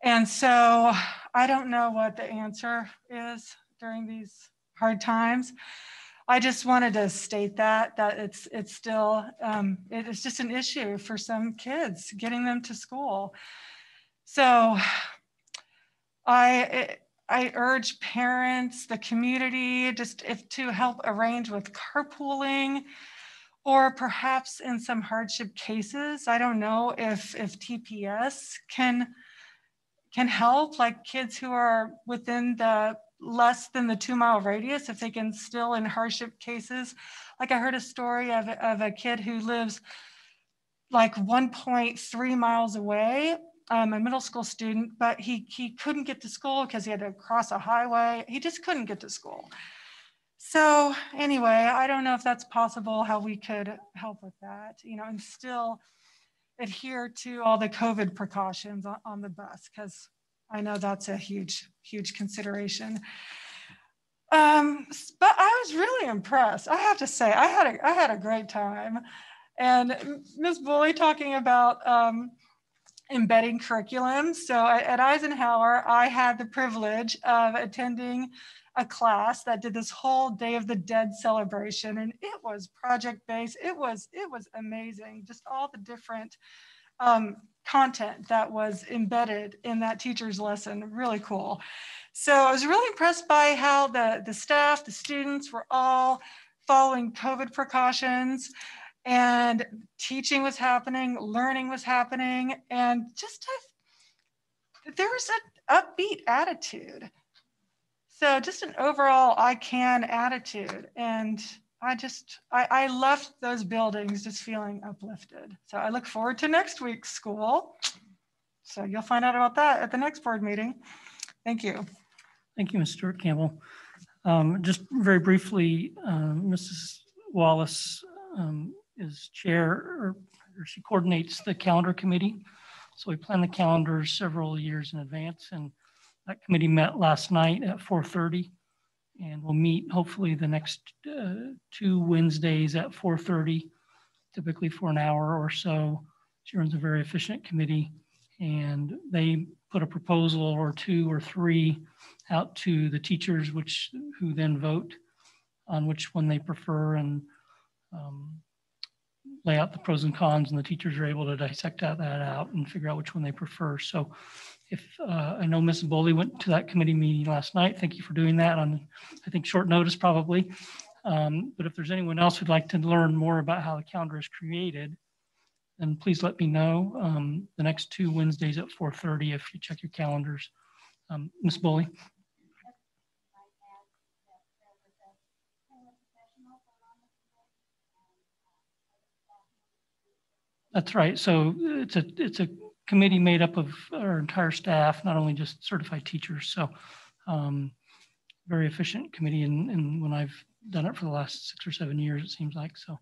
And so I don't know what the answer is during these hard times. I just wanted to state that that it's it's still um, it is just an issue for some kids getting them to school. So I I urge parents, the community, just if to help arrange with carpooling or perhaps in some hardship cases, I don't know if, if TPS can, can help, like kids who are within the less than the two mile radius, if they can still in hardship cases. Like I heard a story of, of a kid who lives like 1.3 miles away, um, a middle school student, but he, he couldn't get to school because he had to cross a highway. He just couldn't get to school. So anyway, I don't know if that's possible, how we could help with that, you know, and still adhere to all the COVID precautions on, on the bus, because I know that's a huge, huge consideration. Um, but I was really impressed. I have to say, I had a, I had a great time. And Ms. Bowley talking about um, embedding curriculum. So at, Eisenhower, I had the privilege of attending a class that did this whole Day of the Dead celebration, and it was project based. It was it was amazing. Just all the different um, content that was embedded in that teacher's lesson. Really cool. So I was really impressed by how the the staff, the students were all following COVID precautions and teaching was happening, learning was happening, and just a, there was an upbeat attitude. So just an overall I can attitude. And I just, I, I left those buildings just feeling uplifted. So I look forward to next week's school. So you'll find out about that at the next board meeting. Thank you. Thank you, Ms. Stewart Campbell. Um, just very briefly, um, Mrs. Wallace um, is chair, or, or she coordinates the calendar committee. So we plan the calendar several years in advance, and that committee met last night at 4:30, and we'll meet hopefully the next uh, two Wednesdays at 4:30, typically for an hour or so. She runs a very efficient committee, and they put a proposal or two or three out to the teachers, which who then vote on which one they prefer and um, lay out the pros and cons, and the teachers are able to dissect that out and figure out which one they prefer. So if uh, I know Ms. Bowley went to that committee meeting last night, thank you for doing that on, I think, short notice probably. Um, but if there's anyone else who'd like to learn more about how the calendar is created, then please let me know. Um, the next two Wednesdays at 4.30 if you check your calendars. Um, Ms. Bowley. That's right. So it's a it's a committee made up of our entire staff, not only just certified teachers. So um, very efficient committee. And, and when I've done it for the last six or seven years, it seems like so.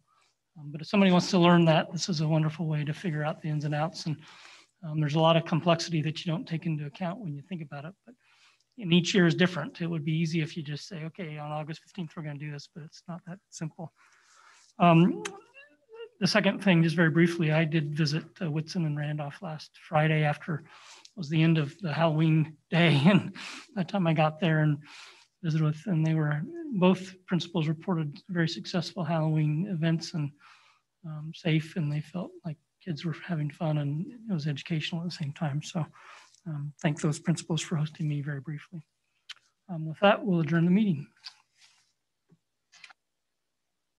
Um, but if somebody wants to learn that, this is a wonderful way to figure out the ins and outs. And um, there's a lot of complexity that you don't take into account when you think about it. But and each year is different. It would be easy if you just say, okay, on August 15th, we're going to do this, but it's not that simple. Um, the second thing, just very briefly, I did visit uh, Whitson and Randolph last Friday after was the end of the Halloween day. And by the time I got there and visited with, and they were both principals reported very successful Halloween events and um, safe, and they felt like kids were having fun and it was educational at the same time. So um, thank those principals for hosting me very briefly. Um, with that, we'll adjourn the meeting.